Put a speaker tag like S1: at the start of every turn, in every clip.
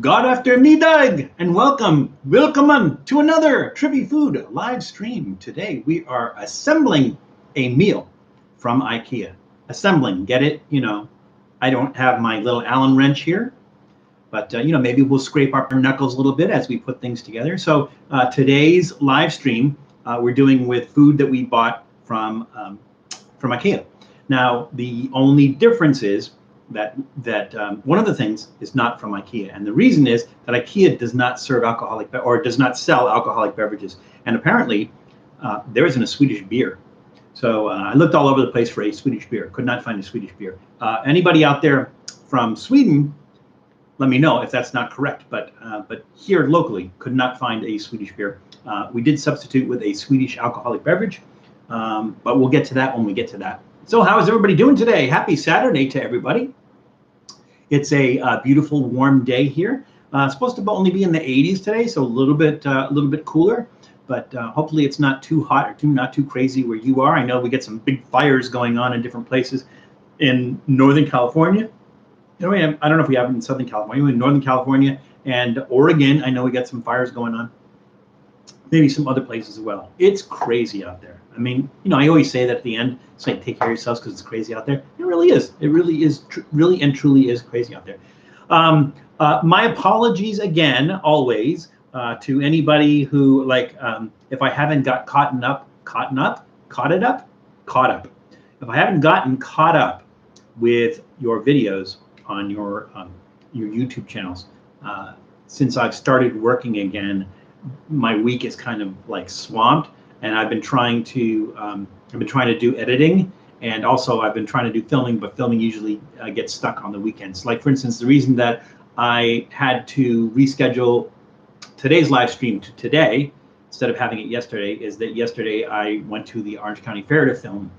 S1: God after me, Doug, and welcome, welcome on to another Trippy Food live stream. Today we are assembling a meal from IKEA. Assembling, get it? You know, I don't have my little Allen wrench here, but uh, you know, maybe we'll scrape our knuckles a little bit as we put things together. So uh, today's live stream uh, we're doing with food that we bought from um, from IKEA. Now the only difference is that that um, one of the things is not from IKEA, and the reason is that IKEA does not serve alcoholic or does not sell alcoholic beverages, and apparently uh, there isn't a Swedish beer. So uh, I looked all over the place for a Swedish beer, could not find a Swedish beer. Uh, anybody out there from Sweden, let me know if that's not correct. But uh, but here locally, could not find a Swedish beer. Uh, we did substitute with a Swedish alcoholic beverage, um, but we'll get to that when we get to that. So, how is everybody doing today? Happy Saturday to everybody. It's a uh, beautiful, warm day here. Uh, supposed to only be in the 80s today, so a little bit, uh, a little bit cooler. But uh, hopefully, it's not too hot or too not too crazy where you are. I know we get some big fires going on in different places in Northern California. Know, I don't know if we have it in Southern California, in Northern California and Oregon. I know we got some fires going on. Maybe some other places as well. It's crazy out there. I mean, you know, I always say that at the end, it's like take care of yourselves because it's crazy out there. It really is. It really is. Tr- really and truly is crazy out there. Um, uh, my apologies again, always, uh, to anybody who like, um, if I haven't got caught up, caught up, caught it up, caught up. If I haven't gotten caught up with your videos on your um, your YouTube channels uh, since I've started working again, my week is kind of like swamped and I've been trying to um, I've been trying to do editing and also I've been trying to do filming, but filming usually uh, gets stuck on the weekends. Like for instance, the reason that I had to reschedule today's live stream to today instead of having it yesterday is that yesterday I went to the Orange County Fair to film.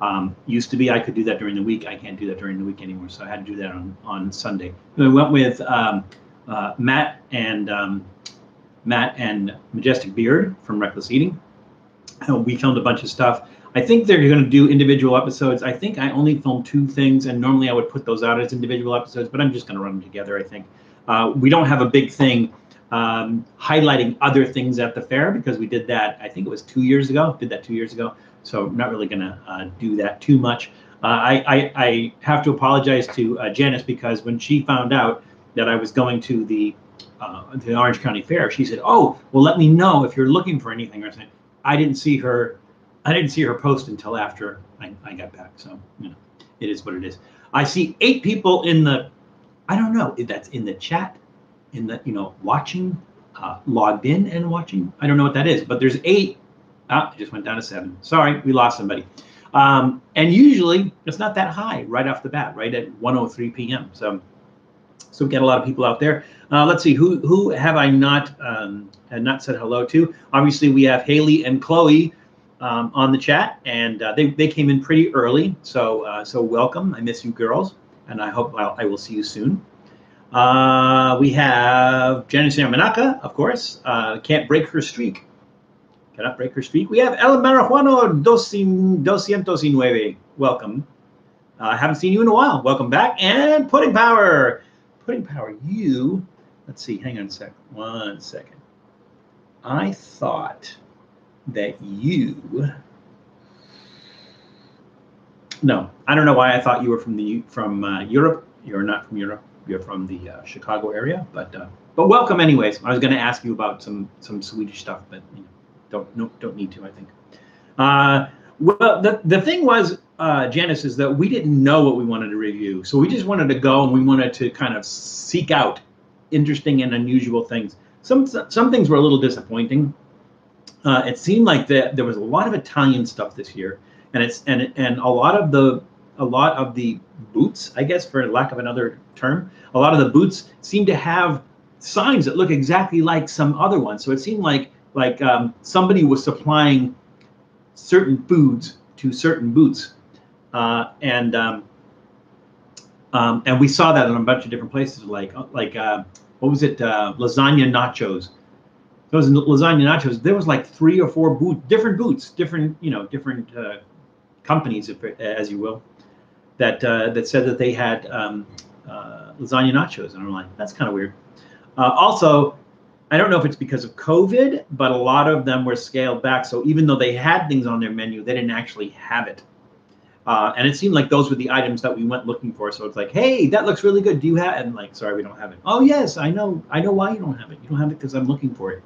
S1: Um, used to be I could do that during the week. I can't do that during the week anymore, so I had to do that on on Sunday. I went with um, uh, Matt and um, Matt and Majestic Beard from Reckless Eating we filmed a bunch of stuff. I think they're going to do individual episodes. I think I only filmed two things, and normally I would put those out as individual episodes, but I'm just going to run them together. I think uh, we don't have a big thing um, highlighting other things at the fair because we did that. I think it was two years ago. Did that two years ago, so I'm not really going to uh, do that too much. Uh, I, I, I have to apologize to uh, Janice because when she found out that I was going to the uh, the Orange County Fair, she said, "Oh, well, let me know if you're looking for anything." Or something. I didn't see her. I didn't see her post until after I, I got back. So you know, it is what it is. I see eight people in the. I don't know if that's in the chat, in the you know watching, uh, logged in and watching. I don't know what that is, but there's eight. Ah, just went down to seven. Sorry, we lost somebody. Um, and usually it's not that high right off the bat, right at 1:03 p.m. So, so we get a lot of people out there. Uh, let's see who who have I not um, not said hello to. Obviously, we have Haley and Chloe um, on the chat, and uh, they, they came in pretty early. So uh, so welcome. I miss you girls, and I hope I'll, I will see you soon. Uh, we have Janice Yamanaka, of course. Uh, can't break her streak. Cannot break her streak. We have El Marijuano Doscientos Welcome. Uh, I haven't seen you in a while. Welcome back. And Pudding Power. Pudding Power, you. Let's see. Hang on a sec. One second. I thought that you. No, I don't know why I thought you were from the from uh, Europe. You're not from Europe. You're from the uh, Chicago area, but uh, but welcome anyways. I was going to ask you about some some Swedish stuff, but you know, don't no, don't need to. I think. Uh, well, the the thing was, uh, Janice, is that we didn't know what we wanted to review, so we just wanted to go and we wanted to kind of seek out interesting and unusual things some some things were a little disappointing. Uh, it seemed like that there was a lot of Italian stuff this year, and it's and and a lot of the a lot of the boots, I guess, for lack of another term, a lot of the boots seem to have signs that look exactly like some other ones. So it seemed like like um, somebody was supplying certain foods to certain boots, uh, and um, um, and we saw that in a bunch of different places, like like. Uh, what was it? Uh, lasagna nachos. Those lasagna nachos. There was like three or four boot, different boots, different you know, different uh, companies, if, as you will, that uh, that said that they had um, uh, lasagna nachos, and I'm like, that's kind of weird. Uh, also, I don't know if it's because of COVID, but a lot of them were scaled back. So even though they had things on their menu, they didn't actually have it. Uh, and it seemed like those were the items that we went looking for. So it's like, hey, that looks really good. Do you have? And like, sorry, we don't have it. Oh yes, I know. I know why you don't have it. You don't have it because I'm looking for it.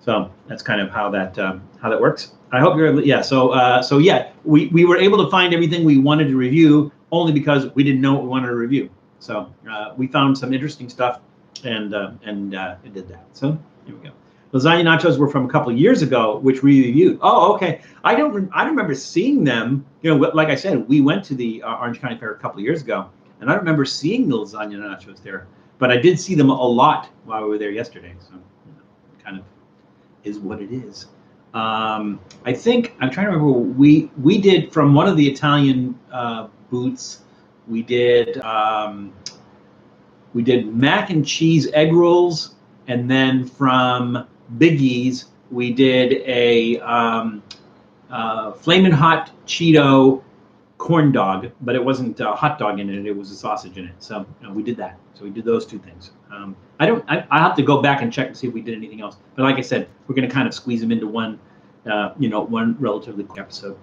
S1: So that's kind of how that um, how that works. I hope you're yeah. So uh, so yeah, we we were able to find everything we wanted to review only because we didn't know what we wanted to review. So uh, we found some interesting stuff, and uh, and uh, it did that. So here we go. Lasagna nachos were from a couple years ago, which we reviewed. Oh, okay. I don't I don't remember seeing them. You know, like I said, we went to the uh, Orange County Fair a couple years ago, and I remember seeing the lasagna nachos there. But I did see them a lot while we were there yesterday. So you know, kind of is what it is. Um, I think I'm trying to remember. We we did from one of the Italian uh, booths. We did um, we did mac and cheese egg rolls, and then from Biggie's we did a um, uh, flaming hot Cheeto corn dog, but it wasn't a hot dog in it; it was a sausage in it. So you know, we did that. So we did those two things. Um, I don't. I, I have to go back and check and see if we did anything else. But like I said, we're going to kind of squeeze them into one, uh, you know, one relatively quick episode.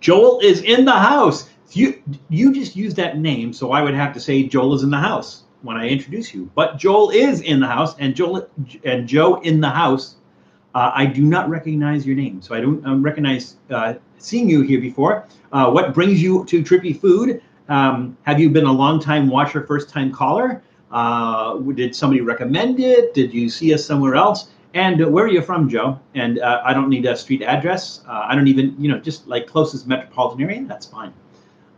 S1: Joel is in the house. You you just used that name, so I would have to say Joel is in the house when I introduce you. But Joel is in the house, and Joel and Joe in the house. Uh, I do not recognize your name, so I don't um, recognize uh, seeing you here before. Uh, what brings you to Trippy Food? Um, have you been a long time watcher, first time caller? Uh, did somebody recommend it? Did you see us somewhere else? And where are you from, Joe? And uh, I don't need a street address. Uh, I don't even, you know, just like closest metropolitan area. That's fine.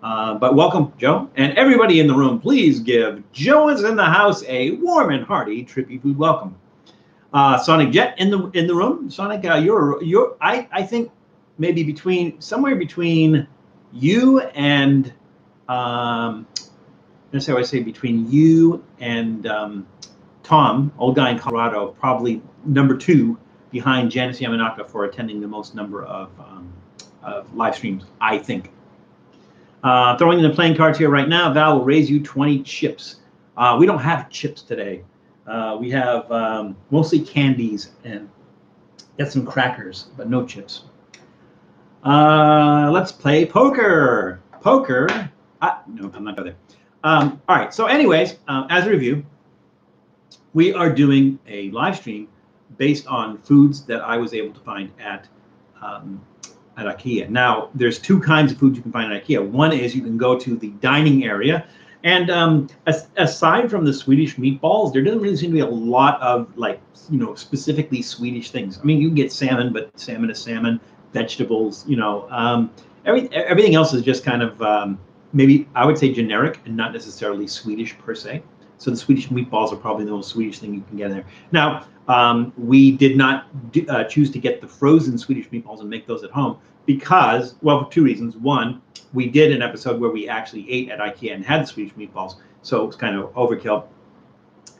S1: Uh, but welcome, Joe, and everybody in the room. Please give Joe is in the house a warm and hearty Trippy Food welcome. Uh, Sonic Jet in the in the room. Sonic, uh, you're you're. I I think maybe between somewhere between you and um, that's how I say between you and um, Tom, old guy in Colorado, probably number two behind Janice Yamanaka for attending the most number of, um, of live streams, I think. Uh, throwing in the playing cards here right now, Val will raise you 20 chips. Uh, we don't have chips today. Uh, we have um, mostly candies and get some crackers, but no chips. Uh, let's play poker. Poker. Ah, no, I'm not going there. Um, all right. So, anyways, uh, as a review, we are doing a live stream based on foods that I was able to find at um, at IKEA. Now, there's two kinds of foods you can find at IKEA. One is you can go to the dining area, and um, as, aside from the Swedish meatballs, there doesn't really seem to be a lot of like you know specifically Swedish things. I mean, you can get salmon, but salmon is salmon. Vegetables, you know, um, every, everything else is just kind of um, maybe I would say generic and not necessarily Swedish per se. So the Swedish meatballs are probably the most Swedish thing you can get in there. Now, um, we did not do, uh, choose to get the frozen Swedish meatballs and make those at home because, well, for two reasons. One, we did an episode where we actually ate at IKEA and had Swedish meatballs, so it was kind of overkill.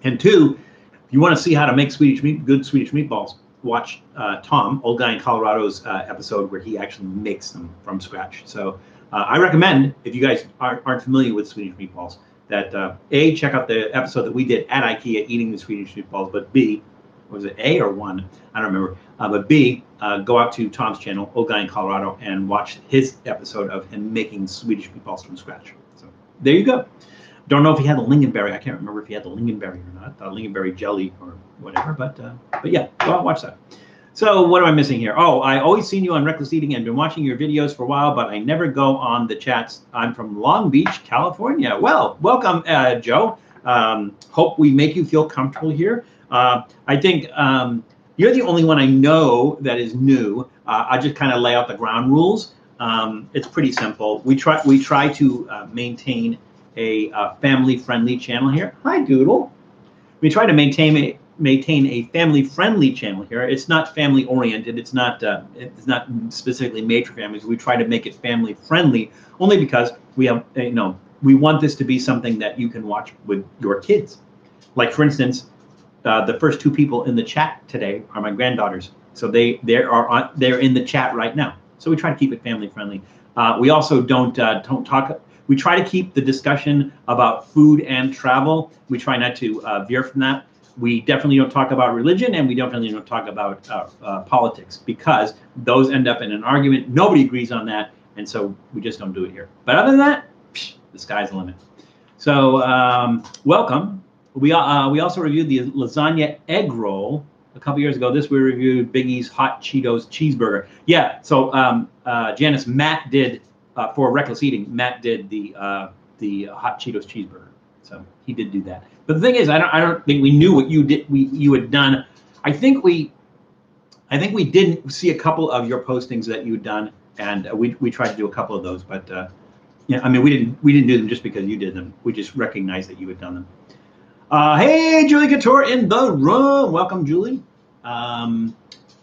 S1: And two, if you want to see how to make Swedish meat, good Swedish meatballs, watch uh, Tom, old guy in Colorado's uh, episode where he actually makes them from scratch. So uh, I recommend, if you guys aren't, aren't familiar with Swedish meatballs, that uh, A, check out the episode that we did at IKEA eating the Swedish meatballs, but B, was it A or one? I don't remember. Uh, but B, uh, go out to Tom's channel, Old Guy in Colorado, and watch his episode of him making Swedish meatballs from scratch. So there you go. Don't know if he had the lingonberry. I can't remember if he had the lingonberry or not, the lingonberry jelly or whatever. But uh, but yeah, go out watch that. So what am I missing here? Oh, I always seen you on Reckless Eating and been watching your videos for a while, but I never go on the chats. I'm from Long Beach, California. Well, welcome, uh, Joe. Um, hope we make you feel comfortable here. Uh, I think um, you're the only one I know that is new. Uh, I just kind of lay out the ground rules. Um, it's pretty simple. We try we try to uh, maintain a, uh, family-friendly channel here. Hi, Doodle. We try to maintain a maintain a family-friendly channel here. It's not family-oriented. It's not uh, it's not specifically made for families. We try to make it family-friendly only because we have you know we want this to be something that you can watch with your kids. Like for instance, uh, the first two people in the chat today are my granddaughters, so they they are on, they're in the chat right now. So we try to keep it family-friendly. Uh, we also don't uh, don't talk We try to keep the discussion about food and travel. We try not to uh, veer from that. We definitely don't talk about religion, and we definitely don't talk about uh, uh, politics because those end up in an argument. Nobody agrees on that, and so we just don't do it here. But other than that, psh, the sky's the limit. So um, welcome. We uh, we also reviewed the lasagna egg roll a couple years ago. This we reviewed Biggie's Hot Cheetos cheeseburger. Yeah. So um, uh, Janice, Matt did uh, for Reckless Eating. Matt did the uh, the Hot Cheetos cheeseburger. So he did do that. But the thing is, I don't I don't think we knew what you did. We you had done. I think we. I think we didn't see a couple of your postings that you had done, and uh, we, we tried to do a couple of those, but uh, yeah, I mean we didn't we didn't do them just because you did them. We just recognized that you had done them. Uh, hey, Julie Couture in the room. Welcome, Julie. Um,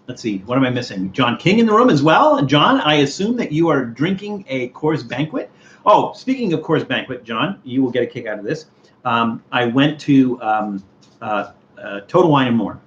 S1: let's see, what am I missing? John King in the room as well. John, I assume that you are drinking a Coors Banquet. Oh, speaking of Coors Banquet, John, you will get a kick out of this. Um, I went to um, uh, uh, Total Wine and More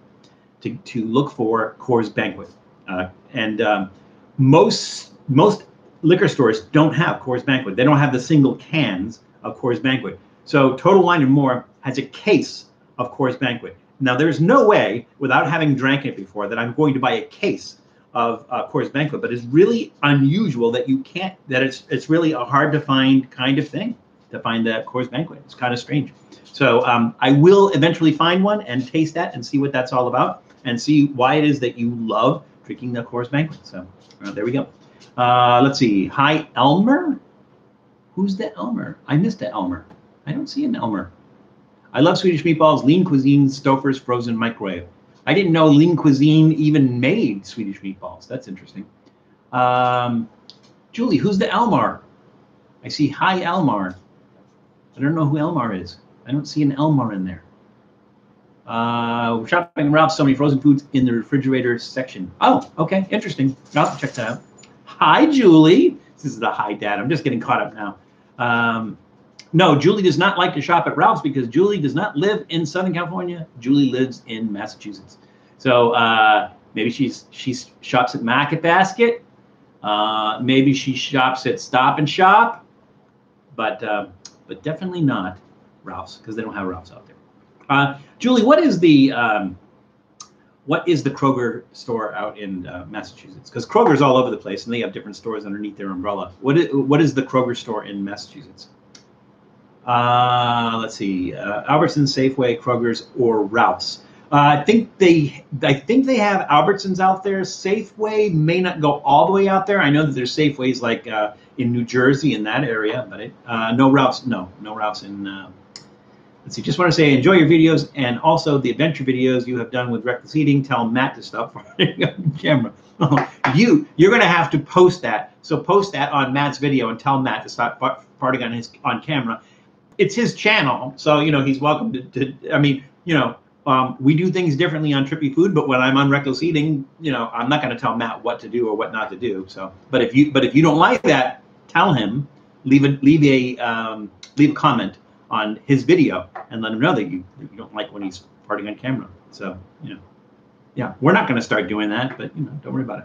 S1: to, to look for Coors Banquet, uh, and um, most most liquor stores don't have Coors Banquet. They don't have the single cans of Coors Banquet. So Total Wine and More has a case of Coors Banquet. Now, there's no way, without having drank it before, that I'm going to buy a case of uh, Coors Banquet. But it's really unusual that you can't. That it's it's really a hard to find kind of thing to find the Coors Banquet. It's kind of strange. So um, I will eventually find one and taste that and see what that's all about and see why it is that you love drinking the Coors Banquet. So uh, there we go. Uh, let's see. Hi, Elmer. Who's the Elmer? I missed the Elmer. I don't see an Elmer. I love Swedish meatballs, lean cuisine, Stouffer's frozen microwave. I didn't know lean cuisine even made Swedish meatballs. That's interesting. Um, Julie, who's the Elmar? I see hi Elmar. I don't know who Elmar is. I don't see an Elmar in there. Uh, shopping Ralph, so many frozen foods in the refrigerator section. Oh, okay, interesting. I'll check that out. Hi, Julie. This is the hi dad. I'm just getting caught up now. Um, no, Julie does not like to shop at Ralph's because Julie does not live in Southern California. Julie lives in Massachusetts. So uh, maybe she's she shops at Market Basket. Uh, maybe she shops at Stop and Shop, but uh, but definitely not Ralph's because they don't have Ralph's out there. Uh, Julie, what is the um, what is the Kroger store out in uh, Massachusetts? Because Kroger's all over the place and they have different stores underneath their umbrella. What is what is the Kroger store in Massachusetts? Uh, let's see, uh, Albertsons, Safeway, Kroger's, or Ralph's. Uh, I think they, I think they have Albertsons out there. Safeway may not go all the way out there. I know that there's Safeways like uh, in New Jersey in that area, but it, uh, no Ralph's. No, no Ralph's in. Uh, let's see. Just want to say, enjoy your videos and also the adventure videos you have done with reckless eating. Tell Matt to stop farting on camera. you, you're going to have to post that. So post that on Matt's video and tell Matt to stop farting on his on camera it's his channel, so you know he's welcome to. to I mean, you know, um, we do things differently on Trippy Food, but when I'm on Reckless Eating, you know, I'm not going to tell Matt what to do or what not to do. So, but if you but if you don't like that, tell him. Leave a leave a um, leave a comment on his video and let him know that you you don't like when he's farting on camera. So you know, yeah, we're not going to start doing that, but you know, don't worry about it.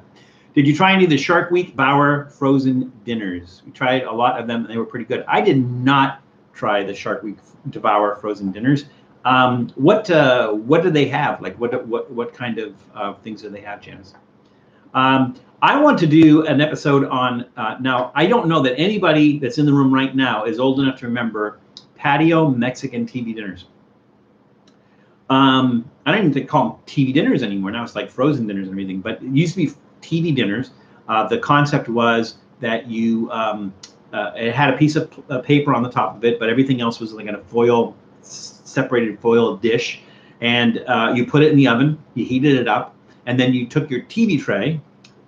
S1: Did you try any of the Shark Week Devour frozen dinners? We tried a lot of them, and they were pretty good. I did not try the Shark Week Devour frozen dinners. Um, what uh, what do they have? Like what what what kind of uh, things do they have, Janice? Um, I want to do an episode on. Uh, now I don't know that anybody that's in the room right now is old enough to remember patio Mexican TV dinners. Um, I don't even think call them TV dinners anymore. Now it's like frozen dinners and everything. But it used to be TV dinners. Uh, the concept was that you um, uh, it had a piece of uh, paper on the top of it, but everything else was like in a foil, separated foil dish. And uh, you put it in the oven, you heated it up, and then you took your TV tray,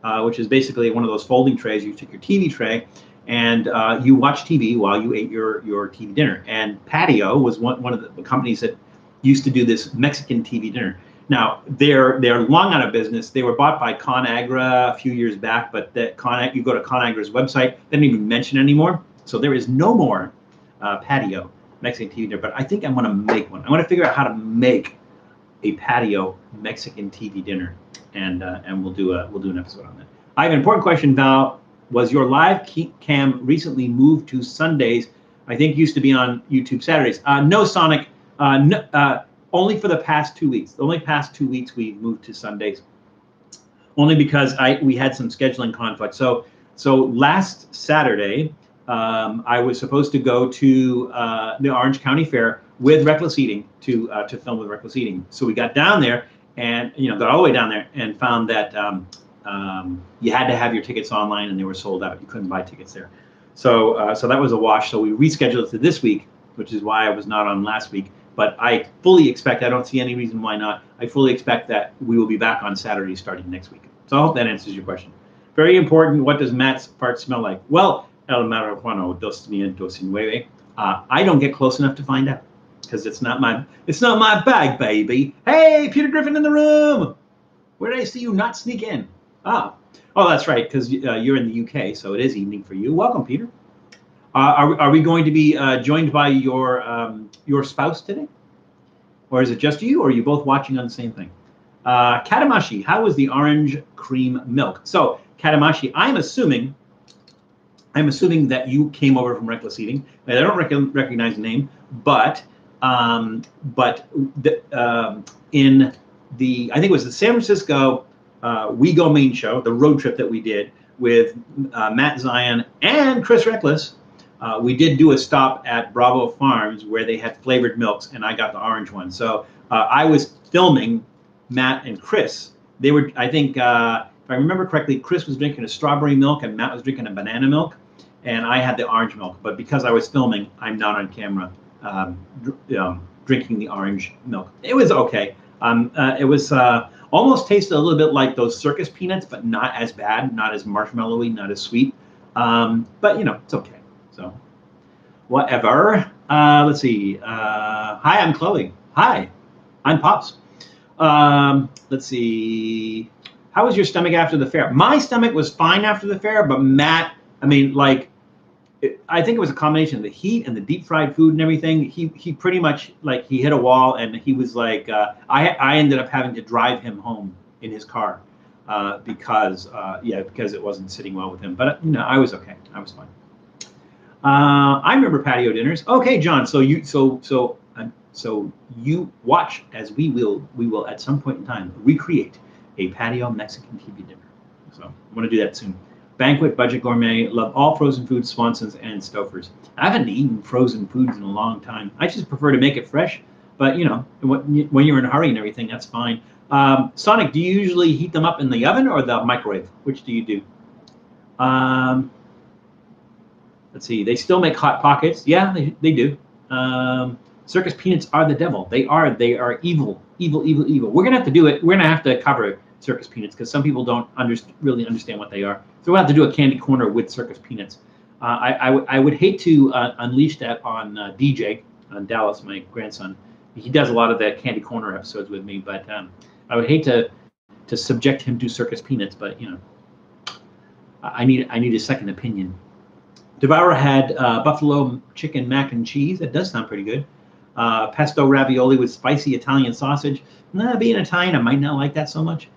S1: uh, which is basically one of those folding trays. You took your TV tray, and uh, you watched TV while you ate your your TV dinner. And Patio was one one of the companies that used to do this Mexican TV dinner. Now they're they're long out of business. They were bought by ConAgra a few years back, but that Con you go to ConAgra's website, they don't even mention anymore. So there is no more uh, patio Mexican TV dinner. But I think I'm going to make one. I'm going to figure out how to make a patio Mexican TV dinner, and uh, and we'll do a we'll do an episode on that. I have an important question, Val. Was your live cam recently moved to Sundays I think used to be on YouTube Saturdays. Uh, no Sonic, uh, no, uh, only for the past two weeks. The only past two weeks we moved to Sundays, only because I we had some scheduling conflict. So so last Saturday, um, I was supposed to go to uh, the Orange County Fair with Reckless Eating to uh, to film with Reckless Eating. So we got down there and you know got all the way down there and found that um, um, you had to have your tickets online and they were sold out. You couldn't buy tickets there. So uh, so that was a wash. So we rescheduled it to this week, which is why I was not on last week. But I fully expect. I don't see any reason why not. I fully expect that we will be back on Saturday starting next week. So I hope that answers your question. Very important. What does Matt's fart smell like? Well, el mientos nueve. Uh, I don't get close enough to find out because it's not my it's not my bag, baby. Hey, Peter Griffin in the room. Where did I see you not sneak in? Ah, oh, that's right, because uh, you're in the UK, so it is evening for you. Welcome, Peter. Uh, are, are we going to be uh, joined by your um, your spouse today, or is it just you, or are you both watching on the same thing? Uh, Katamashi, how was the orange cream milk? So Katamashi, I'm assuming, I'm assuming that you came over from Reckless Eating. I don't rec- recognize the name, but um, but the, um, in the I think it was the San Francisco uh, We Go Maine show, the road trip that we did with uh, Matt Zion and Chris Reckless. Uh, we did do a stop at Bravo Farms where they had flavored milks, and I got the orange one. So uh, I was filming Matt and Chris. They were, I think, uh, if I remember correctly, Chris was drinking a strawberry milk and Matt was drinking a banana milk, and I had the orange milk. But because I was filming, I'm not on camera um, um, drinking the orange milk. It was okay. Um, uh, it was uh, almost tasted a little bit like those circus peanuts, but not as bad, not as marshmallowy, not as sweet. Um, but you know, it's okay. So, whatever. Uh, let's see. Uh, hi, I'm Chloe. Hi, I'm Pops. Um, let's see. How was your stomach after the fair? My stomach was fine after the fair, but Matt, I mean, like, it, I think it was a combination of the heat and the deep fried food and everything. He he pretty much like he hit a wall, and he was like, uh, I I ended up having to drive him home in his car uh, because uh, yeah because it wasn't sitting well with him. But you know, I was okay. I was fine. Uh, I remember patio dinners. Okay, John. So you so so so you watch as we will we will at some point in time recreate a patio Mexican TV dinner. So I want to do that soon. Banquet, Budget Gourmet, love all frozen foods, Swanson's, and Stouffer's. I haven't eaten frozen foods in a long time. I just prefer to make it fresh, but you know, when you're in a hurry and everything, that's fine. Um, Sonic, do you usually heat them up in the oven or the microwave? Which do you do? Um, let's see. They still make hot pockets. Yeah, they, they do. Um, circus peanuts are the devil. They are they are evil, evil, evil, evil. We're gonna have to do it. We're gonna have to cover circus peanuts because some people don't really understand what they are. So we'll have to do a candy corner with circus peanuts. Uh, I, I, w- I would hate to uh, unleash that on uh, DJ, on Dallas, my grandson. He does a lot of the candy corner episodes with me, but um, I would hate to to subject him to circus peanuts. But you know, I need I need a second opinion. Devourer had uh, buffalo chicken mac and cheese. That does sound pretty good uh, pesto ravioli with spicy Italian sausage. Nah, being Italian, I might not like that so much.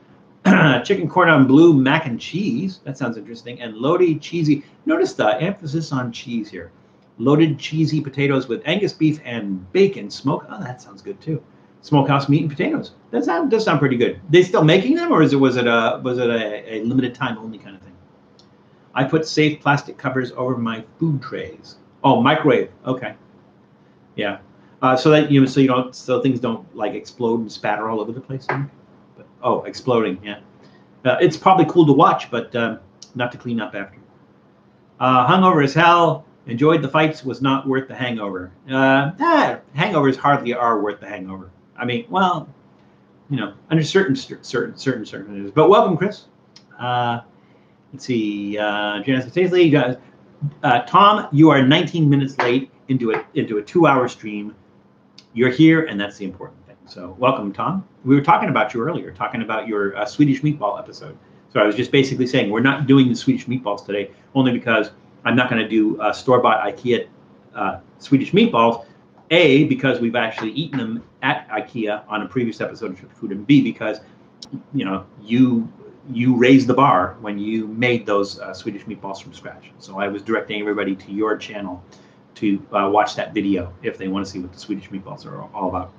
S1: Chicken corn cordon bleu mac and cheese. That sounds interesting. And loaded cheesy. Notice the emphasis on cheese here. Loaded cheesy potatoes with Angus beef and bacon. Smoke. Oh, that sounds good too. Smokehouse meat and potatoes. That sound does sound pretty good. They still making them, or is it was it a was it a, a limited time only kind of thing? I put safe plastic covers over my food trays. Oh, microwave. Okay. Yeah uh, so that you know, so you don't, so things don't like explode and spatter all over the place. Oh, exploding, yeah. Uh, it's probably cool to watch, but um, not to clean up after. Uh, hungover as hell. Enjoyed the fights. Was not worth the hangover. Uh, ah, hangovers hardly are worth the hangover. I mean, well, you know, under certain certain certain circumstances. But welcome, Chris. Uh, let's see. Uh, Janice uh, Tom, you are 19 minutes late into a into a two-hour stream you're here, and that's the important. So, welcome, Tom. We were talking about you earlier, talking about your uh, Swedish meatball episode. So, I was just basically saying we're not doing the Swedish meatballs today, only because I'm not going to do uh, store bought IKEA uh, Swedish meatballs. A, because we've actually eaten them at IKEA on a previous episode of Food, and B, because you know you you raised the bar when you made those uh, Swedish meatballs from scratch. So I was directing everybody to your channel to uh, watch that video if they want to see what the Swedish meatballs are all about.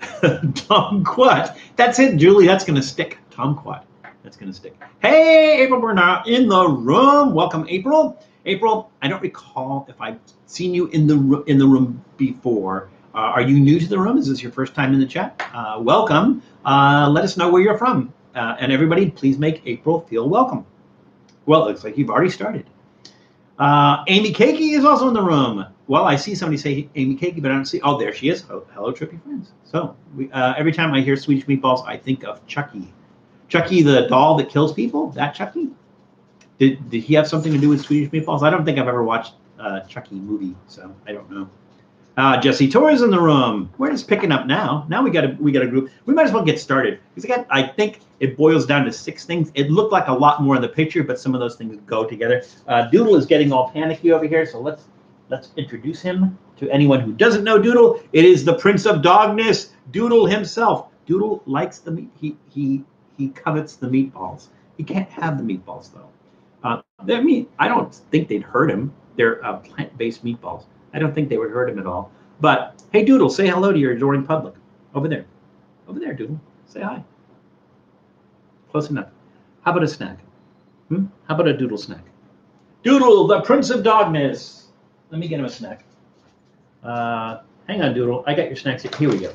S1: Tom Quat. That's it, Julie. That's going to stick. Tom Quat. That's going to stick. Hey, April Bernard in the room. Welcome, April. April, I don't recall if I've seen you in the in the room before. Uh, are you new to the room? Is this your first time in the chat? Uh, welcome. Uh, let us know where you're from. Uh, and everybody, please make April feel welcome. Well, it looks like you've already started. Uh, Amy Cakey is also in the room. Well, I see somebody say Amy Cakey, but I don't see. Oh, there she is. Oh, hello, trippy friends. So we, uh, every time I hear Swedish meatballs, I think of Chucky. Chucky, the doll that kills people. That Chucky. Did did he have something to do with Swedish meatballs? I don't think I've ever watched a Chucky movie, so I don't know. Uh, Jesse Torres in the room. We're just picking up now. Now we got a we got a group. We might as well get started because I, I think it boils down to six things. It looked like a lot more in the picture, but some of those things go together. Uh, Doodle is getting all panicky over here, so let's let's introduce him to anyone who doesn't know Doodle. It is the Prince of Dogness, Doodle himself. Doodle likes the meat. He he he covets the meatballs. He can't have the meatballs though. Uh, I mean, I don't think they'd hurt him. They're uh, plant-based meatballs. I don't think they would hurt him at all. But hey, Doodle, say hello to your adoring public over there. Over there, Doodle. Say hi. Close enough. How about a snack? Hmm? How about a Doodle snack? Doodle, the Prince of Dogness. Let me get him a snack. Uh, hang on, Doodle. I got your snacks. Here we go.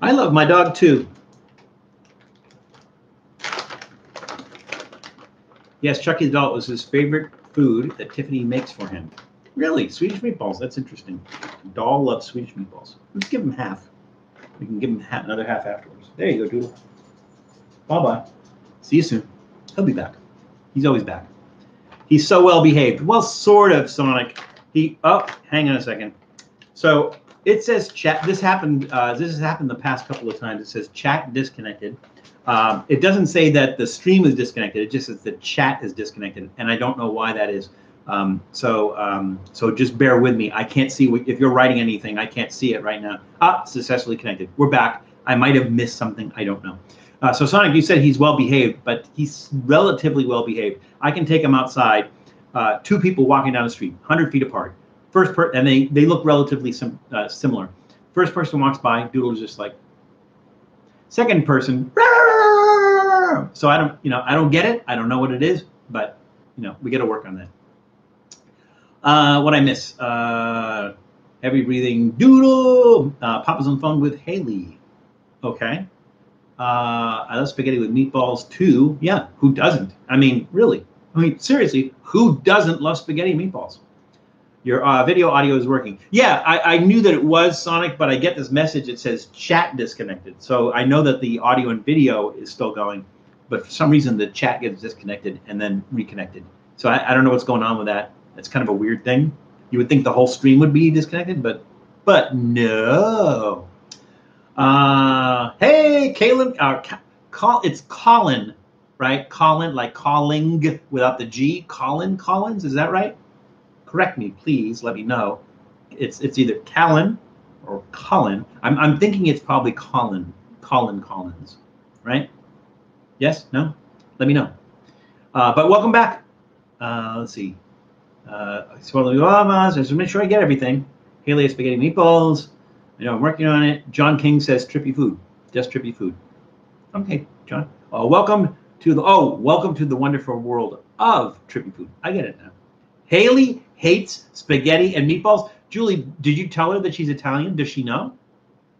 S1: I love my dog too. Yes, Chucky the doll was his favorite food that Tiffany makes for him. Really? Swedish meatballs. That's interesting. Doll loves Swedish meatballs. Let's give him half. We can give him half, another half afterwards. There you go, Doodle. Bye bye. See you soon. He'll be back. He's always back. He's so well behaved. Well, sort of, Sonic. He. Oh, hang on a second. So it says chat. This happened. Uh, this has happened the past couple of times. It says chat disconnected. Um, it doesn't say that the stream is disconnected. It just says the chat is disconnected, and I don't know why that is. Um, so um, so just bear with me. I can't see if you're writing anything. I can't see it right now. Ah, successfully connected. We're back. I might have missed something. I don't know. Uh, so Sonic, you said he's well behaved, but he's relatively well behaved. I can take him outside. Uh, two people walking down the street, 100 feet apart. First per and they they look relatively sim uh, similar. First person walks by, Doodle is just like. Second person, so I don't you know I don't get it. I don't know what it is, but you know we got to work on that. Uh, what I miss? Uh, heavy breathing doodle. Uh, Papa's on the phone with Haley. Okay. Uh, I love spaghetti with meatballs too. Yeah, who doesn't? I mean, really. I mean, seriously, who doesn't love spaghetti meatballs? Your uh, video audio is working. Yeah, I, I knew that it was Sonic, but I get this message. It says chat disconnected. So I know that the audio and video is still going, but for some reason the chat gets disconnected and then reconnected. So I, I don't know what's going on with that. It's kind of a weird thing. You would think the whole stream would be disconnected, but but no. Uh, hey, Kalen. Uh, call it's Colin, right? Colin, like calling without the G. Colin Collins, is that right? Correct me, please. Let me know. It's it's either Callan or Colin. I'm I'm thinking it's probably Colin. Colin Collins, right? Yes? No? Let me know. Uh, but welcome back. Uh, let's see. Uh, just make sure I get everything. Haley spaghetti meatballs. I know I'm working on it. John King says trippy food. Trippy food. Okay, John. Uh, welcome to the oh, welcome to the wonderful world of trippy food. I get it now. Haley hates spaghetti and meatballs. Julie, did you tell her that she's Italian? Does she know?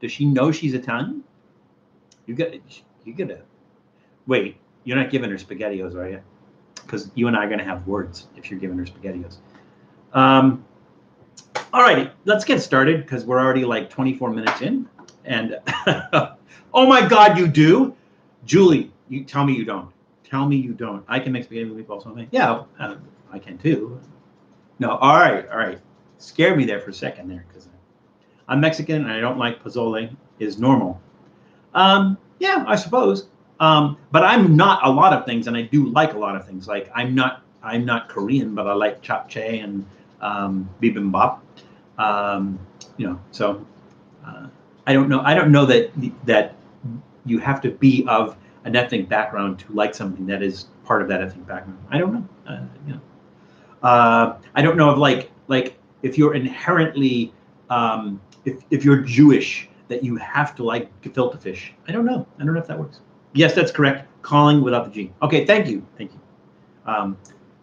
S1: Does she know she's Italian? You got you get it. Wait, you're not giving her spaghettios, are you? because you and I are going to have words if you're giving her spaghettios. Um, all righty, let's get started because we're already like 24 minutes in. And oh my God, you do, Julie. You tell me you don't. Tell me you don't. I can make spaghetti with meatballs. Something. Yeah, uh, I can too. No, all right, all right. Scared me there for a second there because I'm Mexican and I don't like pozole. Is normal. Um, yeah, I suppose. Um, but I'm not a lot of things, and I do like a lot of things. Like I'm not I'm not Korean, but I like japchae and um, bibimbap. Um, you know, so uh, I don't know. I don't know that that you have to be of an ethnic background to like something that is part of that ethnic background. I don't know. Uh, you know, Uh, I don't know if like like if you're inherently um, if if you're Jewish that you have to like gefilte fish. I don't know. I don't know if that works. Yes, that's correct. Calling without the G. Okay, thank you, thank you. Um,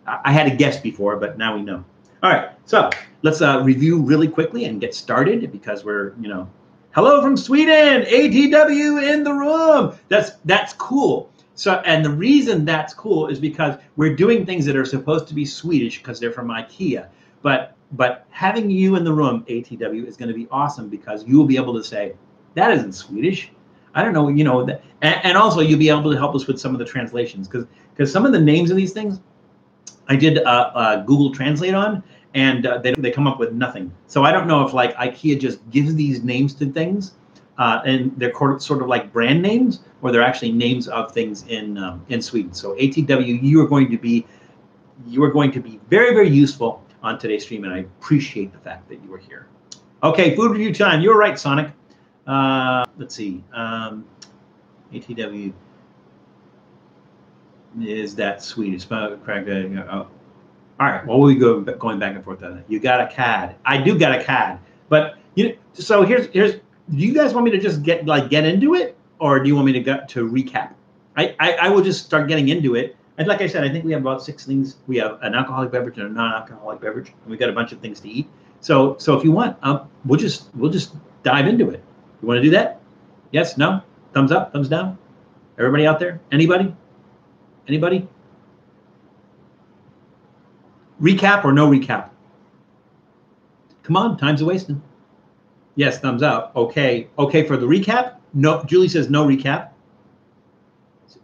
S1: I, I had a guess before, but now we know. All right, so let's uh, review really quickly and get started because we're you know, hello from Sweden, ATW in the room. That's that's cool. So, and the reason that's cool is because we're doing things that are supposed to be Swedish because they're from IKEA. But but having you in the room, ATW, is going to be awesome because you will be able to say, that isn't Swedish. I don't know, you know, and, and also you'll be able to help us with some of the translations because because some of the names of these things, I did uh, uh, Google Translate on, and uh, they they come up with nothing. So I don't know if like IKEA just gives these names to things, uh, and they're sort of like brand names, or they're actually names of things in um, in Sweden. So ATW, you are going to be you are going to be very very useful on today's stream, and I appreciate the fact that you are here. Okay, food review time. You're right, Sonic. Uh, let's see. Um, ATW is that Swedish? Oh. All right. Well, we go going back and forth on that. You got a CAD. I do got a CAD, but you. So here's here's. Do you guys want me to just get like get into it, or do you want me to go to recap? I, I, I will just start getting into it and like I said, I think we have about six things. We have an alcoholic beverage and a non-alcoholic beverage, and we've got a bunch of things to eat. So, so if you want, um, we'll just we'll just dive into it. You want to do that? Yes? No? Thumbs up? Thumbs down? Everybody out there? Anybody? Anybody? Recap or no recap? Come on, time's a wasting. Yes, thumbs up. Okay. Okay for the recap? No. Julie says no recap.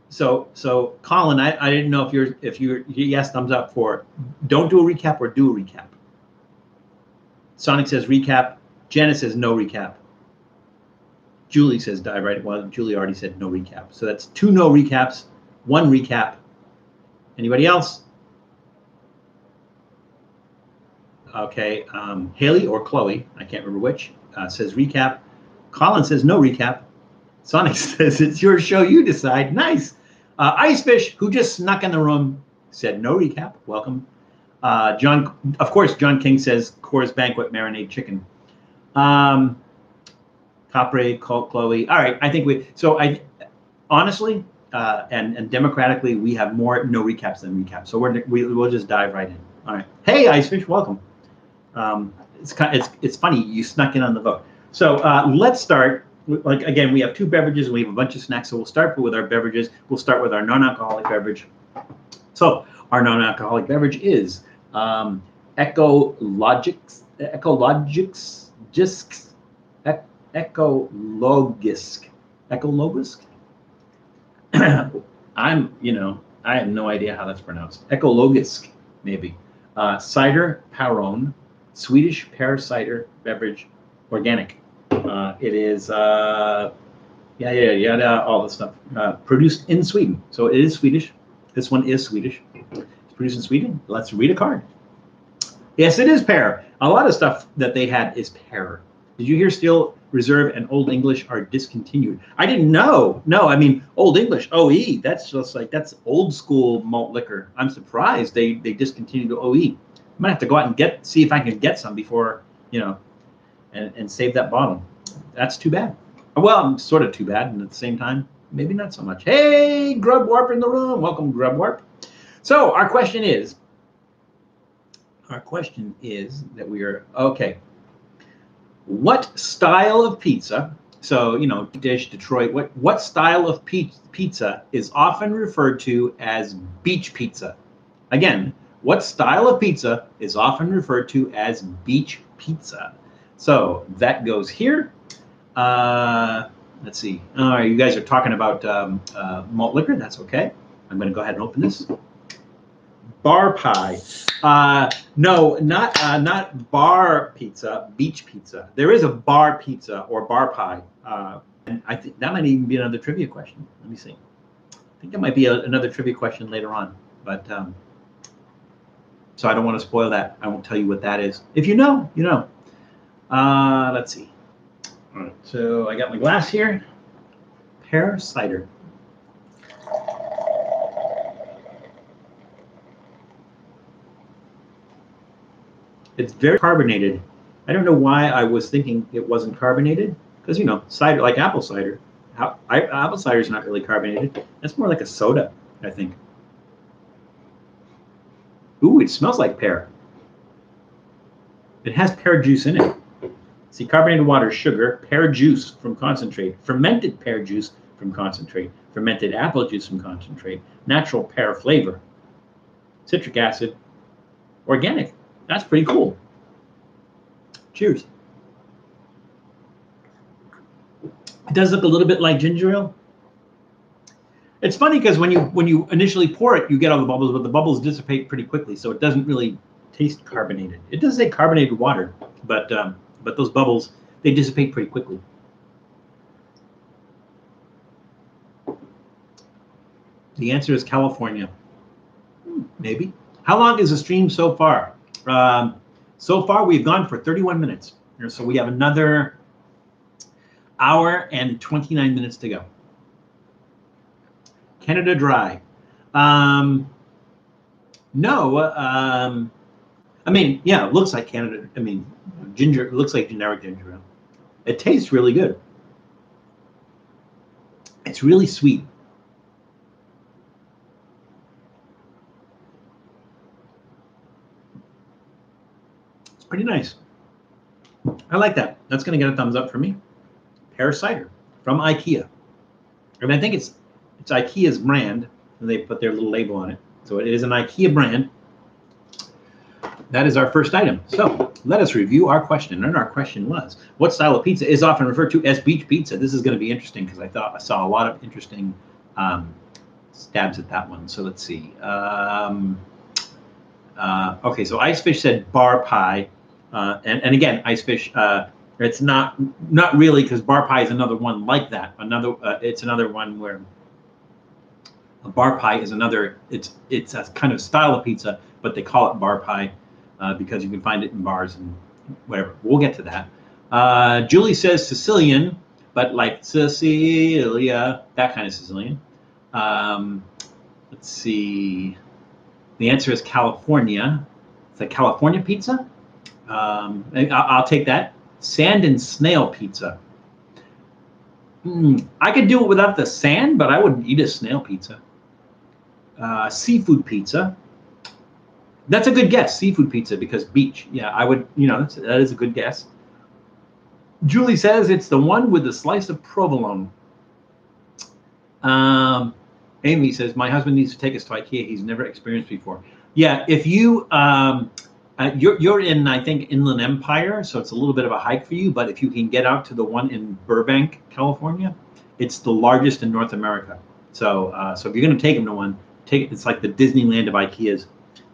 S1: So, so Colin, I, I didn't know if you're if you're yes thumbs up for don't do a recap or do a recap. Sonic says recap. Janet says no recap. Julie says dive right. Well, Julie already said no recap. So that's two no recaps, one recap. Anybody else? Okay, um, Haley or Chloe, I can't remember which, uh, says recap. Colin says no recap. Sonic says it's your show, you decide. Nice. Uh, Icefish, who just snuck in the room, said no recap. Welcome. Uh, John, of course, John King says Coors Banquet marinade chicken. Um, Capre, Chloe. All right, I think we. So I, honestly, uh, and and democratically, we have more no recaps than recaps. So we're we, we'll just dive right in. All right. Hey, Icefish, welcome. Um, it's kind. It's it's funny you snuck in on the vote. So uh, let's start like again, we have two beverages and we have a bunch of snacks. So we'll start with our beverages. We'll start with our non-alcoholic beverage. So our non-alcoholic beverage is um, Ecologics, Ecologics, Gisks, Ecologisk, Ecologisk. I'm, you know, I have no idea how that's pronounced. Ecologisk, maybe. Uh, cider Päron, Swedish pear cider beverage, organic. Uh, it is, uh, yeah, yeah, yeah, all the stuff. Uh, produced in Sweden. So it is Swedish. This one is Swedish. It's produced in Sweden. Let's read a card. Yes, it is pear. A lot of stuff that they had is pear. Did you hear Steel Reserve and Old English are discontinued? I didn't know. No, I mean Old English, OE. That's just like that's old school malt liquor. I'm surprised they they discontinued OE. I'm gonna have to go out and get see if I can get some before you know and, and save that bottle. That's too bad. Well, I'm sort of too bad, and at the same time, maybe not so much. Hey, Grub Warp in the room. Welcome, Grub Warp. So our question is, our question is that we are okay. What style of pizza? So you know, dish Detroit. What what style of pizza is often referred to as beach pizza? Again, what style of pizza is often referred to as beach pizza? So that goes here. Uh, let's see. All right, you guys are talking about um, uh, malt liquor. That's okay. I'm going to go ahead and open this. Bar pie. Uh, no, not uh, not bar pizza. Beach pizza. There is a bar pizza or bar pie. Uh, and I think that might even be another trivia question. Let me see. I think that might be a, another trivia question later on. But um, so I don't want to spoil that. I won't tell you what that is. If you know, you know. Uh, let's see. All right, so I got my glass here. Pear cider. It's very carbonated. I don't know why I was thinking it wasn't carbonated because you know cider like apple cider. How, I, apple cider is not really carbonated. That's more like a soda, I think. Ooh, it smells like pear. It has pear juice in it. See, carbonated water, sugar, pear juice from concentrate, fermented pear juice from concentrate, fermented apple juice from concentrate, natural pear flavor, citric acid, organic. That's pretty cool. Cheers. It does look a little bit like ginger ale. It's funny because when you when you initially pour it, you get all the bubbles, but the bubbles dissipate pretty quickly, so it doesn't really taste carbonated. It does say carbonated water, but um, but those bubbles they dissipate pretty quickly. The answer is California. Hmm, maybe. How long is the stream so far? Um, so far, we've gone for 31 minutes. So we have another hour and 29 minutes to go. Canada Dry. Um, no, um, I mean, yeah, it looks like Canada. I mean, ginger. It looks like generic ginger ale. It tastes really good. It's really sweet. It's pretty nice. I like that. That's going to get a thumbs up for me. Pear cider from IKEA. I mean, I think it's it's IKEA's brand, and they put their little label on it. So it is an IKEA brand that is our first item. So let us review our question. And our question was, what style of pizza is often referred to as beach pizza? This is going to be interesting because I thought I saw a lot of interesting um, stabs at that one. So let's see. Um, uh, okay, so Icefish said bar pie. Uh, and, and again, Icefish, uh, it's not not really because bar pie is another one like that. Another, uh, it's another one where a bar pie is another. It's it's a kind of style of pizza, but they call it bar pie uh, because you can find it in bars and whatever. We'll get to that. Uh, Julie says Sicilian, but like Sicilia, that kind of Sicilian. Um, let's see. The answer is California. It's a California pizza. Um, I'll, take that. Sand and snail pizza. Mm, I could do it without the sand, but I wouldn't eat a snail pizza. Uh, seafood pizza. That's a good guess, seafood pizza, because beach. Yeah, I would, you know, that is a good guess. Julie says it's the one with the slice of provolone. Um, Amy says, my husband needs to take us to IKEA. He's never experienced before. Yeah, if you, um, uh, you're, you're in, I think, Inland Empire, so it's a little bit of a hike for you. But if you can get out to the one in Burbank, California, it's the largest in North America. So, uh, so if you're going to take him to one, take it's like the Disneyland of IKEA's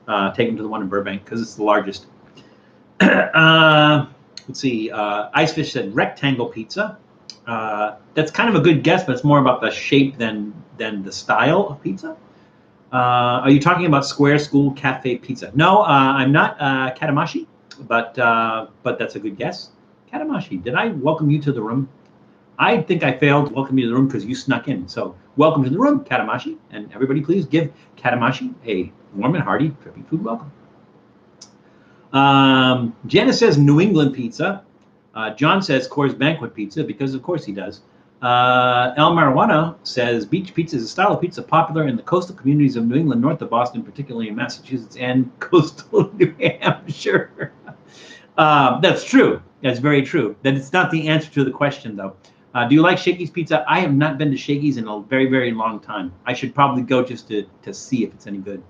S1: uh, take them to the one in Burbank because it's the largest. uh, let's see. Uh, Icefish said rectangle pizza. Uh, that's kind of a good guess, but it's more about the shape than than the style of pizza. Uh, are you talking about Square School Cafe Pizza? No, uh, I'm not uh, Katamashi, but but that's a good guess. Katamashi, did I welcome you to the room? I think I failed to welcome you to the room because you snuck in. So welcome to the room, Katamashi, and everybody please give Katamashi a warm and hearty Trippy Food welcome. Um, says New England pizza. Uh, John says Coors Banquet pizza because of course he does. Uh, El Marijuana says beach pizza is a style of pizza popular in the coastal communities of New England, north of Boston, particularly in Massachusetts and coastal New Hampshire. uh, that's true. That's very true. That it's not the answer to the question, though. Uh, do you like Shakey's Pizza? I have not been to Shakey's in a very, very long time. I should probably go just to, to see if it's any good.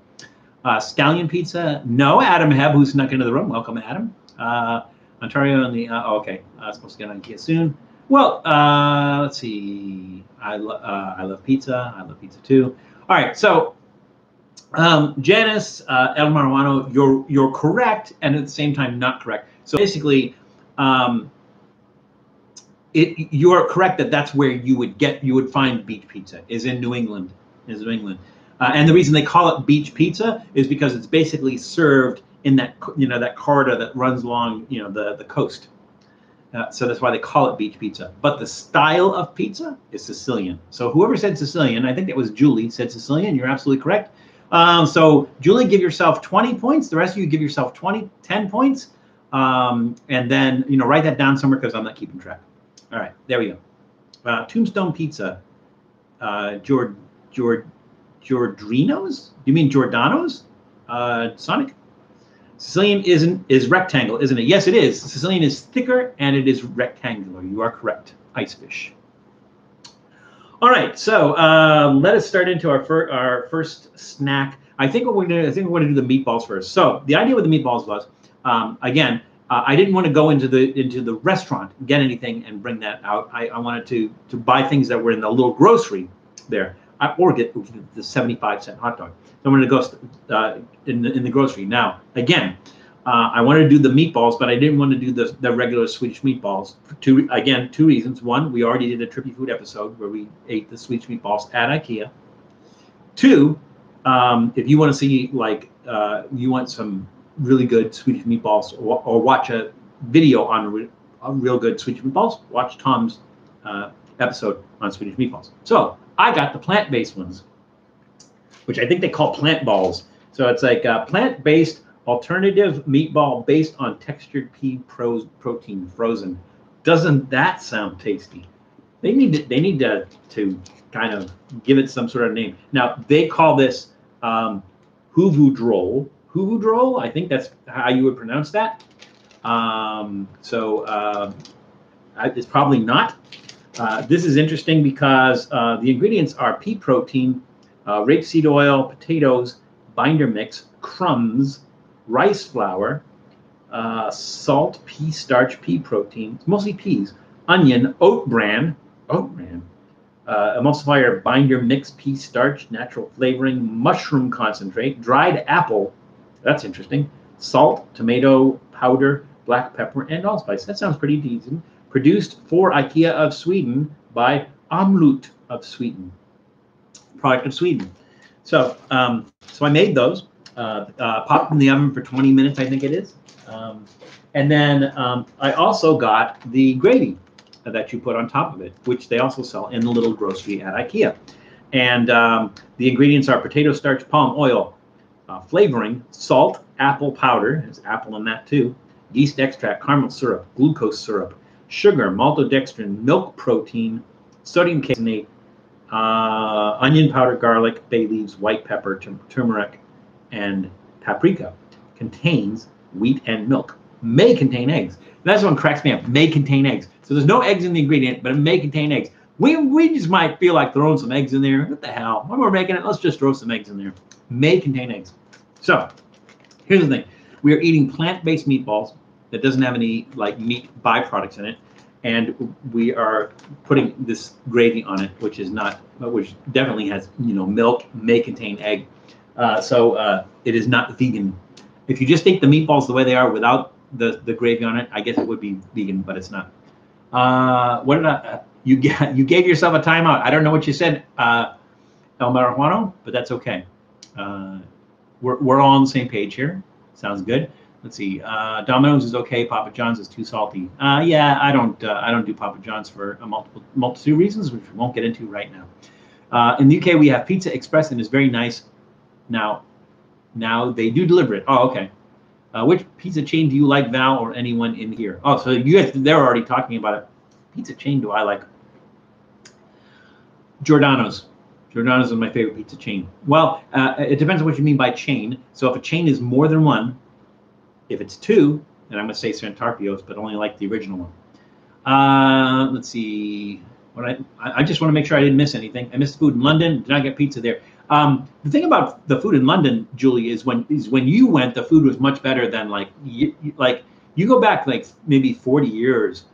S1: Uh, Scallion Pizza, no. Adam Heb, who snuck into the room. Welcome, Adam. Uh, Ontario and the, uh, oh, okay, uh, supposed to get on Kia soon. Well, uh, let's see. I, lo- uh, I love pizza. I love pizza too. All right, so um, Janice uh, El Marijuano, you're you're correct, and at the same time not correct. So basically, um, it you are correct that that's where you would get you would find beach pizza is in New England, is New England. Uh, and the reason they call it beach pizza is because it's basically served in that you know that corridor that runs along you know the the coast. Uh, so that's why they call it beach pizza. But the style of pizza is Sicilian. So whoever said Sicilian, I think it was Julie said Sicilian. You're absolutely correct. Um, so Julie, give yourself 20 points. The rest of you give yourself 20, 10 points. Um, and then, you know, write that down somewhere because I'm not keeping track. All right, there we go. Uh, Tombstone Pizza. Uh, Jord, Jord, Jordrinos? You mean Giordano's? Uh, Sonic? Sicilian isn't is rectangle, isn't it? Yes, it is. Sicilian is thicker and it is rectangular. You are correct. Ice fish. All right, so um, let us start into our fir- our first snack. I think what we're gonna I think we're gonna do the meatballs first. So the idea with the meatballs was, um, again, uh, I didn't want to go into the into the restaurant get anything and bring that out. I, I wanted to to buy things that were in the little grocery there, I, or get the seventy five cent hot dog. So I'm going to go uh, in the in the grocery now. Again, uh, I wanted to do the meatballs, but I didn't want to do the, the regular Swedish meatballs. Two again, two reasons. One, we already did a trippy food episode where we ate the Swedish meatballs at IKEA. Two, um, if you want to see like uh, you want some really good Swedish meatballs, or, or watch a video on, re, on, real good Swedish meatballs, watch Tom's uh, episode on Swedish meatballs. So I got the plant-based ones, which I think they call plant balls. So it's like a plant-based alternative meatball based on textured pea pro- protein frozen. Doesn't that sound tasty? They need to, they need to, to kind of give it some sort of name. Now they call this um, huvudroll. Huvudroll, I think that's how you would pronounce that. Um, so uh, it's probably not. Uh, this is interesting because uh, the ingredients are pea protein, uh, rapeseed oil, potatoes, binder mix, crumbs, rice flour, uh, salt, pea starch, pea protein, it's mostly peas, onion, oat bran, oat bran, uh, emulsifier, binder, mix, pea starch, natural flavoring, mushroom concentrate, dried apple, that's interesting, salt, tomato powder, black pepper, and allspice. That sounds pretty decent. Produced for IKEA of Sweden by Omlut of Sweden, product of Sweden. So, um, so I made those uh, uh, popped in the oven for 20 minutes, I think it is. Um, and then um, I also got the gravy that you put on top of it, which they also sell in the little grocery at IKEA. And um, the ingredients are potato starch, palm oil, uh, flavoring, salt, apple powder, there's apple in that too, yeast extract, caramel syrup, glucose syrup, sugar, maltodextrin, milk protein, sodium caseinate, uh, onion powder, garlic, bay leaves, white pepper, turmeric, and paprika contains wheat and milk. May contain eggs. That's what cracks me up. May contain eggs. So there's no eggs in the ingredient, but it may contain eggs. We, we just might feel like throwing some eggs in there. What the hell? When we're making it, let's just throw some eggs in there. May contain eggs. So here's the thing. We are eating plant-based meatballs that doesn't have any like meat byproducts in it. And we are putting this gravy on it, which is not, which definitely has, you know, milk, may contain egg. Uh, so uh, it is not vegan. If you just eat the meatballs the way they are without the, the gravy on it, I guess it would be vegan, but it's not. Uh, what did I? Uh, you you gave yourself a timeout. I don't know what you said, uh, El Marijuano, but that's okay. Uh, we're we're all on the same page here. Sounds good. Let's see. Domino's is okay. Papa John's is too salty. yeah, I don't I don't do Papa John's for a multiple multitude reasons, which we won't get into right now. in the UK, we have Pizza Express, and it's very nice. Now, now they do deliver it. Oh, okay. Uh, which pizza chain do you like, Val, or anyone in here? Oh, so you guys, they're already talking about it. Pizza chain do I like? Giordano's. Giordano's is my favorite pizza chain. Well, uh, it depends on what you mean by chain. So if a chain is more than one, if it's two, then I'm going to say Santarpio's, but only like the original one. Uh, let's see. What I, I just want to make sure I didn't miss anything. I missed food in London. Did not get pizza there. Um, the thing about the food in London, Julie, is when is when you went, the food was much better than like you, like you go back like maybe 40 years.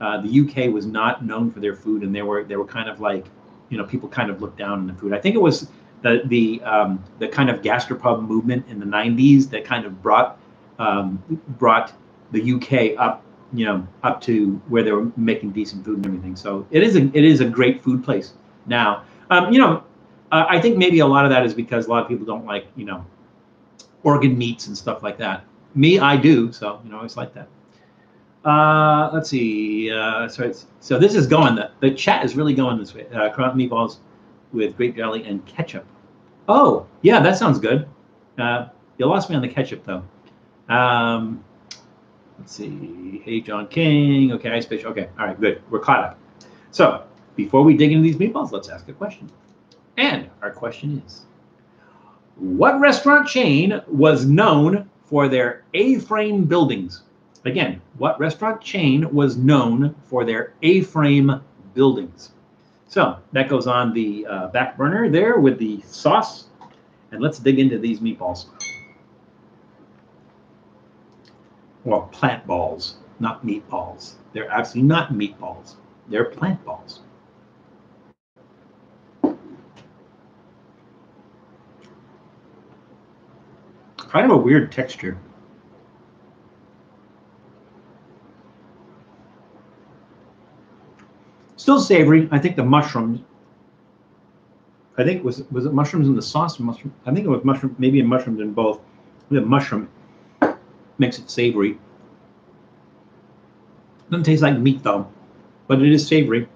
S1: Uh, the UK was not known for their food, and they were they were kind of like, you know, people kind of looked down on the food. I think it was the the um, the kind of gastropub movement in the 90s that kind of brought um, brought the UK up, you know, up to where they were making decent food and everything. So it is a it is a great food place now. Um, you know, uh, I think maybe a lot of that is because a lot of people don't like, you know, organ meats and stuff like that. Me, I do. So, you know, I always like that. Uh, let's see. Uh, so, so this is going. The, the chat is really going this way. Uh, meatballs with grape jelly and ketchup. Oh, yeah, that sounds good. Uh, you lost me on the ketchup, though. Um, Let's see. Hey, John King. Okay, Ice Fish. Okay, all right, good. We're caught up. So before we dig into these meatballs, let's ask a question. And our question is What restaurant chain was known for their A frame buildings? Again, what restaurant chain was known for their A frame buildings? So that goes on the uh, back burner there with the sauce. And let's dig into these meatballs. Well, plant balls, not meatballs. They're actually not meatballs. They're plant balls. Kind of a weird texture. Still savory. I think the mushrooms. I think was was it mushrooms in the sauce? Mushroom. I think it was mushroom. Maybe mushrooms in both. The mushroom makes it savory. Doesn't taste like meat though, but it is savory.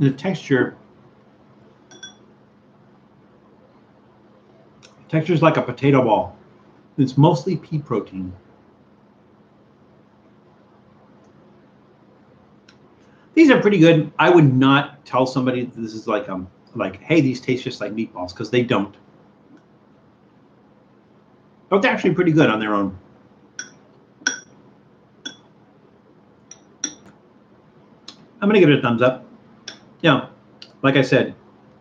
S1: The texture texture is like a potato ball. It's mostly pea protein. These are pretty good. I would not tell somebody this is like um like hey these taste just like meatballs because they don't. But they're actually pretty good on their own. I'm gonna give it a thumbs up. Yeah, like I said,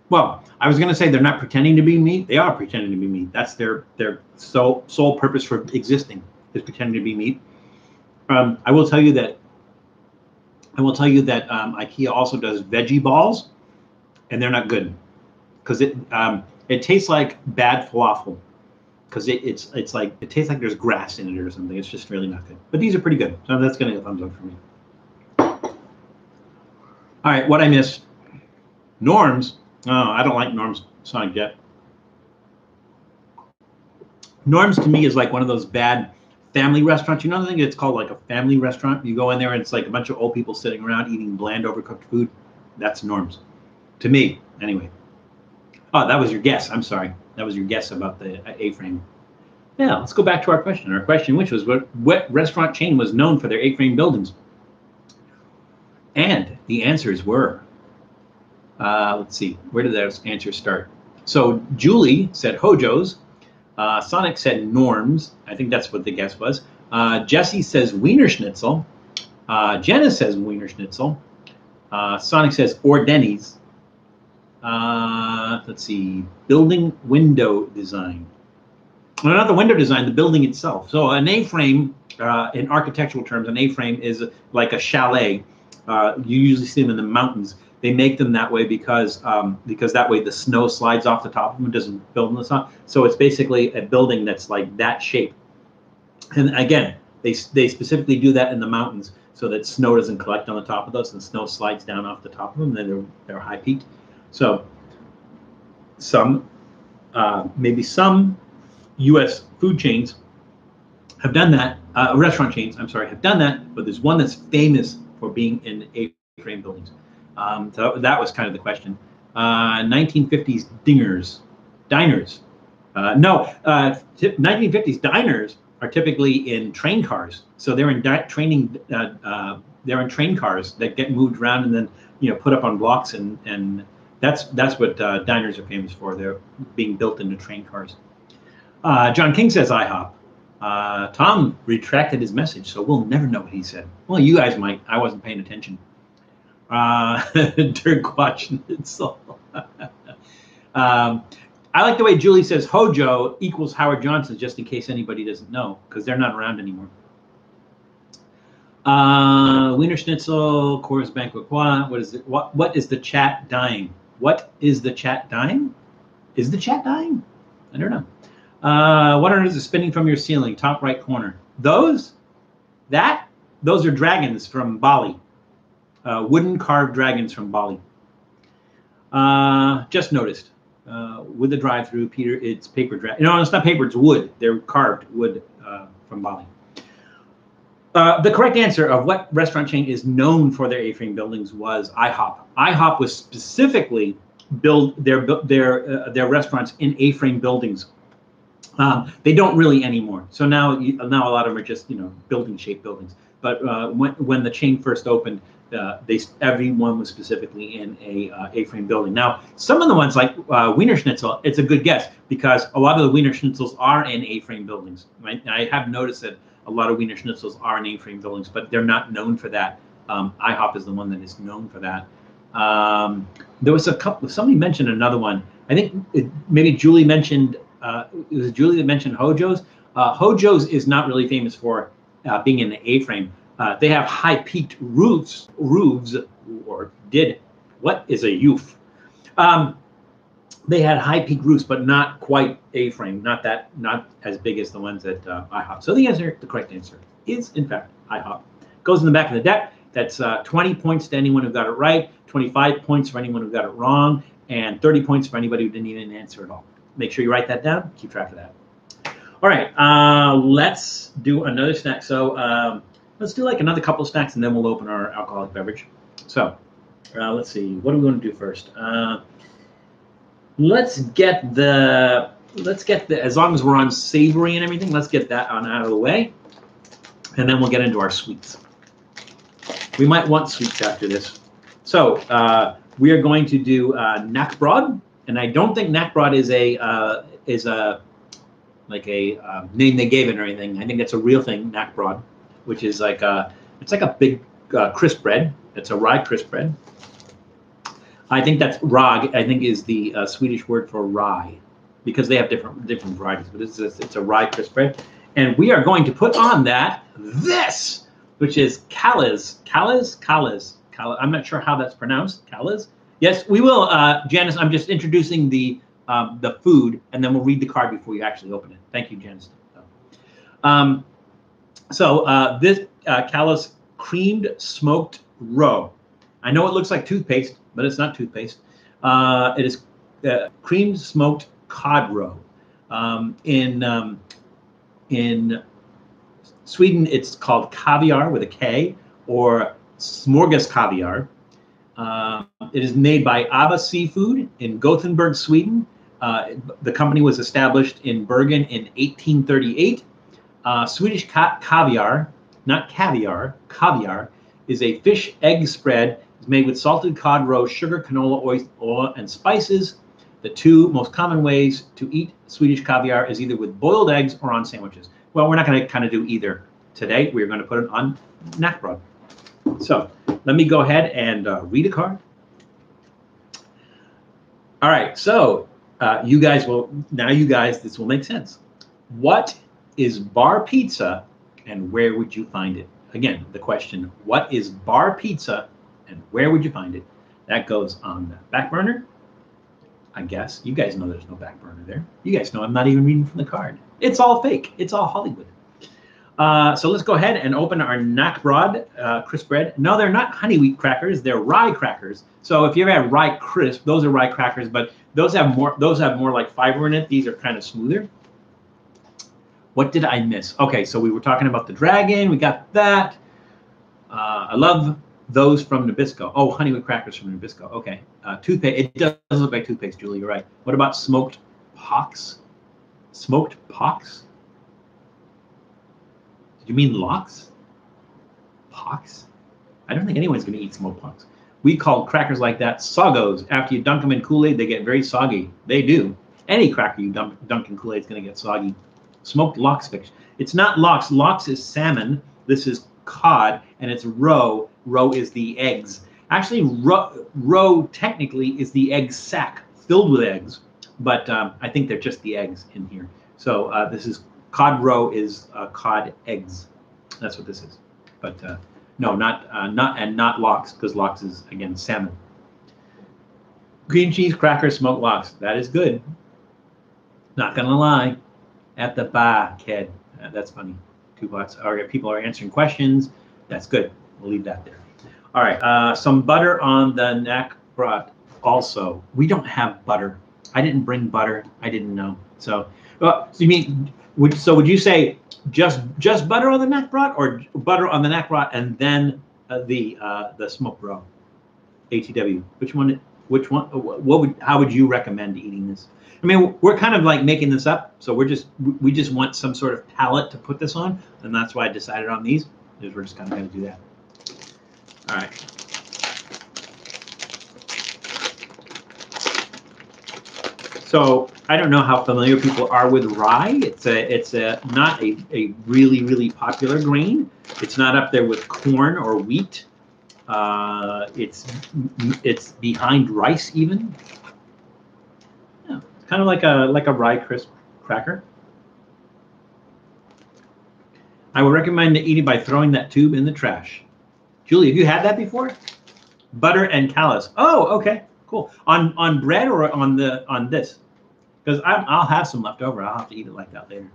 S1: well, I was gonna say they're not pretending to be meat. They are pretending to be meat. That's their their sole sole purpose for existing is pretending to be meat. Um, I will tell you that I will tell you that um, IKEA also does veggie balls, and they're not good because it um, it tastes like bad falafel because it, it's it's like it tastes like there's grass in it or something. It's just really not good. But these are pretty good, so that's getting a thumbs up for me. All right, what I missed? Norms. Oh, I don't like Norms Sonic Jet. Norms to me is like one of those bad family restaurants. You know, I think it's called like a family restaurant. You go in there and it's like a bunch of old people sitting around eating bland, overcooked food. That's norms, to me, anyway. Oh, that was your guess. I'm sorry. That was your guess about the A-frame. Now let's go back to our question. Our question, which was what, what restaurant chain was known for their A-frame buildings? And the answers were, uh, let's see, where did those answers start? So Julie said Hojo's. Uh, Sonic said Norms. I think that's what the guess was. Uh, Jesse says Wiener Schnitzel. Uh, Jenna says Wiener Schnitzel. Uh, Sonic says or Denny's. Uh, let's see, building window design. No, not the window design, the building itself. So an A-frame, uh, in architectural terms, an A-frame is like a chalet. You usually see them in the mountains. They make them that way because um, because that way the snow slides off the top of them and doesn't build in the sun. So it's basically a building that's like that shape. And again, they they specifically do that in the mountains so that snow doesn't collect on the top of those and snow slides down off the top of them. Then they're they're high peaked. So some uh, maybe some U.S. food chains have done that. Uh, restaurant chains, I'm sorry, have done that. But there's one that's famous for being in A-frame buildings. Um, so that was kind of the question. Uh, 1950s dingers, diners. Uh, no, 1950s uh, diners are typically in train cars. So they're in di- training. Uh, uh, they're in train cars that get moved around and then you know put up on blocks and and that's that's what diners are famous for. They're being built into train cars. John King says IHOP. Uh, Tom retracted his message, so we'll never know what he said. Well, you guys might. I wasn't paying attention. Uh, Dirk Quachnitzel. um, I like the way Julie says Hojo equals Howard Johnson, just in case anybody doesn't know, because they're not around anymore. Uh, Wiener Schnitzel, Coors Banquet What is it? What What is the chat dying? What is the chat dying? Is the chat dying? I don't know. Uh, what are those spinning from your ceiling? Top right corner. Those, that, those are dragons from Bali. Uh, wooden carved dragons from Bali. Uh, just noticed. Uh, with the drive-through, Peter, it's paper dragon. No, it's not paper. It's wood. They're carved wood uh, from Bali. Uh, the correct answer of what restaurant chain is known for their A-frame buildings was IHOP. IHOP was specifically build their their uh, their restaurants in A-frame buildings Um, they don't really anymore. So now, now a lot of them are just you know building shaped buildings. But uh, when when the chain first opened, uh, they everyone was specifically in a uh, A-frame building. Now, some of the ones like uh, Wiener Schnitzel, it's a good guess because a lot of the Wiener Schnitzels are in A-frame buildings. Right? And I have noticed that a lot of Wiener Schnitzels are in A-frame buildings, but they're not known for that. Um, IHOP is the one that is known for that. Um, there was a couple. Somebody mentioned another one. I think it, maybe Julie mentioned. Uh, it was Julie that mentioned Hojo's. Uh, Hojo's is not really famous for uh, being in the A-frame. Uh, they have high-peaked roofs, roofs, or did. What is a youth? Um, they had high-peaked roofs, but not quite A-frame, not that, not as big as the ones at uh, IHOP. So the answer, the correct answer, is in fact IHOP. Goes in the back of the deck. That's uh, 20 points to anyone who got it right, 25 points for anyone who got it wrong, and 30 points for anybody who didn't even answer at all. Make sure you write that down. Keep track of that. All right, uh, let's do another snack. So um, let's do like another couple of snacks, and then we'll open our alcoholic beverage. So uh, let's see, what do we want to do first? Uh, let's get the let's get the as long as we're on savory and everything, let's get that on out of the way, and then we'll get into our sweets. We might want sweets after this. So uh, we are going to do uh, and I don't think knäckebröd is a uh, is a like a um, name they gave it or anything. I think that's a real thing, knäckebröd, which is like a, it's like a big uh, crisp bread. It's a rye crisp bread. I think that's rag. I think is the uh, Swedish word for rye, because they have different different varieties. But it's a, it's a rye crisp bread, and we are going to put on that this, which is Kalles, Kalles, Kalles. I'm not sure how that's pronounced. Kalles. Yes, we will, uh, Janice. I'm just introducing the um, the food, and then we'll read the card before you actually open it. Thank you, Janice. Um, so uh, this uh, Kalles creamed smoked roe. I know it looks like toothpaste, but it's not toothpaste. Uh, it is uh, creamed smoked cod roe. Um, in um, in Sweden, it's called caviar with a K or smorgas caviar. Uh, it is made by Abba Seafood in Gothenburg, Sweden. Uh, the company was established in Bergen in 1838. Uh, Swedish ca- caviar, not caviar, caviar, is a fish egg spread. It's made with salted cod roe, sugar, canola oil, and spices. The two most common ways to eat Swedish caviar is either with boiled eggs or on sandwiches. Well, we're not going to kind of do either today. We're going to put it on knäckebröd. So let me go ahead and uh, read a card. All right, so uh, you guys will, now you guys, this will make sense. What is bar pizza and where would you find it? Again, the question, what is bar pizza and where would you find it? That goes on the back burner. I guess you guys know there's no back burner there. You guys know I'm not even reading from the card. It's all fake. It's all Hollywood. Uh, so let's go ahead and open our knäckebröd uh, crisp bread. No, they're not honey wheat crackers. They're rye crackers. So if you ever had rye crisp, those are rye crackers, but those have more. Those have more like fiber in it. These are kind of smoother. What did I miss? Okay, so we were talking about the dragon. We got that. Uh, I love those from Nabisco. Oh, honey wheat crackers from Nabisco. Okay, uh, toothpaste. It does look like toothpaste, Julie. You're right. What about smoked pox? Smoked pox? Did you mean locks? Pox? I don't think anyone's going to eat smoked pox. We call crackers like that soggos. After you dunk them in Kool-Aid, they get very soggy. They do. Any cracker you dunk, dunk in Kool-Aid is going to get soggy. Smoked lox fish. It's not lox. Lox is salmon. This is cod, and it's roe. Roe is the eggs. Actually, roe, technically is the egg sac filled with eggs, but um, I think they're just the eggs in here. So uh, this is cod roe is uh, cod eggs. That's what this is. But uh, no, not uh, not and not lox because lox is again salmon. Green cheese crackers, smoked lox. That is good. Not gonna lie. At the bar, kid. Uh, that's funny. Two bucks. All right, people are answering questions. That's good. We'll leave that there. All right. Uh, some butter on the neck brought. Also, we don't have butter. I didn't bring butter. I didn't know. So, uh, so you mean would so would you say just just butter on the knäckebröd or butter on the knäckebröd and then uh, the uh, the smoke roe? ATW. Which one? Which one? What would? How would you recommend eating this? I mean, we're kind of like making this up, so we're just we just want some sort of palette to put this on, and that's why I decided on these. Is we're just kind of going to do that. All right. So I don't know how familiar people are with rye. It's a it's a not a, a really really popular grain. It's not up there with corn or wheat. Uh, it's it's behind rice even. Kind of like a like a rye crisp cracker. I would recommend to eat it by throwing that tube in the trash. Julie, have you had that before? Butter and Kalles. Oh, okay, cool. On on bread or on the on this? Because I'll have some left over. I'll have to eat it like that later.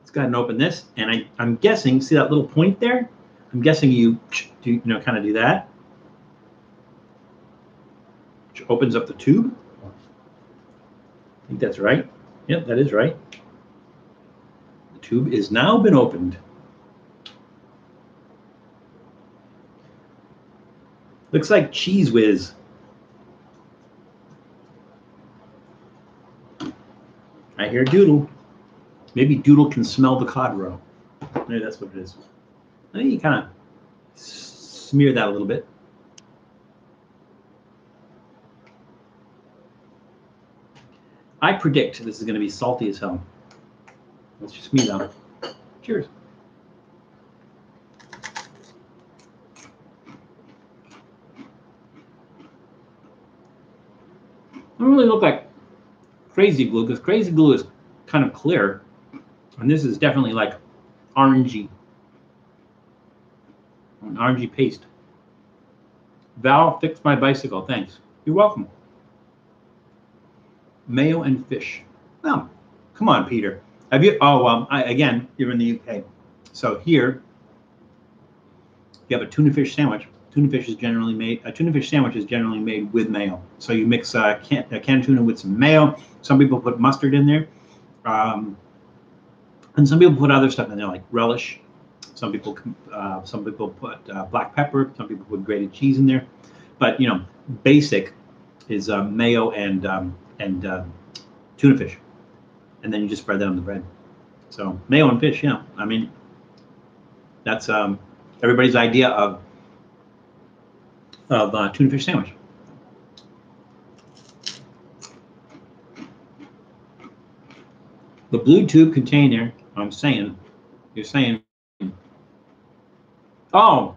S1: Let's go ahead and open this. And I, I'm guessing, see that little point there? I'm guessing you do, you know, kind of do that. Which opens up the tube. I think that's right. Yep, that is right. The tube is now been opened. Looks like Cheez Whiz. I hear Doodle. Maybe Doodle can smell the cod roe. Maybe that's what it is. I think you kind of smear that a little bit. I predict this is going to be salty as hell. That's just me though. Cheers. Don't really look like crazy glue because crazy glue is kind of clear. And this is definitely like orangey. An orangey paste. Val fixed my bicycle. Thanks. You're welcome. Mayo and fish. Oh, come on, Peter. Have you? Oh, um, I, again, you're in the UK. So here, you have a tuna fish sandwich tuna fish is generally made a tuna fish sandwich is generally made with mayo. So you mix uh, canned tuna with some mayo. Some people put mustard in there, um, and some people put other stuff in there like relish. Some people uh, some people put uh, black pepper. Some people put grated cheese in there. But you know, basic is uh, mayo and um, and uh, tuna fish, and then you just spread that on the bread. So mayo and fish, yeah. I mean, that's um, everybody's idea of of uh, tuna fish sandwich. The blue tube container, I'm saying, you're saying, oh,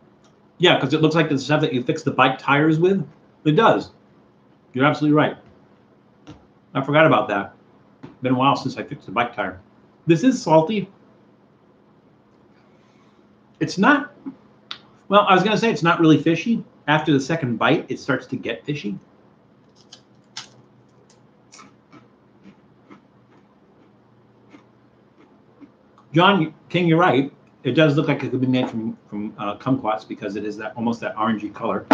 S1: yeah, because it looks like the stuff that you fix the bike tires with. It does. You're absolutely right. I forgot about that. Been a while since I fixed the bike tire. This is salty. It's not, well, I was going to say it's not really fishy, after the second bite, it starts to get fishy. John King, you're right. It does look like it could be made from from uh, kumquats because it is that almost that orangey color.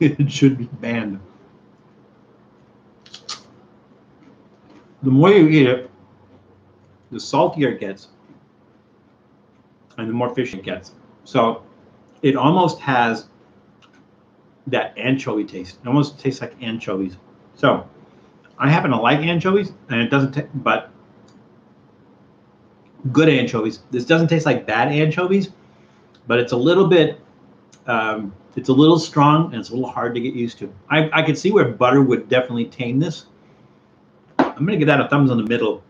S1: It should be banned. The more you eat it, the saltier it gets, and the more fish it gets. So it almost has that anchovy taste. It almost tastes like anchovies. So I happen to like anchovies, and it doesn't, t- but good anchovies. This doesn't taste like bad anchovies, but it's a little bit, um, it's a little strong and it's a little hard to get used to. I, I could see where butter would definitely tame this. I'm gonna give that a thumbs in the middle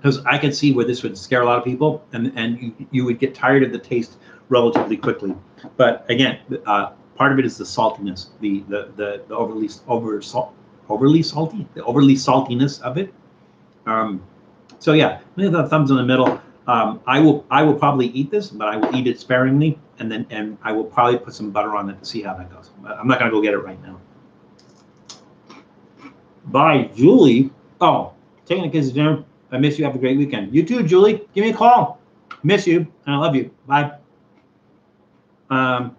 S1: because I can see where this would scare a lot of people, and and you, you would get tired of the taste relatively quickly. But again, uh, part of it is the saltiness, the the the, the overly over salt, overly salty, the overly saltiness of it. Um, so yeah, leave the thumbs in the middle. Um, I will I will probably eat this, but I will eat it sparingly, and then and I will probably put some butter on it to see how that goes. I'm not gonna go get it right now. Bye, Julie. Oh, taking the kids to dinner. I miss you. Have a great weekend. You too, Julie. Give me a call. Miss you, and I love you. Bye. Um,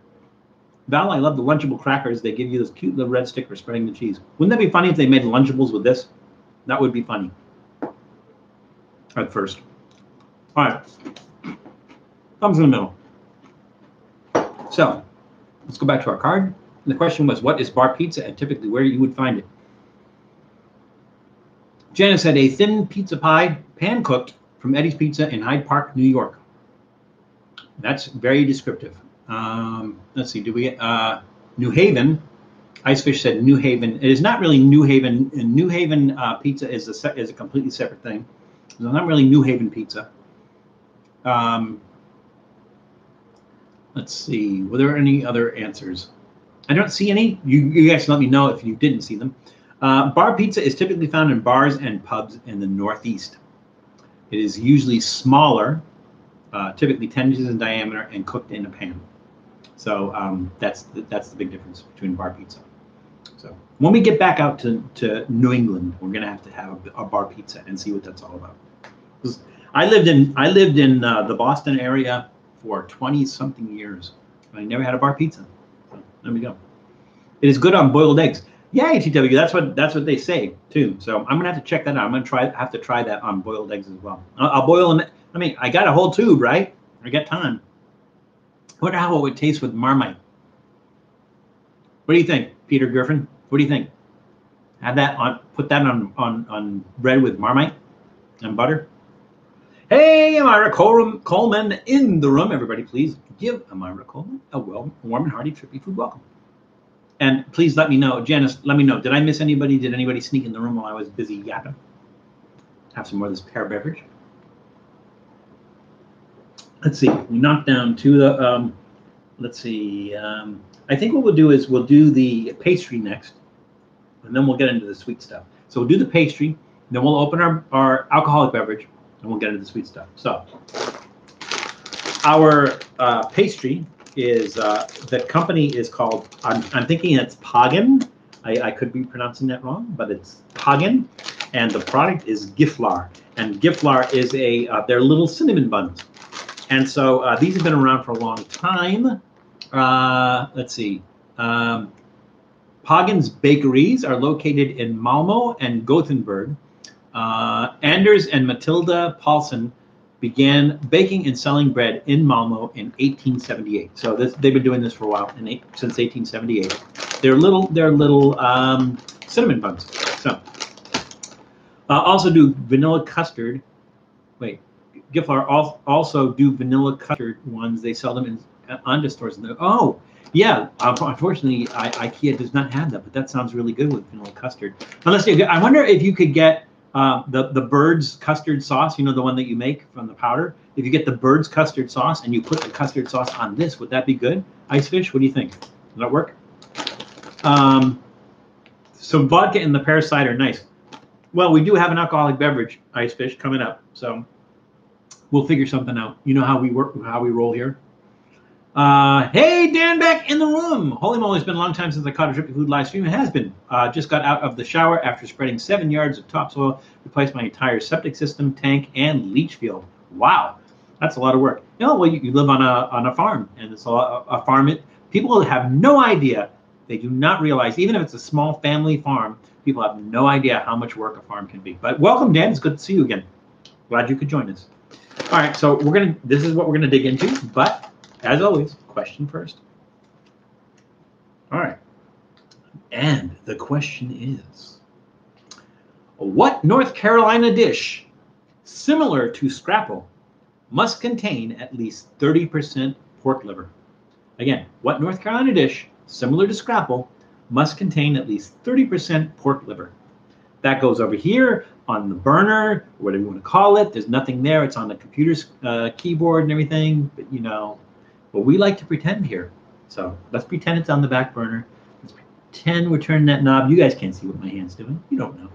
S1: Val, I love the Lunchable crackers. They give you this cute little red stick for spreading the cheese. Wouldn't that be funny if they made Lunchables with this? That would be funny. At first. All right. Thumbs in the middle. So, let's go back to our card. the question was, what is bar pizza and typically where you would find it? Janice said a thin pizza pie, pan cooked from Eddie's Pizza in Hyde Park, New York. That's very descriptive. Um, let's see, do we, uh, New Haven, Icefish said New Haven. It is not really New Haven. New Haven uh, pizza is a, is a completely separate thing. It's not really New Haven pizza. Um, let's see, were there any other answers? I don't see any. You, you guys let me know if you didn't see them. Uh, bar pizza is typically found in bars and pubs in the Northeast. It is usually smaller, uh, typically 10 inches in diameter, and cooked in a pan. So um, that's the, that's the big difference between bar pizza. So when we get back out to, to New England, we're gonna have to have a, a bar pizza and see what that's all about. I lived in I lived in uh, the Boston area for 20 something years. I never had a bar pizza. So there we go. It is good on boiled eggs. Yeah, ATW. That's what that's what they say too. So I'm gonna have to check that out. I'm gonna try have to try that on boiled eggs as well. I'll, I'll boil them. I mean, I got a whole tube, right? I got time. I wonder how it would taste with Marmite. What do you think, Peter Griffin? What do you think? Have that on. Put that on on on bread with Marmite and butter. Hey, Amira Coleman in the room. Everybody, please give Amira Coleman a well, warm and hearty trippy food welcome. And please let me know, Janice, let me know. Did I miss anybody? Did anybody sneak in the room while I was busy yapping? Have some more of this pear beverage. Let's see. We knocked down to the, um, let's see. Um, I think what we'll do is we'll do the pastry next, and then we'll get into the sweet stuff. So we'll do the pastry, then we'll open our, our alcoholic beverage, and we'll get into the sweet stuff. So our uh, pastry is uh, the company is called. I'm, I'm thinking it's Pågen. I, I, could be pronouncing that wrong, but it's Pågen, and the product is Gifflar. And Gifflar is a uh, they're little cinnamon buns, and so uh, these have been around for a long time. Uh, let's see. Um, Pågen's bakeries are located in Malmo and Gothenburg. Uh, Anders and Matilda Påhlsson began baking and selling bread in Malmo in 1878. So this, they've been doing this for a while, eight, since 1878. They're little, they're little um, cinnamon buns. So uh, also do vanilla custard. Wait, Gifflar also do vanilla custard ones. They sell them in uh, on stores. And oh, yeah. Unfortunately, I, IKEA does not have that, but that sounds really good with vanilla custard. Unless you, I wonder if you could get uh, the the Bird's custard sauce, you know, the one that you make from the powder. If you get the Bird's custard sauce and you put the custard sauce on this, would that be good? Ice fish, what do you think? Does that work? Um, so vodka and the pear cider, nice. Well, we do have an alcoholic beverage, ice fish, coming up, so we'll figure something out. You know how we work, how we roll here. Uh, hey, Dan back in the room. Holy moly, it's been a long time since I caught a Trippy Food live stream. It has been. Uh, just got out of the shower after spreading seven yards of topsoil, replaced my entire septic system, tank, and leach field. Wow, that's a lot of work. You know, well, you, you live on a on a farm, and it's a, a farm. It, people have no idea. They do not realize, even if it's a small family farm, people have no idea how much work a farm can be. But welcome, Dan. It's good to see you again. Glad you could join us. All right, so we're gonna. This is what we're gonna dig into, but as always, question first. All right. And the question is What North Carolina dish, similar to Scrapple, must contain at least 30% pork liver? Again, what North Carolina dish, similar to Scrapple, must contain at least 30% pork liver? That goes over here on the burner, whatever you want to call it. There's nothing there. It's on the computer's uh, keyboard and everything. But, you know, but we like to pretend here. So let's pretend it's on the back burner. Let's pretend we're turning that knob. You guys can't see what my hand's doing. You don't know.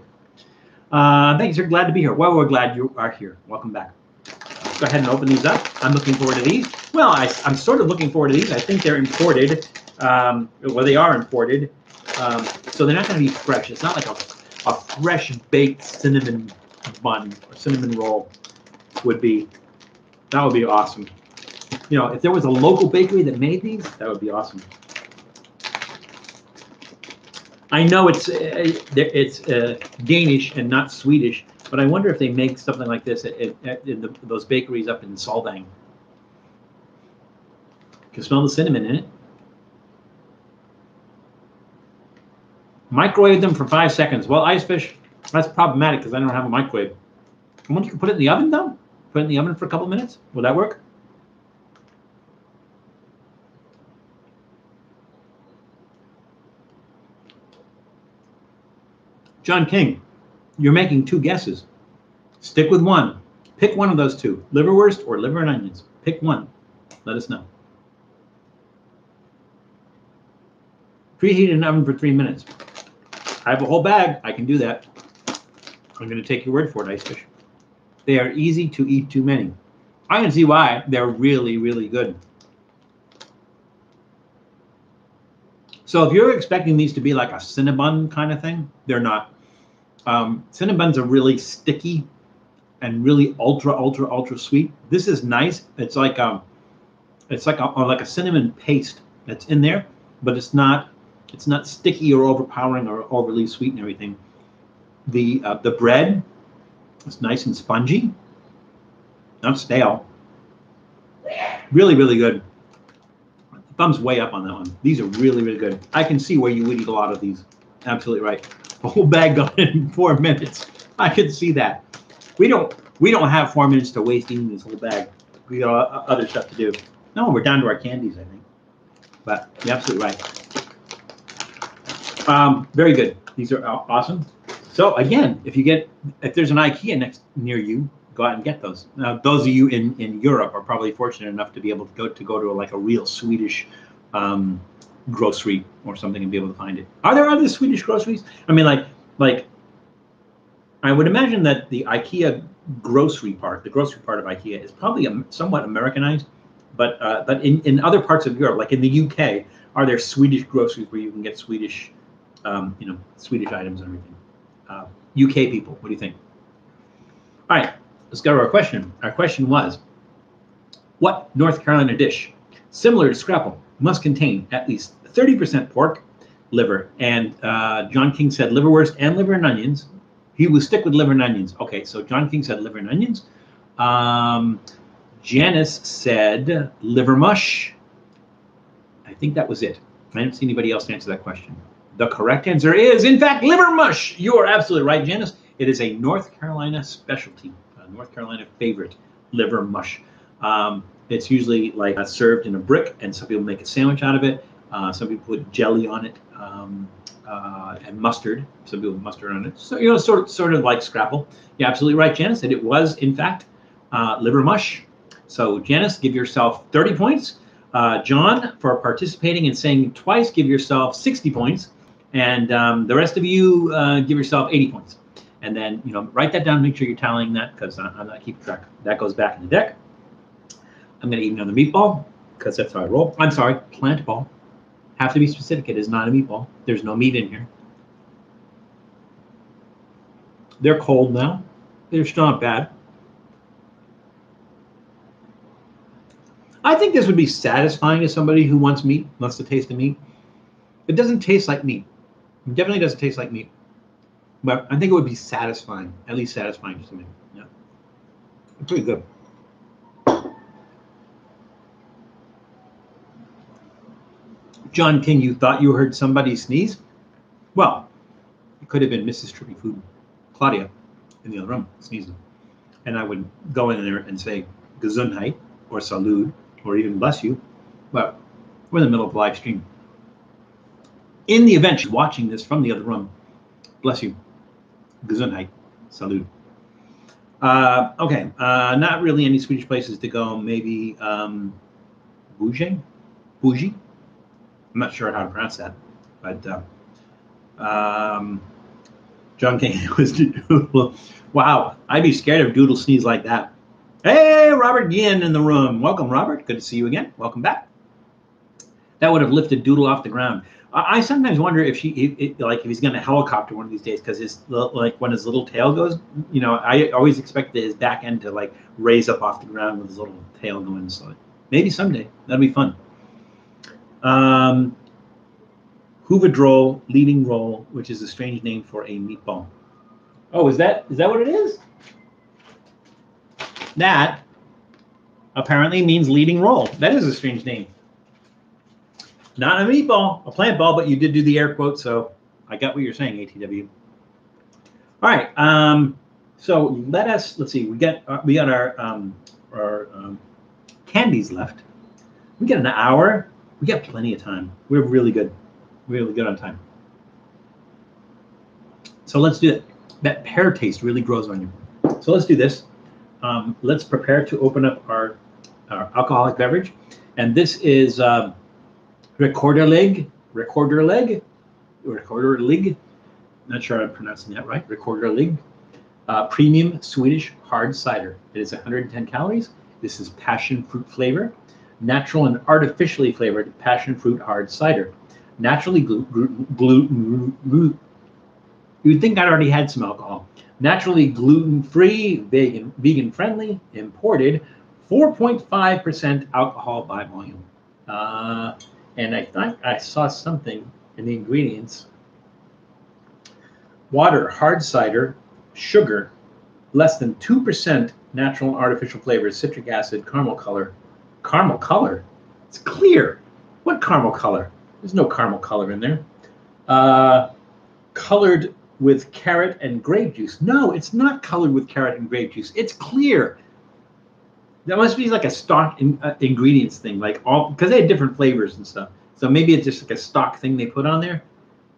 S1: Uh, thanks. You're glad to be here. Well, we're glad you are here. Welcome back. Go ahead and open these up. I'm looking forward to these. Well, I, am sort of looking forward to these. I think they're imported. Um, well, they are imported. Um, so they're not going to be fresh. It's not like a, a fresh baked cinnamon bun or cinnamon roll would be. That would be awesome you know, if there was a local bakery that made these, that would be awesome. I know it's uh, it's uh, Danish and not Swedish, but I wonder if they make something like this at, at, at the, those bakeries up in Solvang. Can smell the cinnamon in it. Microwave them for five seconds. Well, ice fish, that's problematic because I don't have a microwave. I wonder if you can put it in the oven though. Put it in the oven for a couple minutes. Will that work? John King, you're making two guesses. Stick with one. Pick one of those two, liverwurst or liver and onions. Pick one. Let us know. Preheat an oven for three minutes. I have a whole bag. I can do that. I'm going to take your word for it, ice fish. They are easy to eat too many. I can see why. They're really, really good. So if you're expecting these to be like a Cinnabon kind of thing, they're not. Um, Cinnabons are really sticky and really ultra, ultra, ultra sweet. This is nice. It's like um, it's like a like a cinnamon paste that's in there, but it's not it's not sticky or overpowering or overly sweet and everything. The uh, the bread is nice and spongy, not stale. Really, really good. Thumbs way up on that one. These are really, really good. I can see where you would eat a lot of these. Absolutely right. A whole bag gone in four minutes. I can see that. We don't we don't have four minutes to waste eating this whole bag. We got other stuff to do. No, we're down to our candies, I think. But you're absolutely right. Um, very good. These are awesome. So again, if you get if there's an IKEA next near you, go out and get those. Now, those of you in in Europe are probably fortunate enough to be able to go to go to a, like a real Swedish um, grocery or something and be able to find it. Are there other Swedish groceries? I mean, like like I would imagine that the IKEA grocery part, the grocery part of IKEA, is probably a, somewhat Americanized. But uh, but in, in other parts of Europe, like in the UK, are there Swedish groceries where you can get Swedish um, you know, Swedish items and everything. Uh, UK people, what do you think? All right, let's go to our question. Our question was, what North Carolina dish, similar to Scrapple, must contain at least 30% pork, liver, and uh, John King said liverwurst and liver and onions. He will stick with liver and onions. Okay, so John King said liver and onions. Um, Janice said liver mush. I think that was it. I didn't see anybody else answer that question. The correct answer is, in fact, liver mush. You are absolutely right, Janice. It is a North Carolina specialty, a North Carolina favorite, liver mush. Um, it's usually like uh, served in a brick, and some people make a sandwich out of it. Uh, some people put jelly on it um, uh, and mustard. Some people mustard on it. So you know, sort sort of like scrapple. You're absolutely right, Janice. It was, in fact, uh, liver mush. So Janice, give yourself 30 points. Uh, John, for participating and saying twice, give yourself 60 points. And um, the rest of you uh, give yourself 80 points. And then, you know, write that down. Make sure you're tallying that because I'm not keeping track. That goes back in the deck. I'm going to eat another meatball because that's how I roll. I'm sorry, plant ball. Have to be specific. It is not a meatball. There's no meat in here. They're cold now. They're still not bad. I think this would be satisfying to somebody who wants meat, wants to taste the meat. It doesn't taste like meat. It definitely doesn't taste like meat. But I think it would be satisfying, at least satisfying to me. Yeah. Pretty good. John King, you thought you heard somebody sneeze? Well, it could have been Mrs. Trippy Food, Claudia, in the other room sneezing. And I would go in there and say Gesundheit or Salud or even bless you. But we're in the middle of live stream in the event she's watching this from the other room, bless you. Gesundheit. Salud. Uh, okay, uh, not really any Swedish places to go. Maybe um, Bougie? Bougie? I'm not sure how to pronounce that, but uh, um, John King was wow. I'd be scared of Doodle sneeze like that. Hey, Robert Yin in the room. Welcome, Robert. Good to see you again. Welcome back. That would have lifted Doodle off the ground. I sometimes wonder if she, if, if, like, if he's going to helicopter one of these days because his, like, when his little tail goes, you know, I always expected his back end to like raise up off the ground with his little tail going. So maybe someday that'll be fun. Um, Huvudroll leading role, which is a strange name for a meatball. Oh, is that is that what it is? That apparently means leading role. That is a strange name. Not a meatball, a plant ball, but you did do the air quote, so I got what you're saying, ATW. All right. Um, so let us. Let's see. We got uh, we got our um, our um, candies left. We got an hour. We got plenty of time. We're really good. Really good on time. So let's do it. That pear taste really grows on you. So let's do this. Um, let's prepare to open up our, our alcoholic beverage. And this is uh, Rekorderlig, Recorder Leg, Rekorderlig. Not sure I'm pronouncing that right. Rekorderlig. Uh, premium Swedish hard cider. It is 110 calories. This is passion fruit flavor, natural and artificially flavored passion fruit hard cider. Naturally gluten, gluten, you would think I'd already had some alcohol. Naturally gluten-free, vegan, vegan-friendly, imported, 4.5% alcohol by volume. Uh, and I thought I saw something in the ingredients. Water, hard cider, sugar, less than 2% natural and artificial flavors, citric acid, caramel color. Caramel color? It's clear. What caramel color? There's no caramel color in there. Uh, colored with carrot and grape juice. No, it's not colored with carrot and grape juice. It's clear. That must be like a stock in, uh, ingredients thing, like all because they had different flavors and stuff. So maybe it's just like a stock thing they put on there,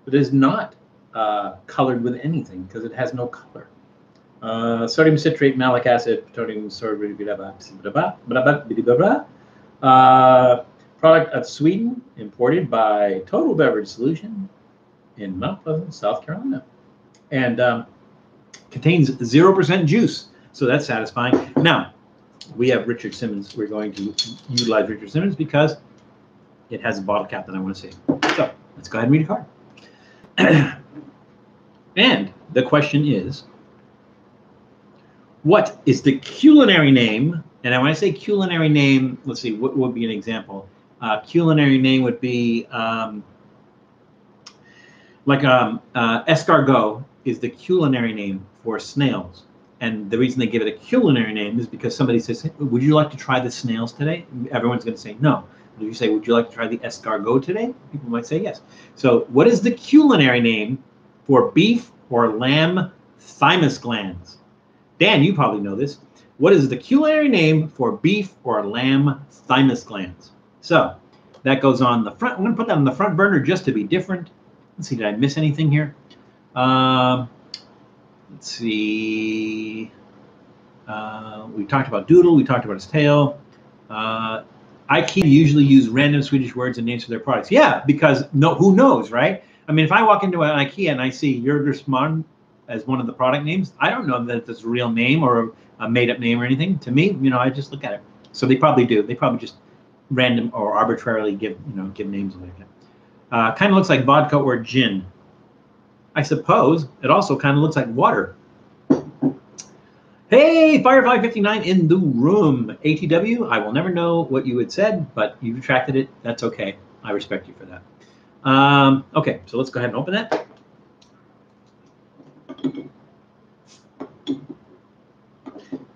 S1: but it is not uh, colored with anything because it has no color. Uh, sodium citrate, malic acid, potassium sorbate, uh, product of Sweden, imported by Total Beverage Solution in Mount Pleasant, South Carolina and um, contains 0% juice. So that's satisfying. Now, we have Richard Simmons. We're going to utilize Richard Simmons because it has a bottle cap that I want to see. So let's go ahead and read a card. and the question is, what is the culinary name? And when I say culinary name, let's see, what would be an example? Uh, culinary name would be um, like um, uh, escargot is the culinary name for snails. And the reason they give it a culinary name is because somebody says, Would you like to try the snails today? Everyone's going to say no. If you say, Would you like to try the escargot today? People might say yes. So, what is the culinary name for beef or lamb thymus glands? Dan, you probably know this. What is the culinary name for beef or lamb thymus glands? So, that goes on the front. I'm going to put that on the front burner just to be different. Let's see, did I miss anything here? Um, let's see. Uh, we talked about Doodle. We talked about his tail. Uh, IKEA usually use random Swedish words and names for their products. Yeah, because no, who knows, right? I mean, if I walk into an IKEA and I see Jurgersman as one of the product names, I don't know that it's a real name or a made-up name or anything. To me, you know, I just look at it. So they probably do. They probably just random or arbitrarily give you know give names like that. Uh, kind of looks like vodka or gin. I suppose it also kind of looks like water. Hey, Firefly 59 in the room. ATW, I will never know what you had said, but you retracted it. That's okay. I respect you for that. Um, okay, so let's go ahead and open that.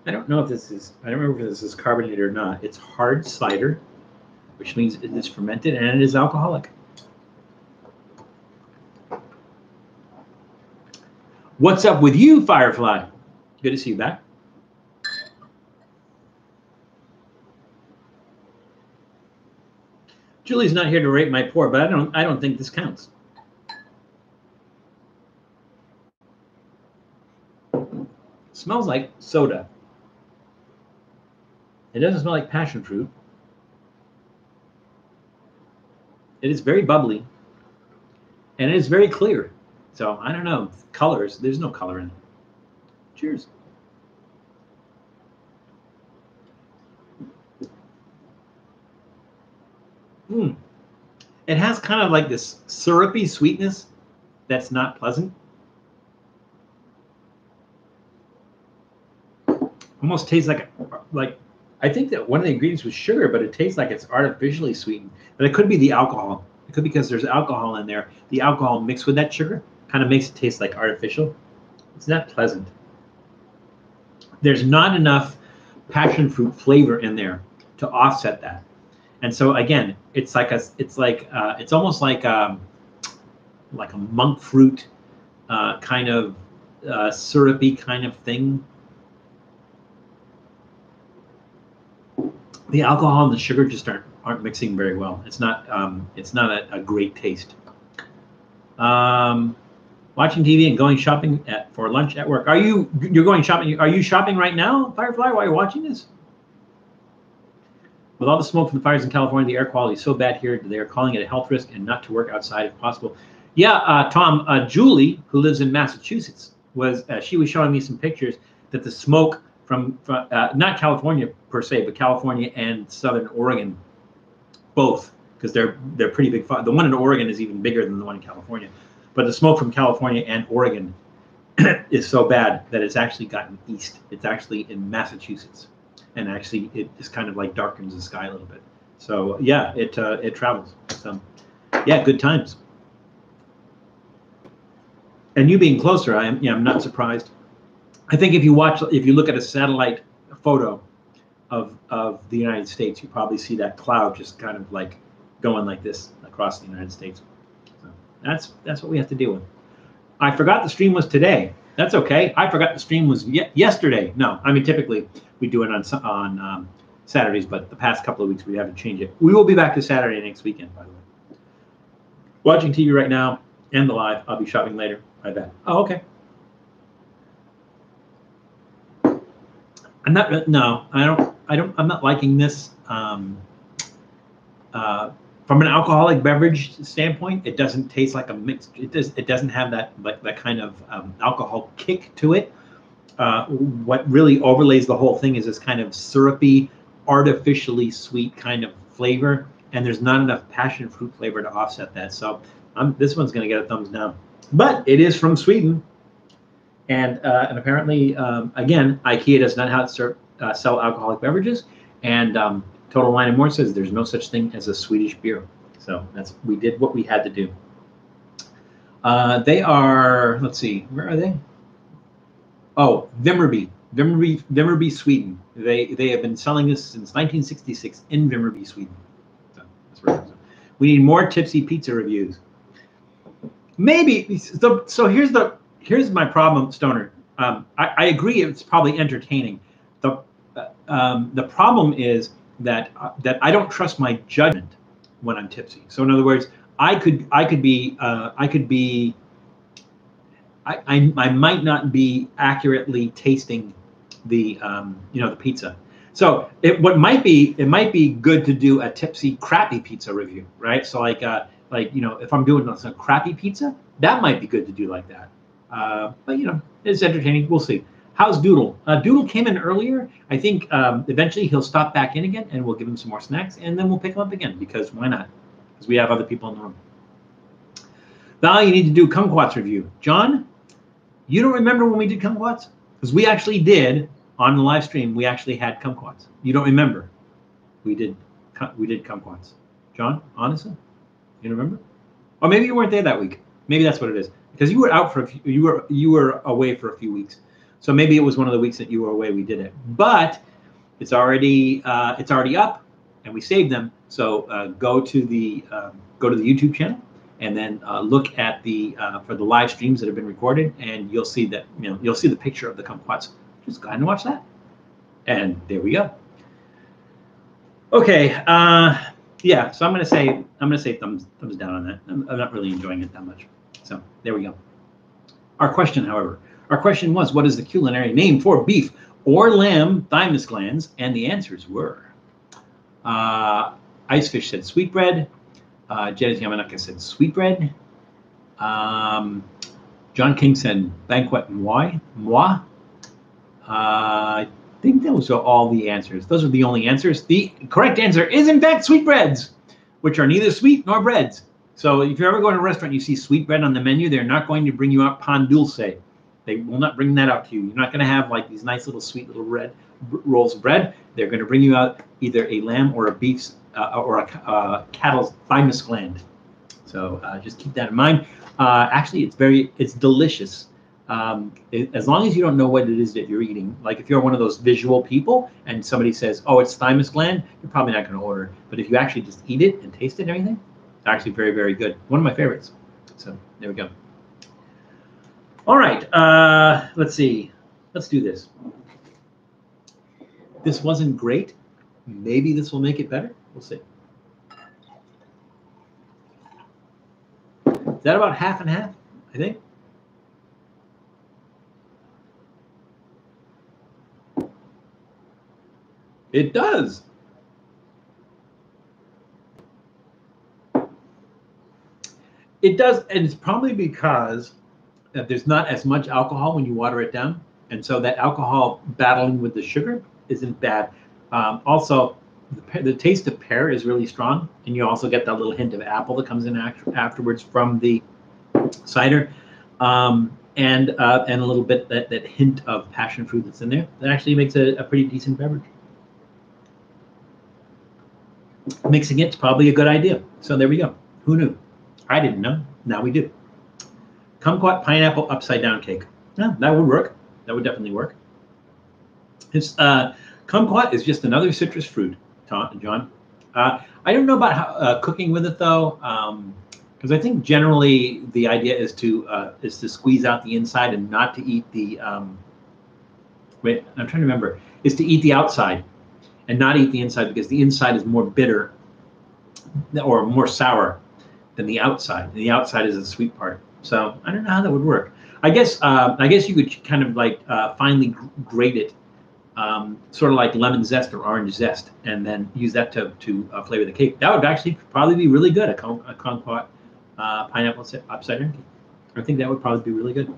S1: I don't know if this is, I don't remember if this is carbonated or not. It's hard cider, which means it is fermented and it is alcoholic. What's up with you, Firefly? Good to see you back. Julie's not here to rate my pour, but I don't I don't think this counts. smells like soda. It doesn't smell like passion fruit. It is very bubbly. And it is very clear. So I don't know. Colors, there's no color in it. Cheers. Hmm. It has kind of like this syrupy sweetness that's not pleasant. Almost tastes like a, like I think that one of the ingredients was sugar, but it tastes like it's artificially sweetened. But it could be the alcohol. It could be because there's alcohol in there. The alcohol mixed with that sugar kind of makes it taste like artificial. It's not pleasant. There's not enough passion fruit flavor in there to offset that. And so again, it's like a, it's like, uh, it's almost like, um, like a monk fruit uh, kind of uh, syrupy kind of thing. The alcohol and the sugar just aren't aren't mixing very well. It's not um, it's not a, a great taste. Um, watching TV and going shopping at, for lunch at work. Are you you're going shopping? Are you shopping right now, Firefly? While you're watching this? With all the smoke from the fires in California, the air quality is so bad here. They are calling it a health risk and not to work outside if possible. Yeah, uh, Tom. Uh, Julie, who lives in Massachusetts, was uh, she was showing me some pictures that the smoke from, from uh, not California per se, but California and Southern Oregon, both because they're they're pretty big. The one in Oregon is even bigger than the one in California, but the smoke from California and Oregon is so bad that it's actually gotten east. It's actually in Massachusetts, and actually it just kind of like darkens the sky a little bit. So yeah, it uh, it travels. So yeah, good times. And you being closer, I am yeah, I'm not surprised. I think if you watch, if you look at a satellite photo of of the United States, you probably see that cloud just kind of like going like this across the United States. So that's that's what we have to deal with. I forgot the stream was today. That's okay. I forgot the stream was ye- yesterday. No, I mean typically we do it on on um, Saturdays, but the past couple of weeks we haven't changed it. We will be back to Saturday next weekend, by the way. Watching TV right now and the live. I'll be shopping later. I bet. Oh, okay. I'm not. No, I don't. I don't. I'm not liking this. Um, uh, from an alcoholic beverage standpoint, it doesn't taste like a mixed. It does. It doesn't have that like that kind of um, alcohol kick to it. Uh, what really overlays the whole thing is this kind of syrupy, artificially sweet kind of flavor, and there's not enough passion fruit flavor to offset that. So, um, this one's going to get a thumbs down. But it is from Sweden, and uh, and apparently, um, again, IKEA does not have serve, uh, sell alcoholic beverages, and um, Total Wine and More says there's no such thing as a Swedish beer. So that's we did what we had to do. Uh, they are. Let's see, where are they? Oh, Vimmerby, Vimmerby, Vimmerby, Sweden. They they have been selling this since 1966 in Vimmerby, Sweden. So that's where we need more tipsy pizza reviews. Maybe so. So here's the here's my problem, Stoner. Um, I, I, agree. It's probably entertaining. The uh, um, the problem is that uh, that I don't trust my judgment when I'm tipsy. So in other words, I could I could be uh, I could be I, I, I might not be accurately tasting the um, you know the pizza. So it what might be it might be good to do a tipsy crappy pizza review, right? So like uh, like you know if i'm doing a crappy pizza that might be good to do like that uh, but you know it's entertaining. We'll see. How's doodle? Uh, doodle came in earlier. I think um, eventually he'll stop back in again and we'll give him some more snacks and then we'll pick him up again because why not? Because we have other people in the room. Val you need to do kumquats review. John you don't remember when we did kumquats? Because we actually did on the live stream we actually had kumquats. You don't remember. We did we did kumquats. John honestly you remember? Or maybe you weren't there that week. Maybe that's what it is. Because you were out for a few, you were you were away for a few weeks. So maybe it was one of the weeks that you were away. We did it, but it's already uh, it's already up, and we saved them. So uh, go to the um, go to the YouTube channel, and then uh, look at the uh, for the live streams that have been recorded, and you'll see that you know you'll see the picture of the kumquats. Just go ahead and watch that, and there we go. Okay, uh, yeah, so I'm gonna say I'm gonna say thumbs thumbs down on that. I'm, I'm, not really enjoying it that much. So there we go. Our question, however, our question was, what is the culinary name for beef or lamb thymus glands? And the answers were, uh, Icefish said sweetbread. Uh, Janet Yamanaka said sweetbread. Um, John King said banquet moi. Moi. Uh, think those are all the answers. Those are the only answers. The correct answer is, in fact, sweetbreads, which are neither sweet nor breads. So if you ever go to a restaurant, and you see sweetbread on the menu, they're not going to bring you out pan dulce. They will not bring that out to you. You're not going to have like these nice little sweet little red rolls of bread. They're going to bring you out either a lamb or a beef uh, or a uh, cattle's thymus gland. So uh, just keep that in mind. Uh, actually, it's very it's delicious um, it, as long as you don't know what it is that you're eating, like if you're one of those visual people and somebody says, "Oh, it's thymus gland," you're probably not going to order. But if you actually just eat it and taste it and everything, it's actually very, very good. One of my favorites. So there we go. All right, uh, let's see. Let's do this. This wasn't great. Maybe this will make it better. We'll see. Is that about half and half, I think? It does. It does, and it's probably because uh, there's not as much alcohol when you water it down, and so that alcohol battling with the sugar isn't bad. Um, also, the, the, taste of pear is really strong, and you also get that little hint of apple that comes in afterwards from the cider, um, and uh, and a little bit that, that hint of passion fruit that's in there. That actually makes a, a pretty decent beverage. Mixing it's probably a good idea. So there we go. Who knew? I didn't know. Now we do. Kumquat pineapple upside down cake. Yeah, that would work. That would definitely work. It's uh, kumquat is just another citrus fruit, John. Uh, I don't know about how, uh, cooking with it though, because um, I think generally the idea is to uh, is to squeeze out the inside and not to eat the. Um, wait, I'm trying to remember. Is to eat the outside and not eat the inside because the inside is more bitter or more sour than the outside. And the outside is the sweet part. So I don't know how that would work. I guess uh, I guess you could kind of like uh, finely grate it, um, sort of like lemon zest or orange zest, and then use that to to uh, flavor the cake. That would actually probably be really good. A, con- a kumquat uh, pineapple upside down cake. I think that would probably be really good.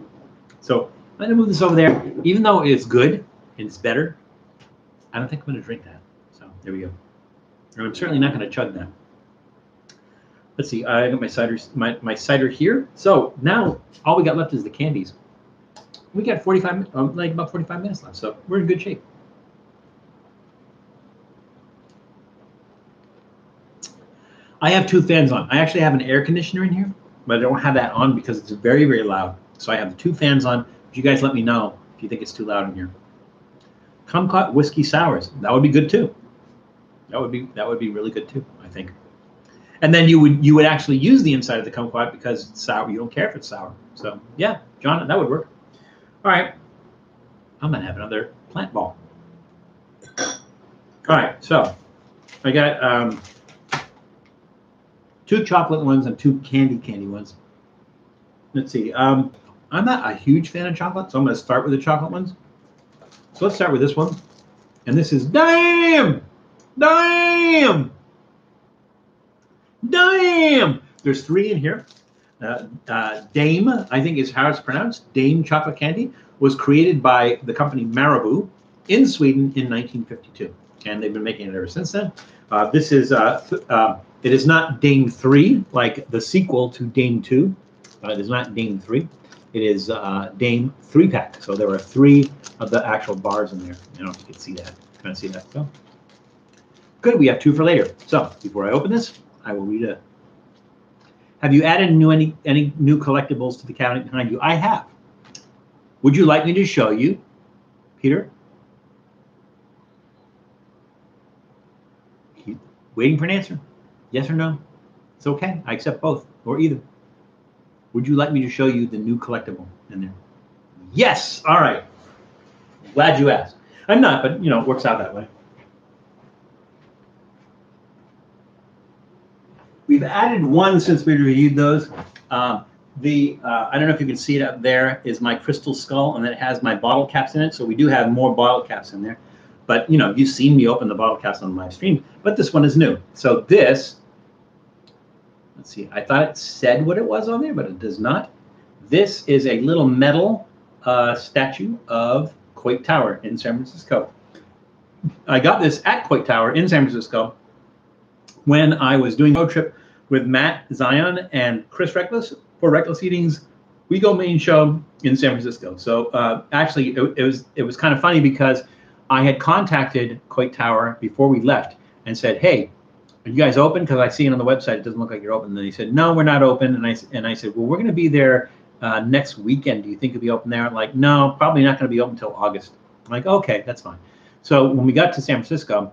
S1: So I'm gonna move this over there. Even though it's good, it's better. I don't think I'm gonna drink that. So there we go. I'm certainly not gonna chug that let's see, I got my cider, my, my cider here. So now all we got left is the candies. We got 45, um, like about 45 minutes left, so we're in good shape. I have two fans on. I actually have an air conditioner in here, but I don't have that on because it's very, very loud. So I have the two fans on. But you guys let me know if you think it's too loud in here. Kumquat whiskey sours. That would be good too. That would be that would be really good too, I think and then you would you would actually use the inside of the kumquat because it's sour. You don't care if it's sour. So yeah, John, that would work. All right, I'm gonna have another plant ball. All right, so I got um, two chocolate ones and two candy candy ones. Let's see. Um, I'm not a huge fan of chocolate, so I'm to start with the chocolate ones. So let's start with this one, and this is damn, damn. Damn! There's three in here. Uh, uh, Daim, I think is how it's pronounced. Daim chocolate candy was created by the company Marabou in Sweden in 1952, and they've been making it ever since then. Uh, this is uh, uh, it is not Daim three like the sequel to Daim two. Uh, it is not Daim three. It is Daim three pack. So there are three of the actual bars in there. I don't know if you can see that. Can I see that? So good. We have two for later. So before I open this, I will read it. Have you added new any any new collectibles to the cabinet behind you? I have. Would you like me to show you, Peter? waiting for an answer. Yes or no? It's okay. I accept both or either. Would you like me to show you the new collectible in there? Yes. All right. Glad you asked. I'm not, but you know, it works out that way. We've added one since we reviewed those. Um, the uh, I don't know if you can see it up there is my crystal skull, and then it has my bottle caps in it. So we do have more bottle caps in there. But you know, you've seen me open the bottle caps on my stream, but this one is new. So this, let's see, I thought it said what it was on there, but it does not. This is a little metal uh, statue of Coit Tower in San Francisco. I got this at Coit Tower in San Francisco when I was doing a road trip with Matt Zion and Chris Reckless for Reckless Eating's We Go Main show in San Francisco. So uh, actually, it, it, was it was kind of funny because I had contacted Coit Tower before we left and said, "Hey, are you guys open? Because I see it on the website. It doesn't look like you're open." And they said, "No, we're not open." And I and I said, "Well, we're going to be there uh, next weekend. Do you think you'll be open there?" Like, no, probably not going to be open until August. I'm like, okay, that's fine. So when we got to San Francisco,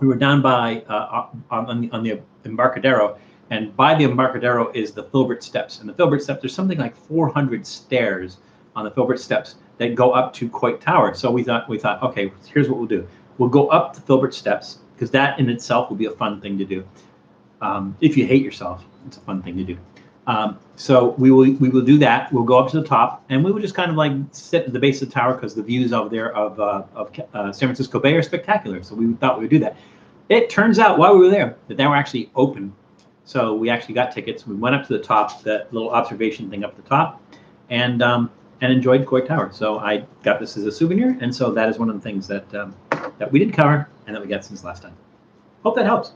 S1: we were down by uh, on, on the Embarcadero, And by the Embarcadero is the Filbert Steps. And the Filbert Steps, there's something like 400 stairs on the Filbert Steps that go up to Coit Tower. So we thought, we thought, okay, here's what we'll do. We'll go up the Filbert Steps because that in itself will be a fun thing to do. Um, if you hate yourself, it's a fun thing to do. Um, so we will we will do that. We'll go up to the top, and we will just kind of like sit at the base of the tower because the views over there of uh, of uh, San Francisco Bay are spectacular. So we thought we would do that. It turns out while we were there that they were actually open. So we actually got tickets. We went up to the top, that little observation thing up the top, and um, and enjoyed Coit Tower. So I got this as a souvenir, and so that is one of the things that um, that we did cover and that we got since last time. Hope that helps.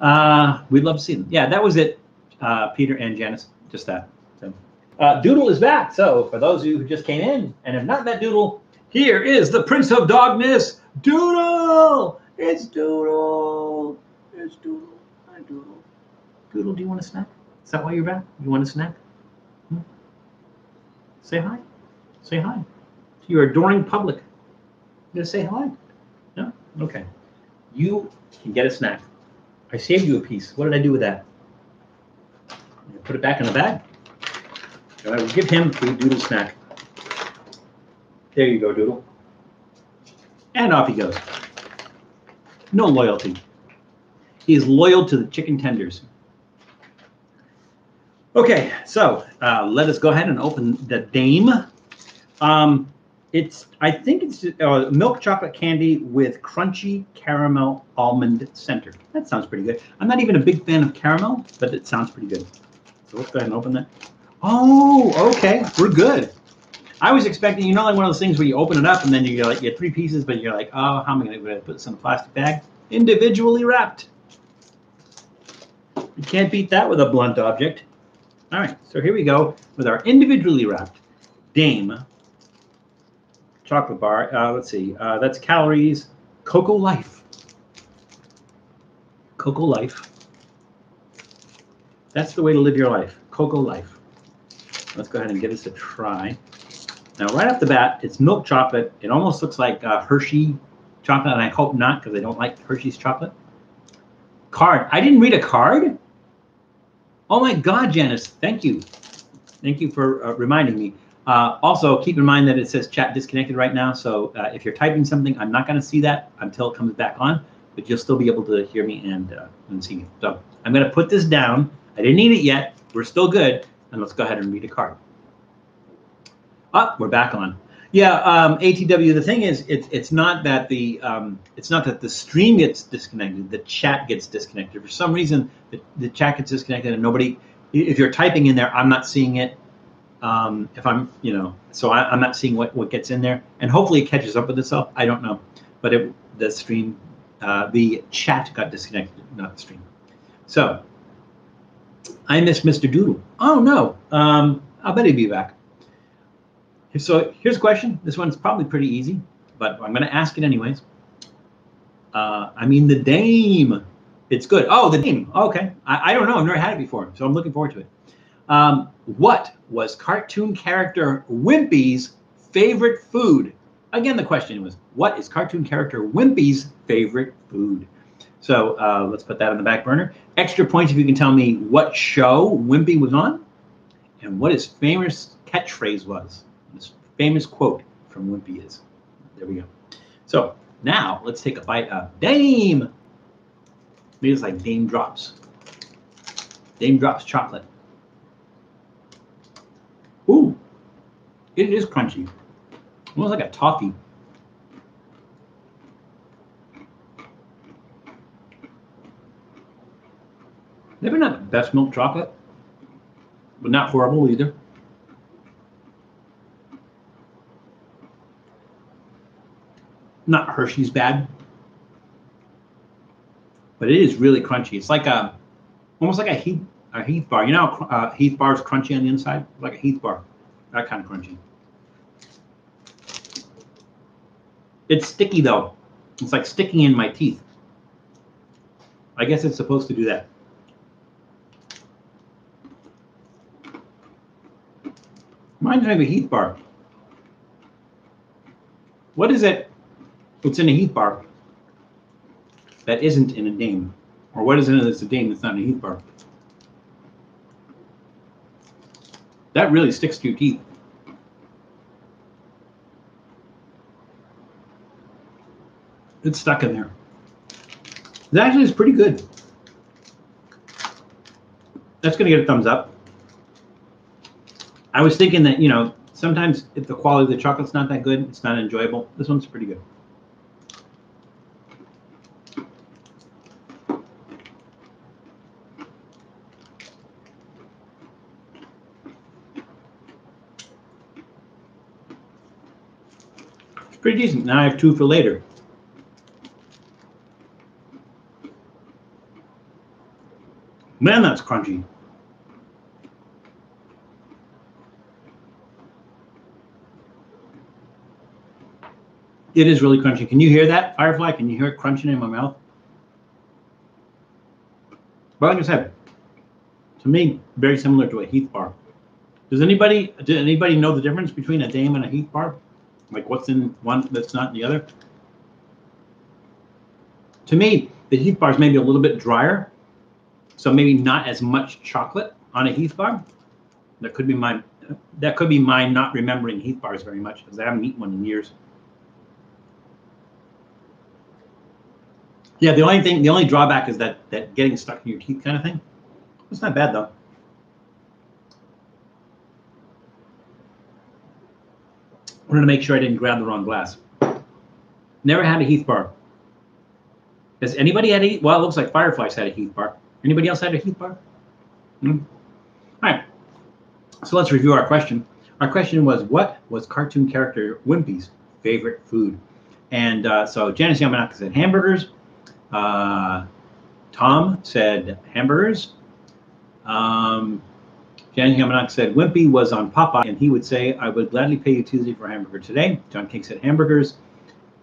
S1: Uh, we'd love to see them. Yeah, that was it uh, Peter and Janice, just that. So, uh, Doodle is back. So for those of you who just came in and have not met Doodle, here is the Prince of Dogness, Doodle. It's Doodle. It's Doodle. Hi, Doodle. Doodle, do you want a snack? Is that why you're back? You want a snack? Hmm? Say hi. Say hi to your adoring public. You gonna say hi? No? Okay. You can get a snack. I saved you a piece. What did I do with that? put it back in the bag. I will give him the Doodle snack. There you go, Doodle. And off he goes. No loyalty. He is loyal to the chicken tenders. Okay, so uh, let us go ahead and open the Daim. Um, it's I think it's uh, milk chocolate candy with crunchy caramel almond center. That sounds pretty good. I'm not even a big fan of caramel, but it sounds pretty good. So let's go ahead and open that. Oh, okay, we're good. I was expecting, you know, like one of those things where you open it up and then you get like you get three pieces, but you're like, oh, how am I going to put this in a plastic bag? Individually wrapped. You can't beat that with a blunt object. All right, so here we go with our individually wrapped Daim chocolate bar. Uh, let's see, uh, that's calories. Cocoa Life. Cocoa Life. That's the way to live your life. Cocoa life. Let's go ahead and give this a try. Now, right off the bat, it's milk chocolate. It almost looks like uh, Hershey chocolate, and I hope not because I don't like Hershey's chocolate. Card. I didn't read a card. Oh my God, Janice. Thank you. Thank you for uh, reminding me. Uh, also, keep in mind that it says chat disconnected right now. So uh, if you're typing something, I'm not going to see that until it comes back on, but you'll still be able to hear me and, uh, and see me. So I'm going to put this down I didn't eat it yet. We're still good. And let's go ahead and read a card. Ah, we're back on. Yeah, um, ATW. The thing is, it's it's not that the um, it's not that the stream gets disconnected. The chat gets disconnected for some reason. The, the chat gets disconnected, and nobody. If you're typing in there, I'm not seeing it. Um, if I'm, you know, so I, am not seeing what what gets in there, and hopefully it catches up with itself. I don't know, but it the stream, uh, the chat got disconnected, not the stream. So I miss Mr. Doodle. Oh no, um, I'll bet he'd be back. So here's a question. This one's probably pretty easy, but I'm going to ask it anyways. Uh, I mean, the Daim. It's good. Oh, the Daim. Okay. I, I, don't know. I've never had it before, so I'm looking forward to it. Um, what was cartoon character Wimpy's favorite food? Again, the question was, what is cartoon character Wimpy's favorite food? So uh, let's put that on the back burner. Extra points if you can tell me what show Wimpy was on and what his famous catchphrase was. Famous quote from Wimpy is. There we go. So now let's take a bite of Daim. Maybe it's like Daim Drops. Daim Drops chocolate. Ooh, it is crunchy. Almost like a toffee. Maybe not the best milk chocolate, but not horrible either. Not Hershey's bad, but it is really crunchy. It's like a, almost like a Heath, a Heath bar. You know, uh, Heath bar is crunchy on the inside, like a Heath bar, that kind of crunchy. It's sticky though. It's like sticking in my teeth. I guess it's supposed to do that. Me of a Heath bar. What is it What's in a Heath bar that isn't in a Daim? Or what is it that's a Daim that's not in a Heath bar? That really sticks to your teeth. It's stuck in there. That actually is pretty good. That's going to get a thumbs up. I was thinking that, you know, sometimes if the quality of the chocolate's not that good, it's not enjoyable. This one's pretty good. Pretty decent. Now I have two for later. Man, that's crunchy. It is really crunchy. Can you hear that, Firefly? Can you hear it crunching in my mouth? But like I said, to me, very similar to a Heath bar. Does anybody does anybody know the difference between a Daim and a Heath bar? Like what's in one that's not in the other? To me, the Heath bar is maybe a little bit drier, so maybe not as much chocolate on a Heath bar. That could be my that could be my not remembering Heath bars very much because I haven't eaten one in years. Yeah, the only thing, the only drawback is that that getting stuck in your teeth kind of thing. It's not bad though. Wanted to make sure I didn't grab the wrong glass. Never had a Heath bar. Has anybody had a Well, it looks like Fireflies had a Heath bar. Anybody else had a Heath bar? Hmm? All right. So let's review our question. Our question was, what was cartoon character Wimpy's favorite food? And uh, so Janice Yamanaka said hamburgers. Uh, Tom said hamburgers. Um, Jan Yamanaka said Wimpy was on Popeye, and he would say, "I would gladly pay you Tuesday for a hamburger today." John King said hamburgers.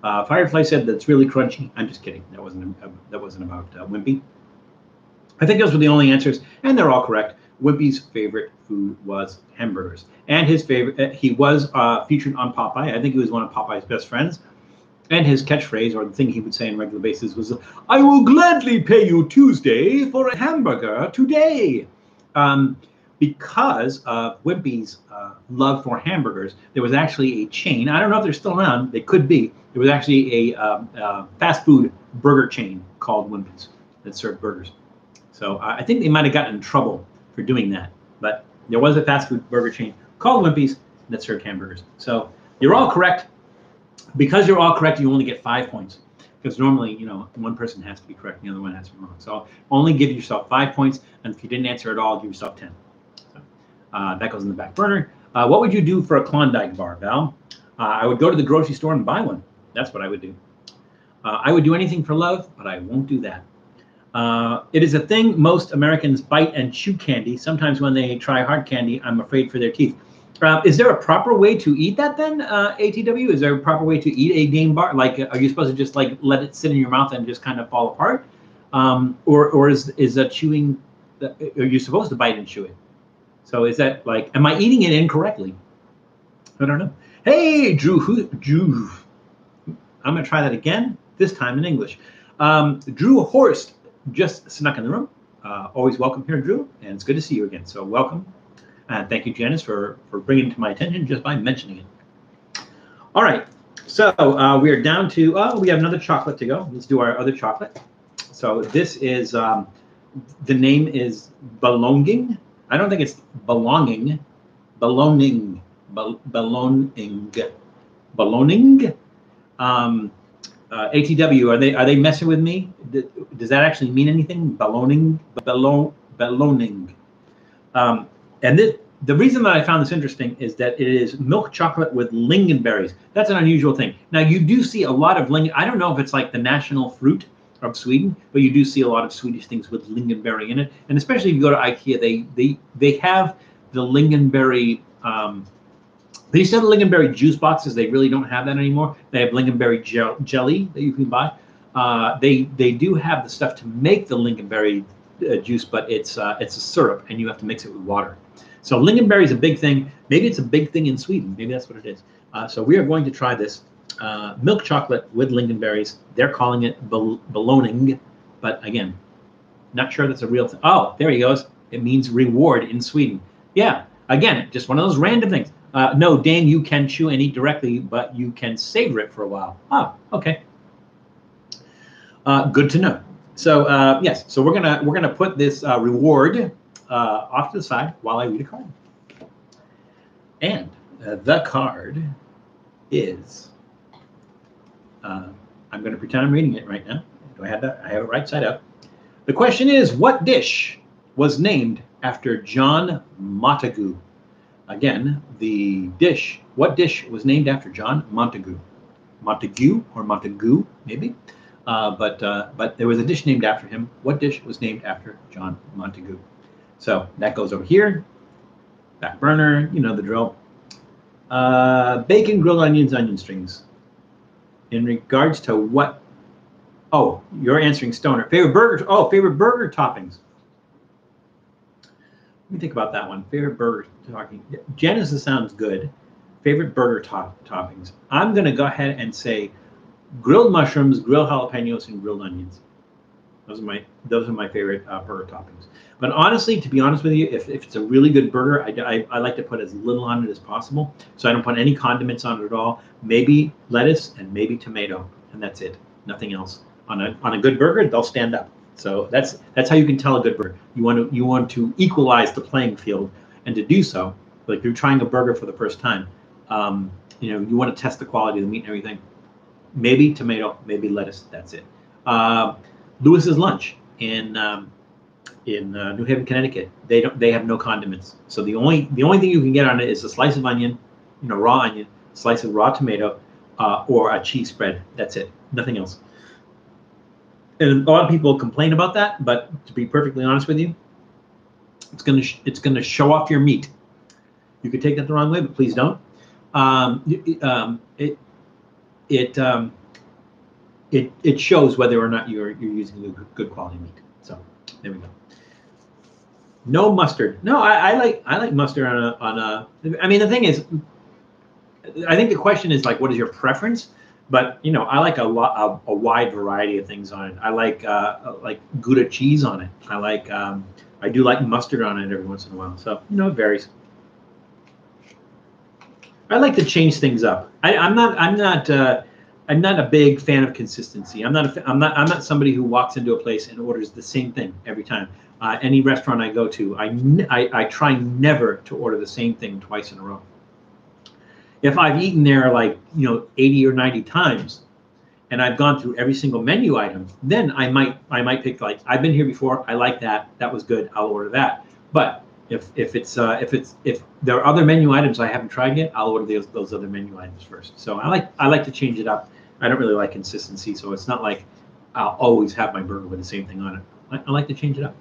S1: Uh, Firefly said that's really crunchy. I'm just kidding. That wasn't uh, that wasn't about uh, Wimpy. I think those were the only answers, and they're all correct. Wimpy's favorite food was hamburgers, and his favorite. Uh, he was uh, featured on Popeye. I think he was one of Popeye's best friends. And his catchphrase, or the thing he would say on regular basis, was, "I will gladly pay you Tuesday for a hamburger today." Um, because of Wimpy's uh, love for hamburgers, there was actually a chain. I don't know if they're still around. They could be. There was actually a uh, uh, fast food burger chain called Wimpy's that served burgers. So I think they might have gotten in trouble for doing that. But there was a fast food burger chain called Wimpy's that served hamburgers. So you're all correct because you're all correct, you only get five points. Because normally, you know, one person has to be correct, and the other one has to be wrong. So only give yourself five points, and if you didn't answer at all, give yourself ten. Uh, that goes in the back burner. Uh, what would you do for a Klondike bar, Val? Uh, I would go to the grocery store and buy one. That's what I would do. I would do anything for love, but I won't do that. Uh, it is a thing most Americans bite and chew candy. Sometimes when they try hard candy, I'm afraid for their teeth. Uh, is there a proper way to eat that then, uh, ATW? Is there a proper way to eat a Daim bar? Like, are you supposed to just like let it sit in your mouth and just kind of fall apart, um, or or is is a chewing? Are you supposed to bite and chew it? So is that like, am I eating it incorrectly? I don't know. Hey, Drew, who, Drew. I'm gonna try that again. This time in English. Um, Drew Horst just snuck in the room. Uh, always welcome here, Drew, and it's good to see you again. So welcome and thank you, Janice, for, for bringing it to my attention just by mentioning it. All right, so uh, we are down to, oh, we have another chocolate to go. Let's do our other chocolate. So this is, um, the name is Belonging. I don't think it's Belonging, Belonging, Belonging, Belonging. Um, uh, ATW, are they are they messing with me? Does that actually mean anything? Belonging, belong, belonging. Um, and this, the reason that I found this interesting is that it is milk chocolate with lingonberries. That's an unusual thing. Now you do see a lot of ling. I don't know if it's like the national fruit of Sweden, but you do see a lot of Swedish things with lingonberry in it. And especially if you go to IKEA, they they they have the lingonberry. Um, they used to have the lingonberry juice boxes. They really don't have that anymore. They have lingonberry gel, jelly that you can buy. Uh, they they do have the stuff to make the lingonberry uh, juice, but it's uh, it's a syrup, and you have to mix it with water. So lingonberry is a big thing. Maybe it's a big thing in Sweden. Maybe that's what it is. Uh, so we are going to try this uh, milk chocolate with lingonberries. They're calling it beloning, but again, Not sure that's a real thing. Oh, there he goes. It means reward in Sweden. Yeah, again, just one of those random things. Uh, no, Dan, you can chew and eat directly, but you can savor it for a while. Oh, okay. Uh, good to know. So uh, yes, so we're gonna we're gonna put this uh, reward uh, off to the side while I read a card. And uh, the card is. Uh, I'm going to pretend I'm reading it right now. Do I have that? I have it right side up. The question is, what dish was named after John Montagu? Again, the dish. What dish was named after John Montagu? Montague or Montagu, maybe. Uh, but uh, but there was a dish named after him. What dish was named after John Montagu? So that goes over here. Back burner, you know the drill. Uh, bacon, grilled onions, onion strings. In regards to what? Oh, you're answering Stoner. Favorite burger? Oh, favorite burger toppings. Let me think about that one. Favorite burger talking. Genesis sounds good. Favorite burger top toppings. I'm gonna go ahead and say grilled mushrooms, grilled jalapenos, and grilled onions. Those are my those are my favorite uh, burger toppings. But honestly, to be honest with you, if, if it's a really good burger, I, I, I, like to put as little on it as possible. So I don't put any condiments on it at all. Maybe lettuce and maybe tomato, and that's it. Nothing else. On a on a good burger, they'll stand up. So that's that's how you can tell a good burger. You want to you want to equalize the playing field, and to do so, like you're trying a burger for the first time, um, you know you want to test the quality of the meat and everything. Maybe tomato, maybe lettuce. That's it. Uh, Louis' Lunch in um, in uh, New Haven, Connecticut. They don't. They have no condiments. So the only the only thing you can get on it is a slice of onion, you know, raw onion, slice of raw tomato, uh, or a cheese spread. That's it. Nothing else. And a lot of people complain about that, but to be perfectly honest with you, it's gonna it's gonna show off your meat. You could take that the wrong way, but please don't. Um, um, it it um, it it shows whether or not you're you're using good quality meat. So there we go. No mustard. No, I, I like I like mustard on a on a. I mean, the thing is, I think the question is like, what is your preference? But you know, I like a lot a, a wide variety of things on it. I like uh, like Gouda cheese on it. I like um, I do like mustard on it every once in a while. So you know, it varies. I like to change things up. I, I'm not I'm not. Uh, I'm not a big fan of consistency. I'm not. A, I'm not. I'm not somebody who walks into a place and orders the same thing every time. Uh, any restaurant I go to, I, I I try never to order the same thing twice in a row. If I've eaten there like you know 80 or 90 times, and I've gone through every single menu item, then I might I might pick like I've been here before. I like that. That was good. I'll order that. But if if it's uh, if it's if there are other menu items I haven't tried yet, I'll order those those other menu items first. So I like I like to change it up I don't really like consistency, so it's not like I'll always have my burger with the same thing on it. I, I like to change it up.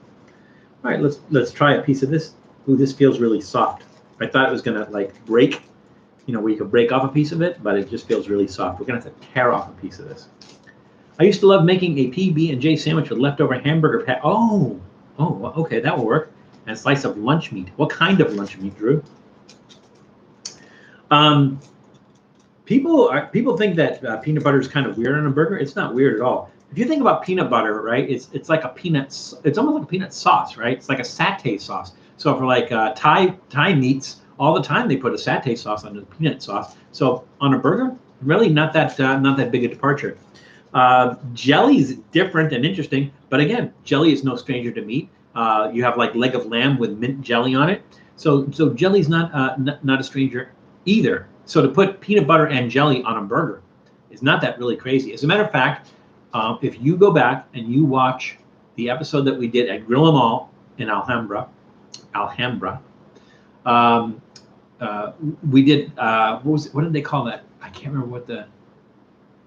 S1: All right, let's let's try a piece of this. Ooh, this feels really soft. I thought it was gonna like break, you know, where you could break off a piece of it, but it just feels really soft. We're gonna have to tear off a piece of this. I used to love making a PB and J sandwich with leftover hamburger pat. Oh, oh, okay, that will work. And a slice of lunch meat. What kind of lunch meat, Drew? Um, people are people think that uh, peanut butter is kind of weird on a burger. It's not weird at all. If you think about peanut butter, right, it's it's like a peanut. It's almost like a peanut sauce, right? It's like a satay sauce. So for like uh, Thai Thai meats, all the time they put a satay sauce on the peanut sauce. So on a burger, really not that uh, not that big a departure. Uh, jelly is different and interesting, but again, jelly is no stranger to meat. Uh, you have like leg of lamb with mint jelly on it. So so jelly's not uh, n- not a stranger either. So to put peanut butter and jelly on a burger is not that really crazy. As a matter of fact, um, if you go back and you watch the episode that we did at Grill 'Em All in Alhambra, Alhambra, um, uh, we did uh, what was it, what did they call that? I can't remember what the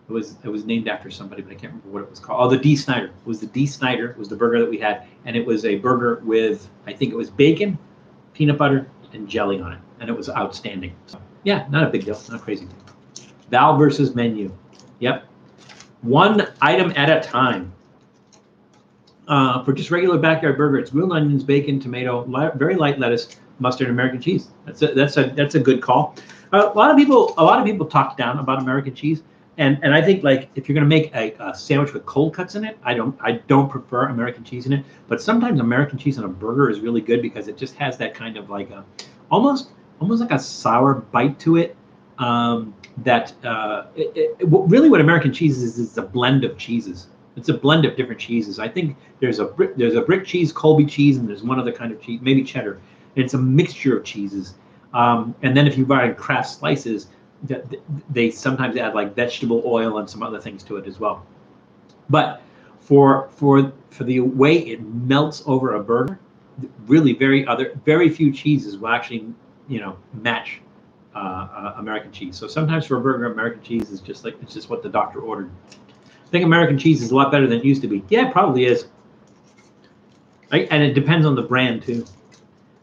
S1: it was. It was named after somebody, but I can't remember what it was called. Oh, the Dee Snider it was the Dee Snider was the burger that we had, and it was a burger with I think it was bacon, peanut butter, and jelly on it, and it was outstanding. So, yeah, not a big deal, not crazy. Val versus menu. Yep. One item at a time. Uh, for just regular backyard burger, it's grilled onions, bacon, tomato, very light lettuce, mustard, and American cheese. That's a, that's a that's a good call. Uh, a lot of people a lot of people talk down about American cheese, and and I think like if you're gonna make a, a, sandwich with cold cuts in it, I don't I don't prefer American cheese in it. But sometimes American cheese on a burger is really good because it just has that kind of like a almost almost like a sour bite to it. Um, that uh, it, it, really what American cheese is is a blend of cheeses. It's a blend of different cheeses. I think there's a brick, there's a brick cheese, Colby cheese, and there's one other kind of cheese, maybe cheddar. And it's a mixture of cheeses. Um, and then if you buy Kraft slices, they sometimes add like vegetable oil and some other things to it as well. But for for for the way it melts over a burger, really very other very few cheeses will actually you know match uh, uh, American cheese. So sometimes for a burger, American cheese is just like it's just what the doctor ordered. I think American cheese is a lot better than it used to be. Yeah, it probably is. I, and it depends on the brand too.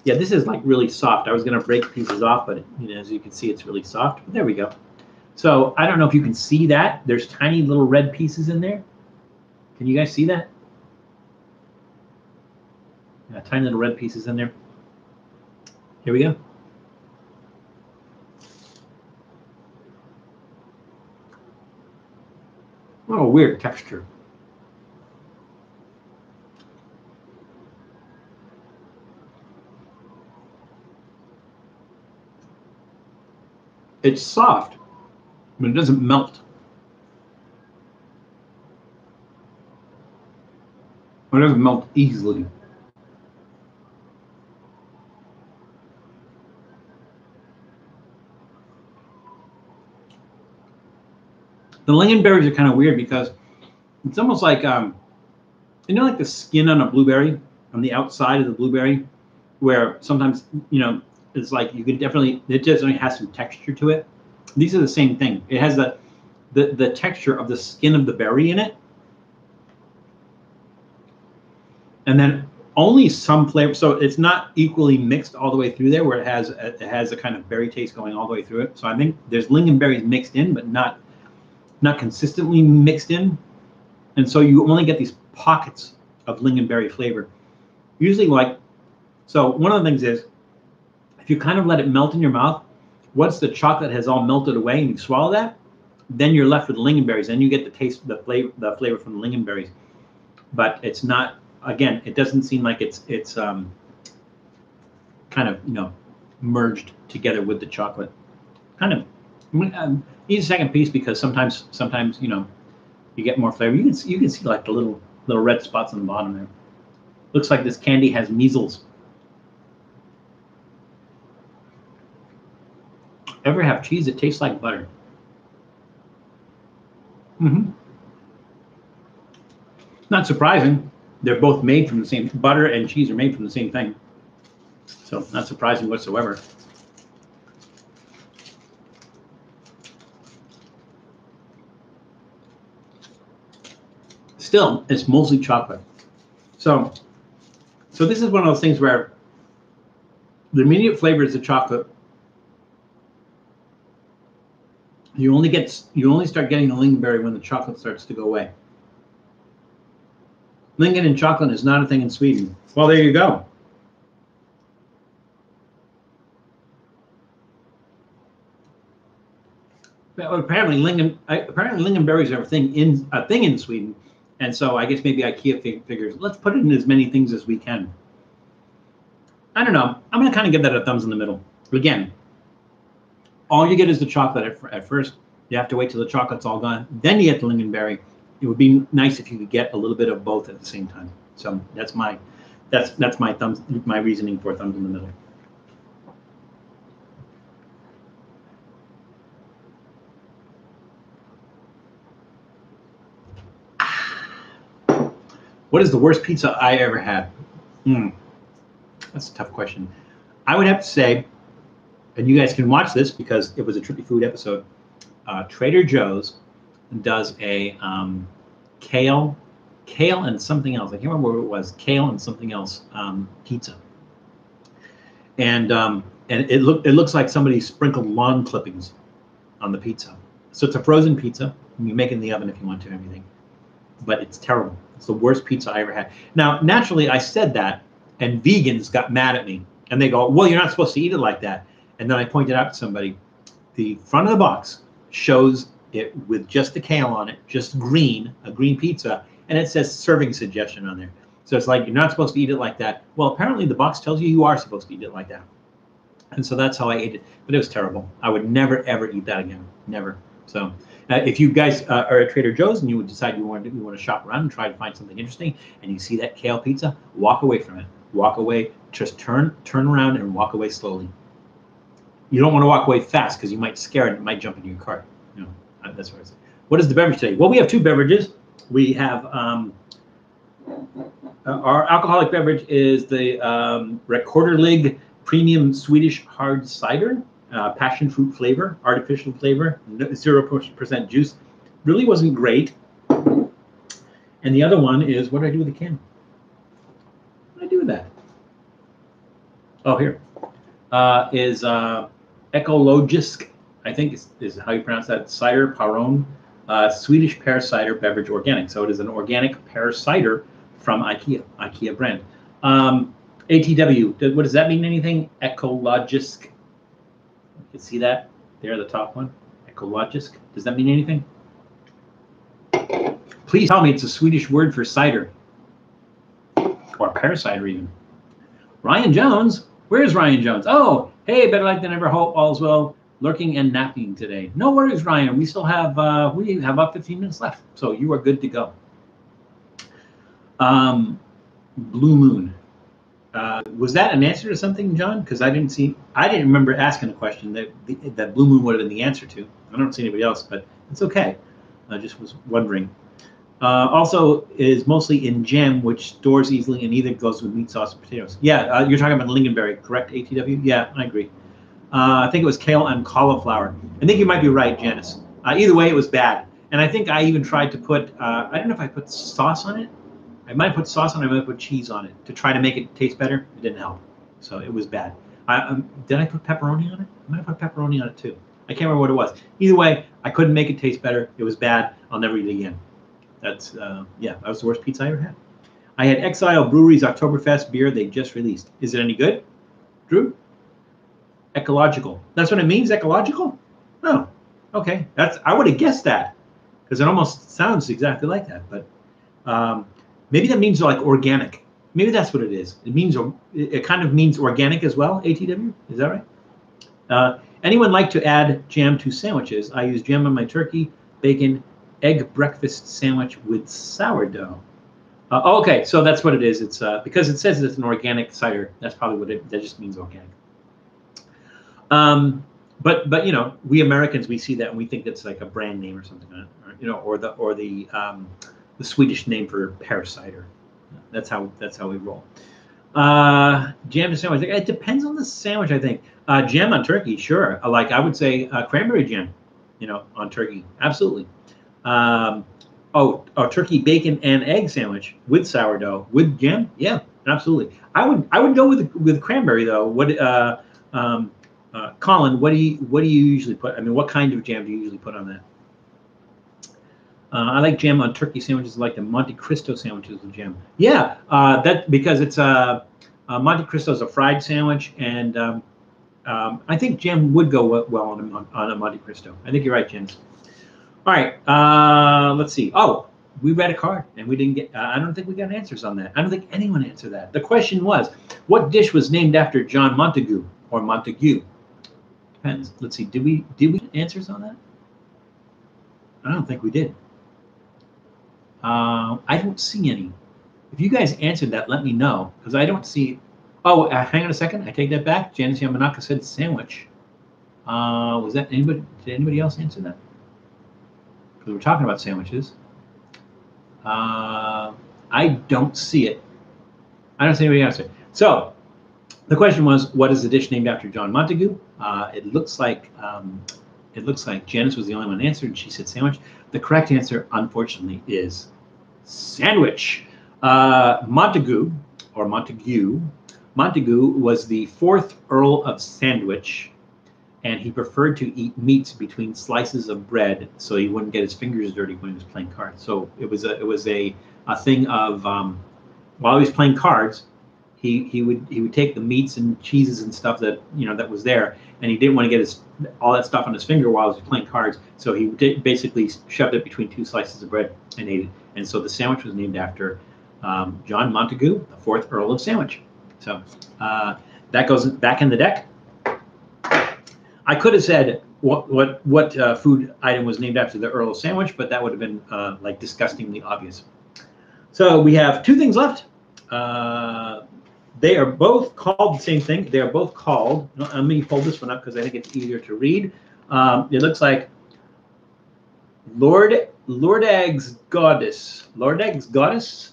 S1: Yeah, this is like really soft. I was gonna break pieces off, but you know, as you can see, it's really soft. But there we go. So I don't know if you can see that. There's tiny little red pieces in there. Can you guys see that? Yeah, tiny little red pieces in there. Here we go. Oh, weird texture. It's soft, but it doesn't melt. It doesn't melt easily. The lingonberries are kind of weird because it's almost like um, you know, like the skin on a blueberry on the outside of the blueberry, where sometimes you know it's like you can definitely it definitely has some texture to it. These are the same thing. It has the the the texture of the skin of the berry in it, and then only some flavor. So it's not equally mixed all the way through there, where it has it has a kind of berry taste going all the way through it. So I think there's lingonberries mixed in, but not not consistently mixed in, and so you only get these pockets of lingonberry flavor. Usually, like so, one of the things is if you kind of let it melt in your mouth, once the chocolate has all melted away and you swallow that, then you're left with the lingonberries. and you get the taste, the flavor, the flavor from the lingonberries. But it's not. Again, it doesn't seem like it's it's um, kind of you know merged together with the chocolate. Kind of. Um, need a second piece because sometimes sometimes you know you get more flavor. You can see, you can see like the little little red spots on the bottom there. Looks like this candy has measles. ever have cheese that tastes like butter? Mm-hmm. Not surprising. They're both made from the same butter and cheese are made from the same thing. So not surprising whatsoever. It's mostly chocolate. So, so this is one of those things where the immediate flavor is the chocolate, You only get you only start getting the lingonberry when the chocolate starts to go away. Lingon and chocolate is not a thing in Sweden. Well, there you go. apparently, lingon apparently lingonberries are a thing in a thing in Sweden, and so I guess maybe IKEA figures let's put it in as many things as we can. I don't know. I'm gonna kind of give that a thumbs in the middle. Again, all you get is the chocolate at, at first. You have to wait till the chocolate's all gone. Then you get the lingonberry. It would be nice if you could get a little bit of both at the same time. So that's my that's that's my thumbs my reasoning for thumbs in the middle. What is the worst pizza I ever had? Hmm, that's a tough question. I would have to say and you guys can watch this because it was a trippy food episode. Uh, Trader Joe's does a um, kale, kale and something else. I can't remember what it was. Kale and something else um, pizza. And um, and it look it looks like somebody sprinkled lawn clippings on the pizza. So it's a frozen pizza. You make it in the oven if you want to, everything. But it's terrible. It's the worst pizza I ever had. Now, naturally, I said that, and vegans got mad at me, and they go, "Well, you're not supposed to eat it like that." And then I pointed out to somebody, the front of the box shows it with just the kale on it, just green, a green pizza, and it says serving suggestion on there. So it's like you're not supposed to eat it like that. Well, apparently the box tells you you are supposed to eat it like that. And so that's how I ate it. But it was terrible. I would never ever eat that again. Never. So uh, if you guys uh, are at Trader Joe's and you would decide you want to you want to shop around and try to find something interesting, and you see that kale pizza, walk away from it. Walk away. Just turn turn around and walk away slowly. You don't want to walk away fast because you might scare it. And it might jump into your cart. You know, uh, that's what I say. What is the beverage today? Well, we have two beverages. We have um, uh, our alcoholic beverage is the um, Rekorderlig Premium Swedish Hard Cider, uh, passion fruit flavor, artificial flavor, zero percent juice. Really wasn't great. And the other one is what do I do with the can? What do I do with that? Oh, here uh, is uh, Ekologisk, I think is, is how you pronounce that, cider Päron, uh, Swedish pear cider beverage organic. So it is an organic pear cider from IKEA, IKEA brand. Um, ATW, what does that mean? Anything? Ekologisk. You see that there, the top one. Ekologisk. Does that mean anything? Please tell me it's a Swedish word for cider or pear cider even. Ryan Jones, where's Ryan Jones? Oh, hey, better like than ever. Hope all's well. Lurking and napping today. No worries, Ryan. We still have uh, we have about 15 minutes left, so you are good to go. Um, Blue Moon. Uh, was that an answer to something, John? Because I didn't see, I didn't remember asking a question that that Blue Moon would have been the answer to. I don't see anybody else, but it's okay. I just was wondering. Uh, also, is mostly in jam, which stores easily and either goes with meat sauce and potatoes. Yeah, uh, you're talking about lingonberry, correct? ATW. Yeah, I agree. Uh, I think it was kale and cauliflower. I think you might be right, Janice. Uh, either way, it was bad. And I think I even tried to put, uh, I don't know if I put sauce on it I might put sauce on it, I might put cheese on it to try to make it taste better. It didn't help. So it was bad. I, um, did I put pepperoni on it? I might have put pepperoni on it too. I can't remember what it was. Either way, I couldn't make it taste better. It was bad. I'll never eat it again. That's, uh, yeah, that was the worst pizza I ever had. I had Exile Brewery's Oktoberfest beer they just released. Is it any good, Drew? Ecological. That's what it means, ecological? Oh, okay. That's I would have guessed that because it almost sounds exactly like that. But um, Maybe that means like organic. Maybe that's what it is. It means it kind of means organic as well. ATW is that right? Uh, anyone like to add jam to sandwiches? I use jam on my turkey, bacon, egg breakfast sandwich with sourdough. Uh, okay, so that's what it is. It's uh, because it says it's an organic cider. That's probably what it. That just means organic. Um, but but you know, we Americans we see that and we think it's like a brand name or something, or, you know, or the or the um, the Swedish name for pear cider. That's how that's how we roll. Uh, jam to sandwich. It depends on the sandwich, I think. Uh, jam on turkey, sure. Uh, like I would say uh, cranberry jam, you know, on turkey, absolutely. Um, oh, a turkey bacon and egg sandwich with sourdough with jam, yeah, absolutely. I would I would go with with cranberry though. What uh, um, uh, Colin? What do you what do you usually put? I mean, what kind of jam do you usually put on that? Uh, I like jam on turkey sandwiches, I like the Monte Cristo sandwiches with jam. Yeah, uh, that because it's a, a Monte Cristo is a fried sandwich, and um, um, I think jam would go well on a, on a Monte Cristo. I think you're right, Jens. All right, uh, let's see. Oh, we read a card and we didn't get. Uh, I don't think we got answers on that. I don't think anyone answered that. The question was, what dish was named after John Montagu or Montague? Depends. Let's see. Did we did we answers on that? I don't think we did. Uh, I don't see any. If you guys answered that, let me know because I don't see. Oh, uh, hang on a second. I take that back. Janice Yamanaka said sandwich. Uh, was that anybody? Did anybody else answer that? Because we're talking about sandwiches. Uh, I don't see it. I don't see anybody answer. So the question was, what is the dish named after John Montagu? Uh, it looks like um, it looks like Janice was the only one answered. She said sandwich. The correct answer, unfortunately, is sandwich. Uh, Montagu, or Montague, Montagu was the fourth Earl of Sandwich, and he preferred to eat meats between slices of bread so he wouldn't get his fingers dirty when he was playing cards. So it was a it was a, a thing of um, while he was playing cards, he he would he would take the meats and cheeses and stuff that you know that was there, and he didn't want to get his all that stuff on his finger while he was playing cards. So he did, basically shoved it between two slices of bread and ate it. And so the sandwich was named after um, John Montagu, the fourth Earl of Sandwich. So uh, that goes back in the deck. I could have said what what what uh, food item was named after the Earl of Sandwich, but that would have been uh, like disgustingly obvious. So we have two things left. Uh, they are both called the same thing. They are both called. Let me hold this one up because I think it's easier to read. Um, it looks like Lord Lord Egg's Goddess. Lord Egg's Goddess.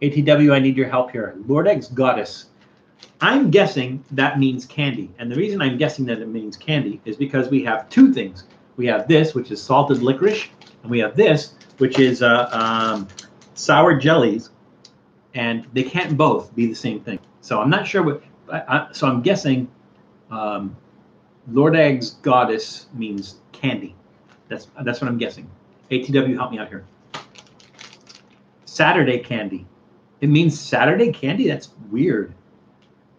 S1: ATW, I need your help here. Lord Egg's Goddess. I'm guessing that means candy. And the reason I'm guessing that it means candy is because we have two things. We have this, which is salted licorice, and we have this, which is uh, um, sour jellies and they can't both be the same thing. So I'm not sure what. I, so I'm guessing um, Lord Egg's goddess means candy. That's that's what I'm guessing. ATW, help me out here. Saturday candy. It means Saturday candy. That's weird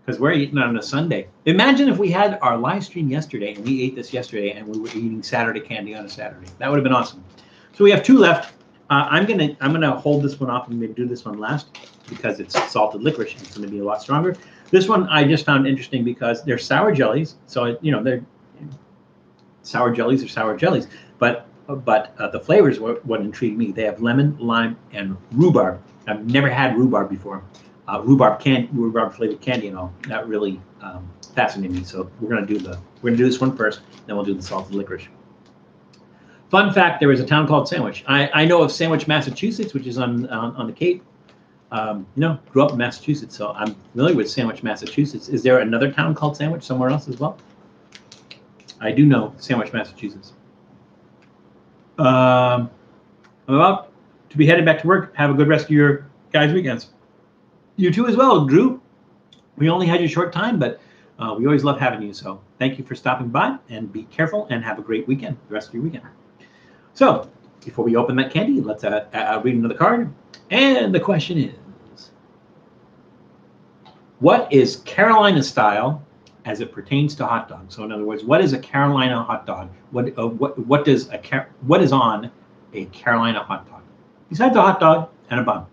S1: because we're eating on a Sunday. Imagine if we had our live stream yesterday and we ate this yesterday and we were eating Saturday candy on a Saturday. That would have been awesome. So we have two left. Uh, I'm gonna I'm gonna hold this one off and maybe do this one last because it's salted licorice and it's gonna be a lot stronger. This one I just found interesting because they're sour jellies, so you know they're sour jellies are sour jellies, but but uh, the flavors what, what intrigued me. They have lemon, lime, and rhubarb. I've never had rhubarb before. Uh, rhubarb can rhubarb flavored candy and all. That really um, fascinated me. So we're gonna do the we're gonna do this one first, then we'll do the salted licorice. Fun fact: There is a town called Sandwich. I, I know of Sandwich, Massachusetts, which is on on, on the Cape. Um, you know, grew up in Massachusetts, so I'm familiar with Sandwich, Massachusetts. Is there another town called Sandwich somewhere else as well? I do know Sandwich, Massachusetts. Um, I'm about to be headed back to work. Have a good rest of your guys' weekends. You too as well, Drew. We only had you a short time, but uh, we always love having you. So thank you for stopping by and be careful and have a great weekend, the rest of your weekend. So before we open that candy, let's uh, uh, read another card. And the question is, what is Carolina style as it pertains to hot dogs? So in other words, what is a Carolina hot dog? What uh, what what does a Car- what is on a Carolina hot dog? Besides a hot dog and a bun,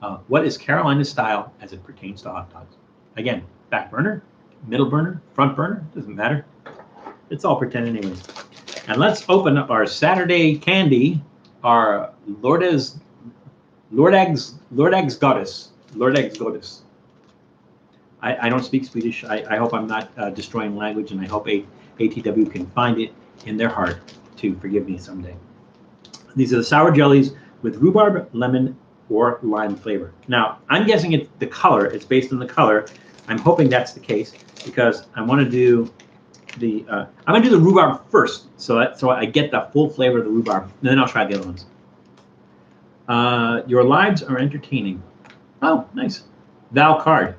S1: uh, what is Carolina style as it pertains to hot dogs? Again, back burner, middle burner, front burner, doesn't matter. It's all pretend anyways. And let's open up our Saturday candy, our Lourdes, Lord Eggs, Lord Eggs Goddess, Lord Eggs Goddess. I, I don't speak Swedish. I, I hope I'm not uh, destroying language, and I hope A, ATW can find it in their heart to forgive me someday. These are the sour jellies with rhubarb, lemon, or lime flavor. Now, I'm guessing it's the color. It's based on the color. I'm hoping that's the case because I want to do the uh, I'm gonna do the rhubarb first, so that so I get the full flavor of the rhubarb, and then I'll try the other ones. Uh, your lives are entertaining. Oh, nice. Val card.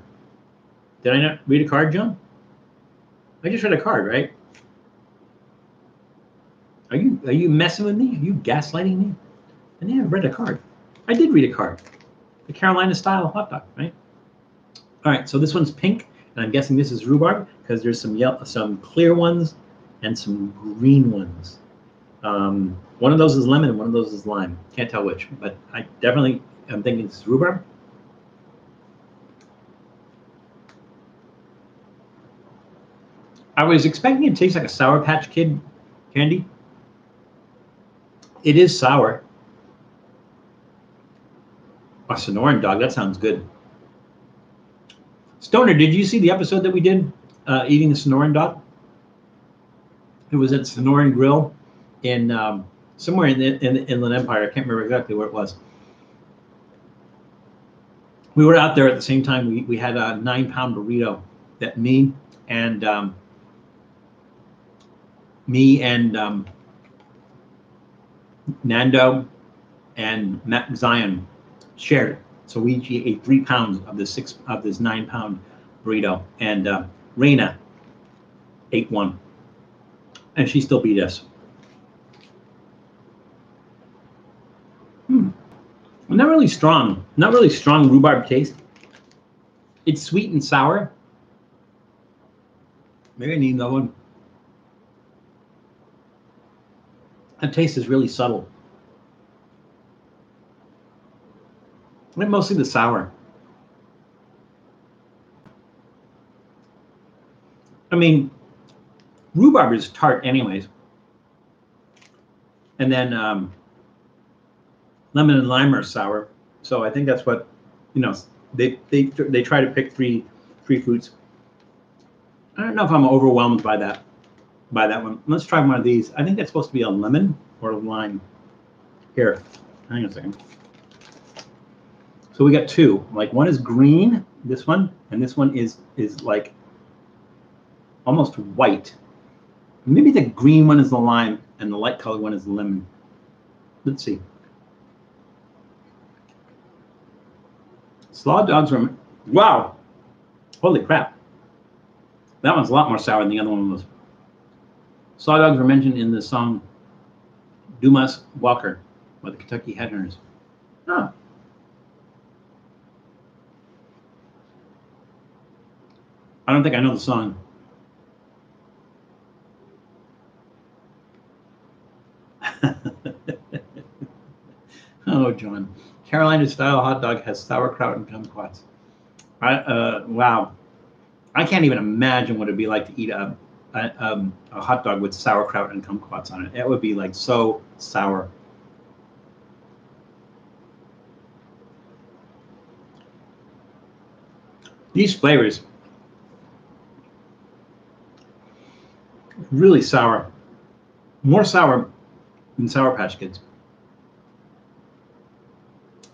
S1: Did I not read a card, John? I just read a card, right? Are you are you messing with me? Are you gaslighting me? I I read a card. I did read a card. The Carolina style hot dog, right? All right, so this one's pink. And I'm guessing this is rhubarb because there's some yellow, some clear ones and some green ones. Um, one of those is lemon and one of those is lime. Can't tell which, but I definitely am thinking it's rhubarb. I was expecting it to taste like a Sour Patch Kid candy. It is sour. A Sonoran dog, that sounds good. Stoner, did you see the episode that we did, uh, eating the Sonoran dog? It was at Sonoran Grill in um, somewhere in the, in the Inland Empire. I can't remember exactly where it was. We were out there at the same time. We, we had a nine pound burrito that me and um, me and um, Nando and Matt Zion shared. So we ate three pounds of this six of this nine pound burrito, and uh, Raina ate one, and she still beat us. Hmm. Not really strong. Not really strong rhubarb taste. It's sweet and sour. Maybe I need another one. The taste is really subtle. And mostly the sour. I mean, rhubarb is tart anyways. And then um, lemon and lime are sour. So I think that's what, you know, they they they try to pick three three fruits. I don't know if I'm overwhelmed by that by that one. Let's try one of these. I think that's supposed to be a lemon or a lime. Here, hang on a second. So we got two. Like one is green, this one, and this one is is like almost white. Maybe the green one is the lime and the light colored one is lemon. Let's see. Slaw dogs are wow. Holy crap. That one's a lot more sour than the other one was. Slaw dogs were mentioned in the song Dumas Walker by the Kentucky Headhunters. Oh. I don't think I know the song. oh, John. Carolina style hot dog has sauerkraut and kumquats. I, uh, wow. I can't even imagine what it'd be like to eat a, a, um, a hot dog with sauerkraut and kumquats on it. It would be like so sour. These flavors really sour, more sour than Sour Patch Kids.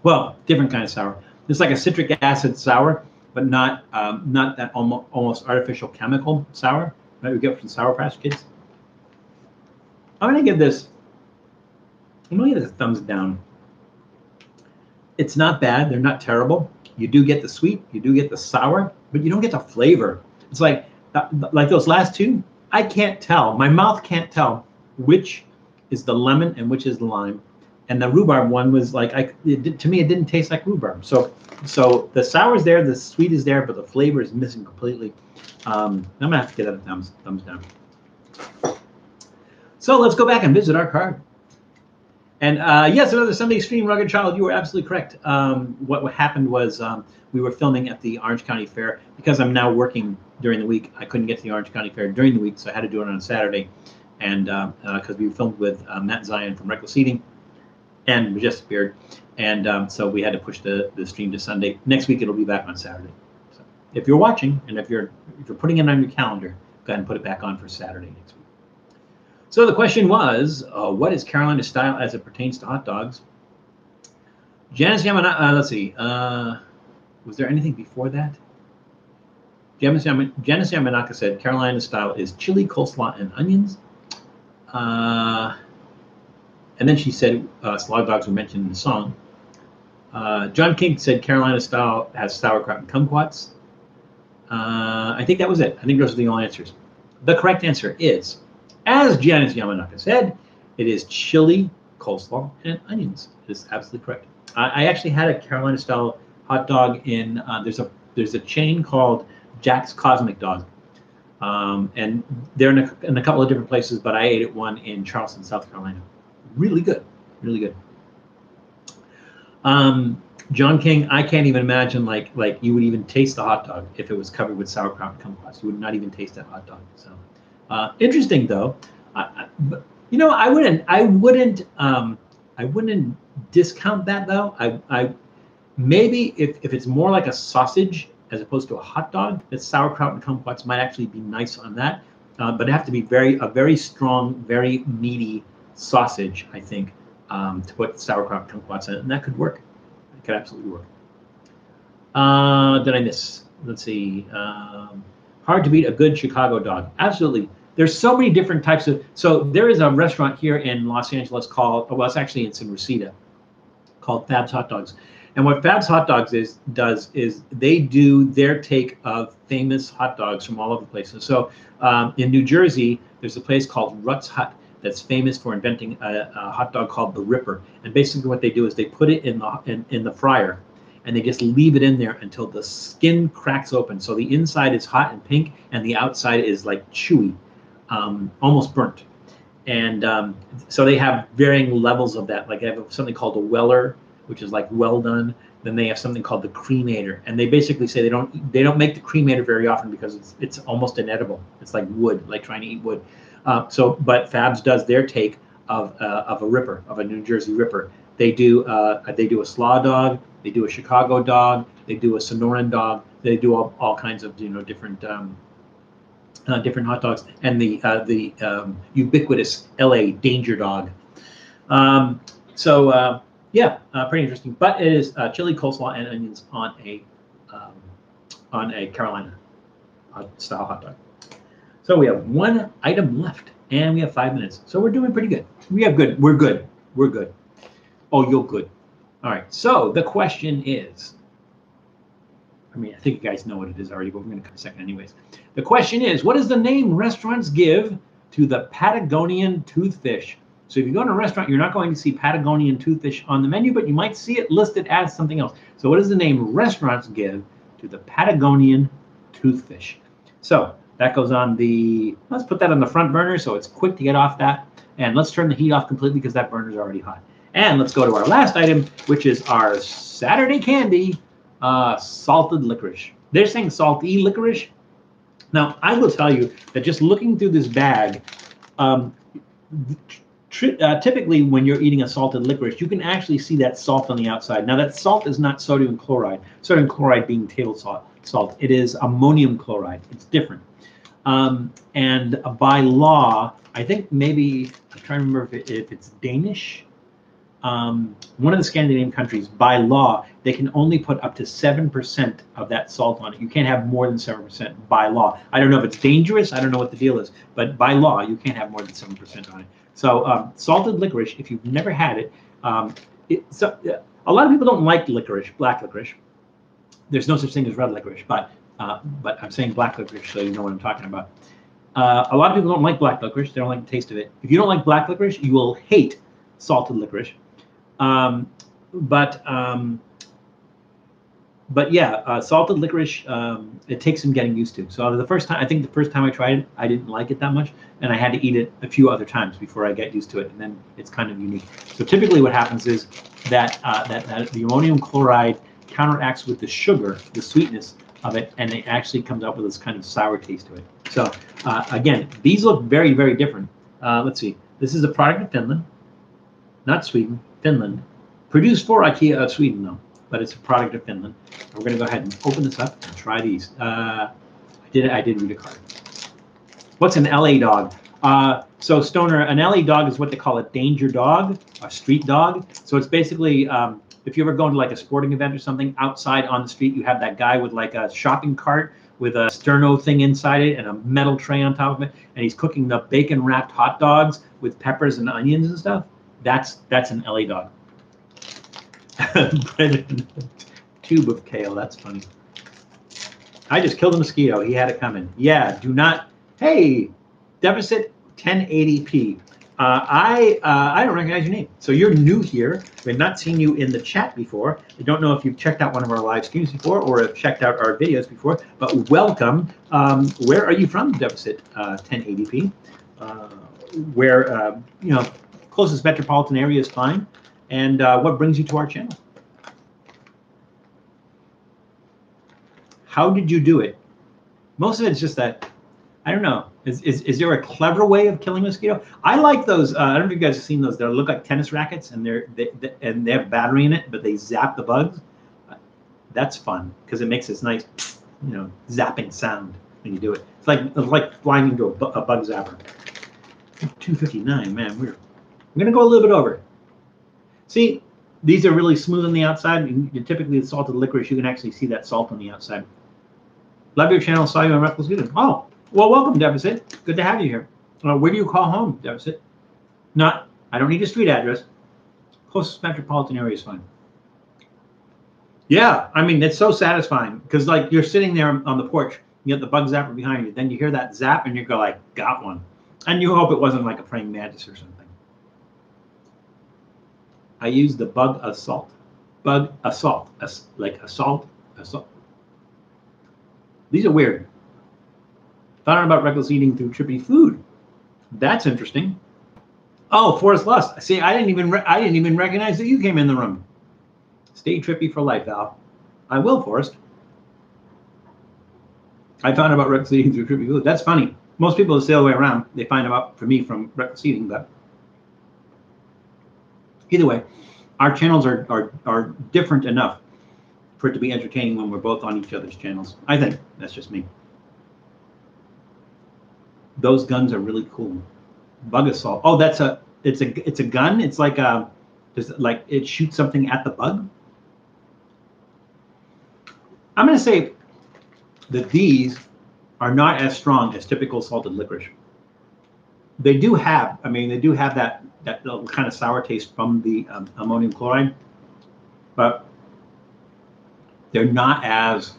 S1: Well, different kind of sour. It's like a citric acid sour, but not um, not that almost, almost artificial chemical sour we get from Sour Patch Kids. I'm gonna give this. I'm gonna give this a thumbs down. It's not bad. They're not terrible. You do get the sweet, you do get the sour, but you don't get the flavor. It's like uh, like those last two. I can't tell. My mouth can't tell which is the lemon and which is the lime. And the rhubarb one was like I did, to me it didn't taste like rhubarb. So so the sour is there, the sweet is there, but the flavor is missing completely. Um, I'm gonna have to get a thumbs thumbs down. So let's go back and visit our card. And uh, yes, another Sunday stream, Rugged Child. You were absolutely correct. Um, what, what happened was um, we were filming at the Orange County Fair because I'm now working during the week. I couldn't get to the Orange County Fair during the week, so I had to do it on a Saturday. And because uh, uh, we filmed with uh, Matt Zion from Reckless Eating and Majestic Beard, and um, so we had to push the, the stream to Sunday. Next week it'll be back on Saturday. So if you're watching and if you're if you're putting it on your calendar, go ahead and put it back on for Saturday next week. So the question was, uh, what is Carolina style as it pertains to hot dogs? Janice Yamanaka, uh, let's see, uh, was there anything before that? Janice, Janice Yamanaka said Carolina style is chili, coleslaw, and onions. Uh, and then she said uh, slaw dogs were mentioned in the song. Uh, John King said Carolina style has sauerkraut and kumquats. Uh, I think that was it. I think those are the only answers. The correct answer is as Janice Yamanaka said, it is chili, coleslaw, and onions. It is absolutely correct. I, I actually had a Carolina style hot dog in uh, there's a there's a chain called Jack's Cosmic Dog, um, and they're in a, in a couple of different places, but I ate it one in Charleston, South Carolina. Really good, really good. Um, John King, I can't even imagine like like you would even taste the hot dog if it was covered with sauerkraut and kumquats. You would not even taste that hot dog. So. Uh, interesting though, I, I, you know, I wouldn't, I wouldn't, um, I wouldn't discount that though. I, I maybe if, if it's more like a sausage as opposed to a hot dog, that sauerkraut and kumquats might actually be nice on that. Uh, but it have to be very a very strong, very meaty sausage, I think, um, to put sauerkraut kumquats in, it, and that could work. It could absolutely work. Uh, did I miss? Let's see. Um, hard to beat a good Chicago dog. Absolutely there's so many different types of so there is a restaurant here in los angeles called well it's actually in san Reseda called fab's hot dogs and what fab's hot dogs is does is they do their take of famous hot dogs from all over the places so um, in new jersey there's a place called rutt's hut that's famous for inventing a, a, hot dog called the ripper and basically what they do is they put it in the in, in the fryer and they just leave it in there until the skin cracks open. So the inside is hot and pink, and the outside is like chewy, um, almost burnt. And um, so they have varying levels of that. Like they have something called a Weller, which is like well done. Then they have something called the cremator, and they basically say they don't they don't make the cremator very often because it's it's almost inedible. It's like wood, like trying to eat wood. Uh, so, but Fabs does their take of uh, of a Ripper, of a New Jersey Ripper. They do uh, they do a slaw dog, they do a Chicago dog, they do a Sonoran dog, they do all, all kinds of you know different um, uh, different hot dogs, and the uh, the um, ubiquitous LA Danger Dog. Um, so yeah, pretty interesting. But it is chili coleslaw and onions on a um, on a Carolina style hot dog. So we have one item left, and we have five minutes. So we're doing pretty good. We have good. We're good. We're good. Oh, you're good. All right. So the question is. I mean, I think you guys know what it is already, but we're going to come second anyways. The question is, what does the name restaurants give to the Patagonian toothfish? So if you go to a restaurant, you're not going to see Patagonian toothfish on the menu, but you might see it listed as something else. So what does the name restaurants give to the Patagonian toothfish? So that goes on the, let's put that on the front burner so it's quick to get off that. And let's turn the heat off completely because that burner is already hot. And let's go to our last item, which is our Saturday candy, uh, salted licorice. They're saying salty licorice. Now, I will tell you that just looking through this bag, um, uh, typically when you're eating a salted licorice, you can actually see that salt on the outside. Now, that salt is not sodium chloride. Sodium chloride being table salt. Salt. It is ammonium chloride. It's different. Um, and by law, I think maybe I'm trying to remember if, it, if it's Danish um, one of the Scandinavian countries, by law, they can only put up to 7% of that salt on it. You can't have more than 7% by law. I don't know if it's dangerous. I don't know what the deal is. But by law, you can't have more than 7% on it. So um, salted licorice, if you've never had it, um, it so, a lot of people don't like licorice, black licorice. There's no such thing as red licorice, but uh, but I'm saying black licorice so you know what I'm talking about. Uh, a lot of people don't like black licorice. They don't like the taste of it. If you don't like black licorice, you will hate salted licorice. Um, but um, but yeah, uh, salted licorice, um, it takes some getting used to. So the first time, I think the first time I tried it, I didn't like it that much, and I had to eat it a few other times before I get used to it, and then it's kind of unique. So typically, what happens is that uh, that, that the ammonium chloride counteracts with the sugar, the sweetness of it, and it actually comes out with this kind of sour taste to it. So uh, again, these look very, very different. Uh, let's see. This is a product of Finland, not Sweden. Finland. Produced for IKEA of Sweden, though, but it's a product of Finland. We're going to go ahead and open this up and try these. Uh, I did I did read a card. What's an LA dog? Uh, so Stoner, an LA dog is what they call a danger dog, a street dog. So it's basically um, if you ever go to like a sporting event or something outside on the street, you have that guy with like a shopping cart with a sterno thing inside it and a metal tray on top of it, and he's cooking the bacon wrapped hot dogs with peppers and onions and stuff. That's that's an LA dog. tube of kale. That's funny. I just killed a mosquito. He had it coming. Yeah. Do not. Hey, deficit 1080p. Uh, I uh, I don't recognize your name. So you're new here. We've not seen you in the chat before. I don't know if you've checked out one of our live streams before or have checked out our videos before. But welcome. Um, where are you from, Deficit uh, 1080p? Uh, where uh, you know closest metropolitan area is fine. And uh, what brings you to our channel? How did you do it? Most of it's just that, I don't know. Is, is, is there a clever way of killing mosquito? I like those. Uh, I don't know if you guys have seen those. They look like tennis rackets, and they're they, they, and they have battery in it, but they zap the bugs. That's fun because it makes this nice, you know, zapping sound when you do it. It's like it's like flying into a, a bug zapper. 259, man, we're going to go a little bit over. See, these are really smooth on the outside. You, typically, the salted licorice, you can actually see that salt on the outside. Love your channel. Saw you on Reckless Good. Oh, well, welcome, Deficit. Good to have you here. Uh, where do you call home, Deficit? Not, I don't need a street address. Closest metropolitan area is fine. Yeah, I mean, it's so satisfying because, like, you're sitting there on the porch, you get the bug zapper behind you, then you hear that zap, and you go, like, got one. And you hope it wasn't like a praying mantis or something. I use the bug assault. bug assault, as, like assault, assault. These are weird. Found out about reckless eating through trippy food. That's interesting. Oh, Forest Lust. See, I didn't even I didn't even recognize that you came in the room. Stay trippy for life, Al. I will, Forrest. I found out about reckless eating through trippy food. That's funny. Most people say the way around. They find out for me from reckless eating, but either way, our channels are, are are different enough for it to be entertaining when we're both on each other's channels. I think that's just me. Those guns are really cool. Bug-A-Salt. Oh, that's a it's a it's a gun. It's like a does it, like it shoots something at the bug. I'm going to say that these are not as strong as typical salted licorice. They do have, I mean, they do have that that little kind of sour taste from the um, ammonium chloride, but they're not as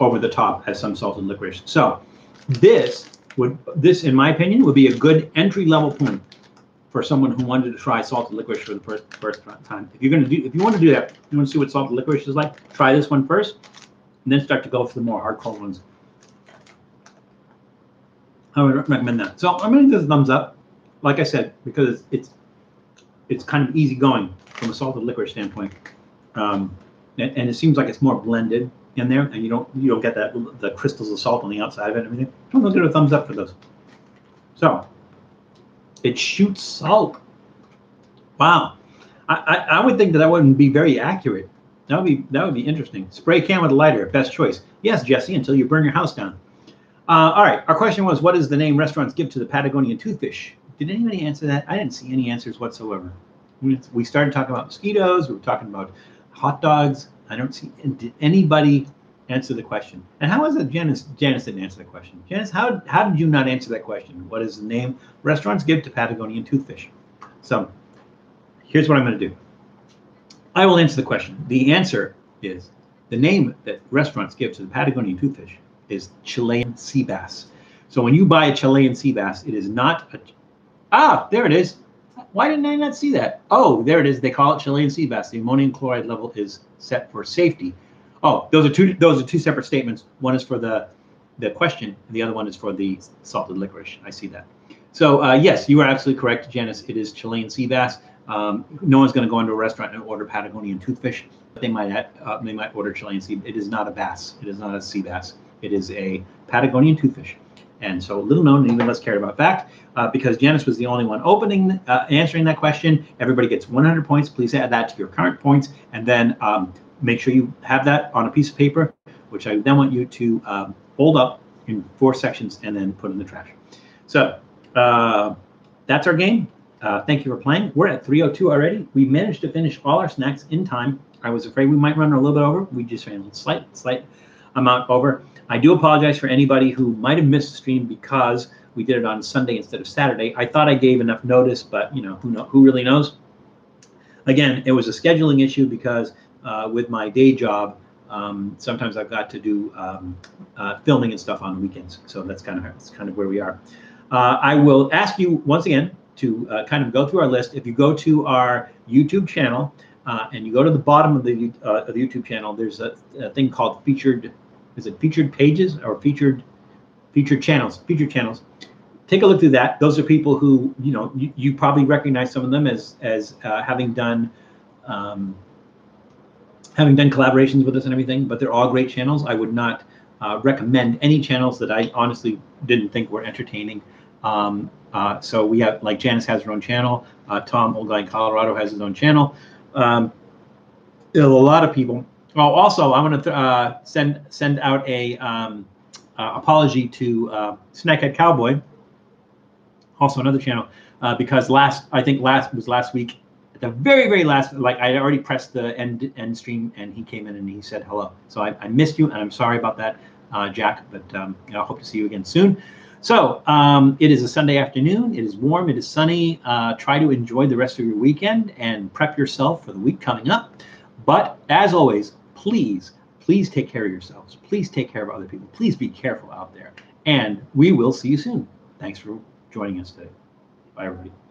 S1: over the top as some salted licorice. So this would, this in my opinion, would be a good entry level point for someone who wanted to try salted licorice for the first first time. If you're going to do, if you want to do that, you want to see what salted licorice is like, try this one first, and then start to go for the more hardcore ones. I would recommend that. So I'm to give a thumbs up, like I said, because it's it's kind of easy going from a salted licorice standpoint, um, and, and, it seems like it's more blended in there, and you don't you don't get that the crystals of salt on the outside of it and everything. I'm give a thumbs up for those. So it shoots salt. Wow, I, I, I would think that that wouldn't be very accurate. That would be that would be interesting. Spray can with a lighter, best choice. Yes, Jesse, until you burn your house down. Uh, all right, our question was, what is the name restaurants give to the Patagonian toothfish? Did anybody answer that? I didn't see any answers whatsoever. We started talking about mosquitoes. We were talking about hot dogs. I don't see. Anybody answer the question? And how was it Janice? Janice didn't answer the question. Janice, how how did you not answer that question? What is the name restaurants give to Patagonian toothfish? So, here's what I'm going to do. I will answer the question. The answer is the name that restaurants give to the Patagonian toothfish is Chilean sea bass. So when you buy a Chilean sea bass, it is not a ah, there it is. Why didn't I not see that? Oh, there it is. They call it Chilean sea bass. The ammonium chloride level is set for safety. Oh, those are two. Those are two separate statements. One is for the the question, and the other one is for the salted licorice. I see that. So uh, yes, you are absolutely correct, Janice. It is Chilean sea bass. Um, no one's going to go into a restaurant and order Patagonian toothfish. They might uh, they might order Chilean sea. It is not a bass. It is not a sea bass. It is a Patagonian toothfish. And so little known and even less cared about fact, uh, because Janice was the only one opening, uh, answering that question. Everybody gets 100 points. Please add that to your current points. And then um, make sure you have that on a piece of paper, which I then want you to um, fold up in four sections and then put in the trash. So uh, that's our game. Uh, thank you for playing. We're at 302 already. We managed to finish all our snacks in time. I was afraid we might run a little bit over. We just ran a slight, slight amount over. I do apologize for anybody who might have missed the stream because we did it on Sunday instead of Saturday. I thought I gave enough notice, but you know who know who really knows. Again, it was a scheduling issue because uh, with my day job, um, sometimes I've got to do um, uh, filming and stuff on weekends. So that's kind of that's kind of where we are. Uh, I will ask you once again to uh, kind of go through our list. If you go to our YouTube channel uh, and you go to the bottom of the, uh, of the YouTube channel, there's a, a thing called featured is it featured pages or featured featured channels? Featured channels. Take a look through that. Those are people who you know you, you probably recognize some of them as as uh, having done um, having done collaborations with us and everything. But they're all great channels. I would not uh, recommend any channels that I honestly didn't think were entertaining. Um, uh, so we have like Janice has her own channel. Uh, Tom, old guy in Colorado, has his own channel. Um, a lot of people Oh, also, I want to uh, send send out a um, uh, apology to uh, Snackhead Cowboy, also another channel, uh, because last I think last was last week, at the very very last, like I already pressed the end end stream, and he came in and he said hello. So I, I missed you, and I'm sorry about that, uh, Jack. But um, I hope to see you again soon. So um, it is a Sunday afternoon. It is warm. It is sunny. Uh, try to enjoy the rest of your weekend and prep yourself for the week coming up. But as always, please, please take care of yourselves. Please take care of other people. Please be careful out there. And we will see you soon. Thanks for joining us today. Bye, everybody.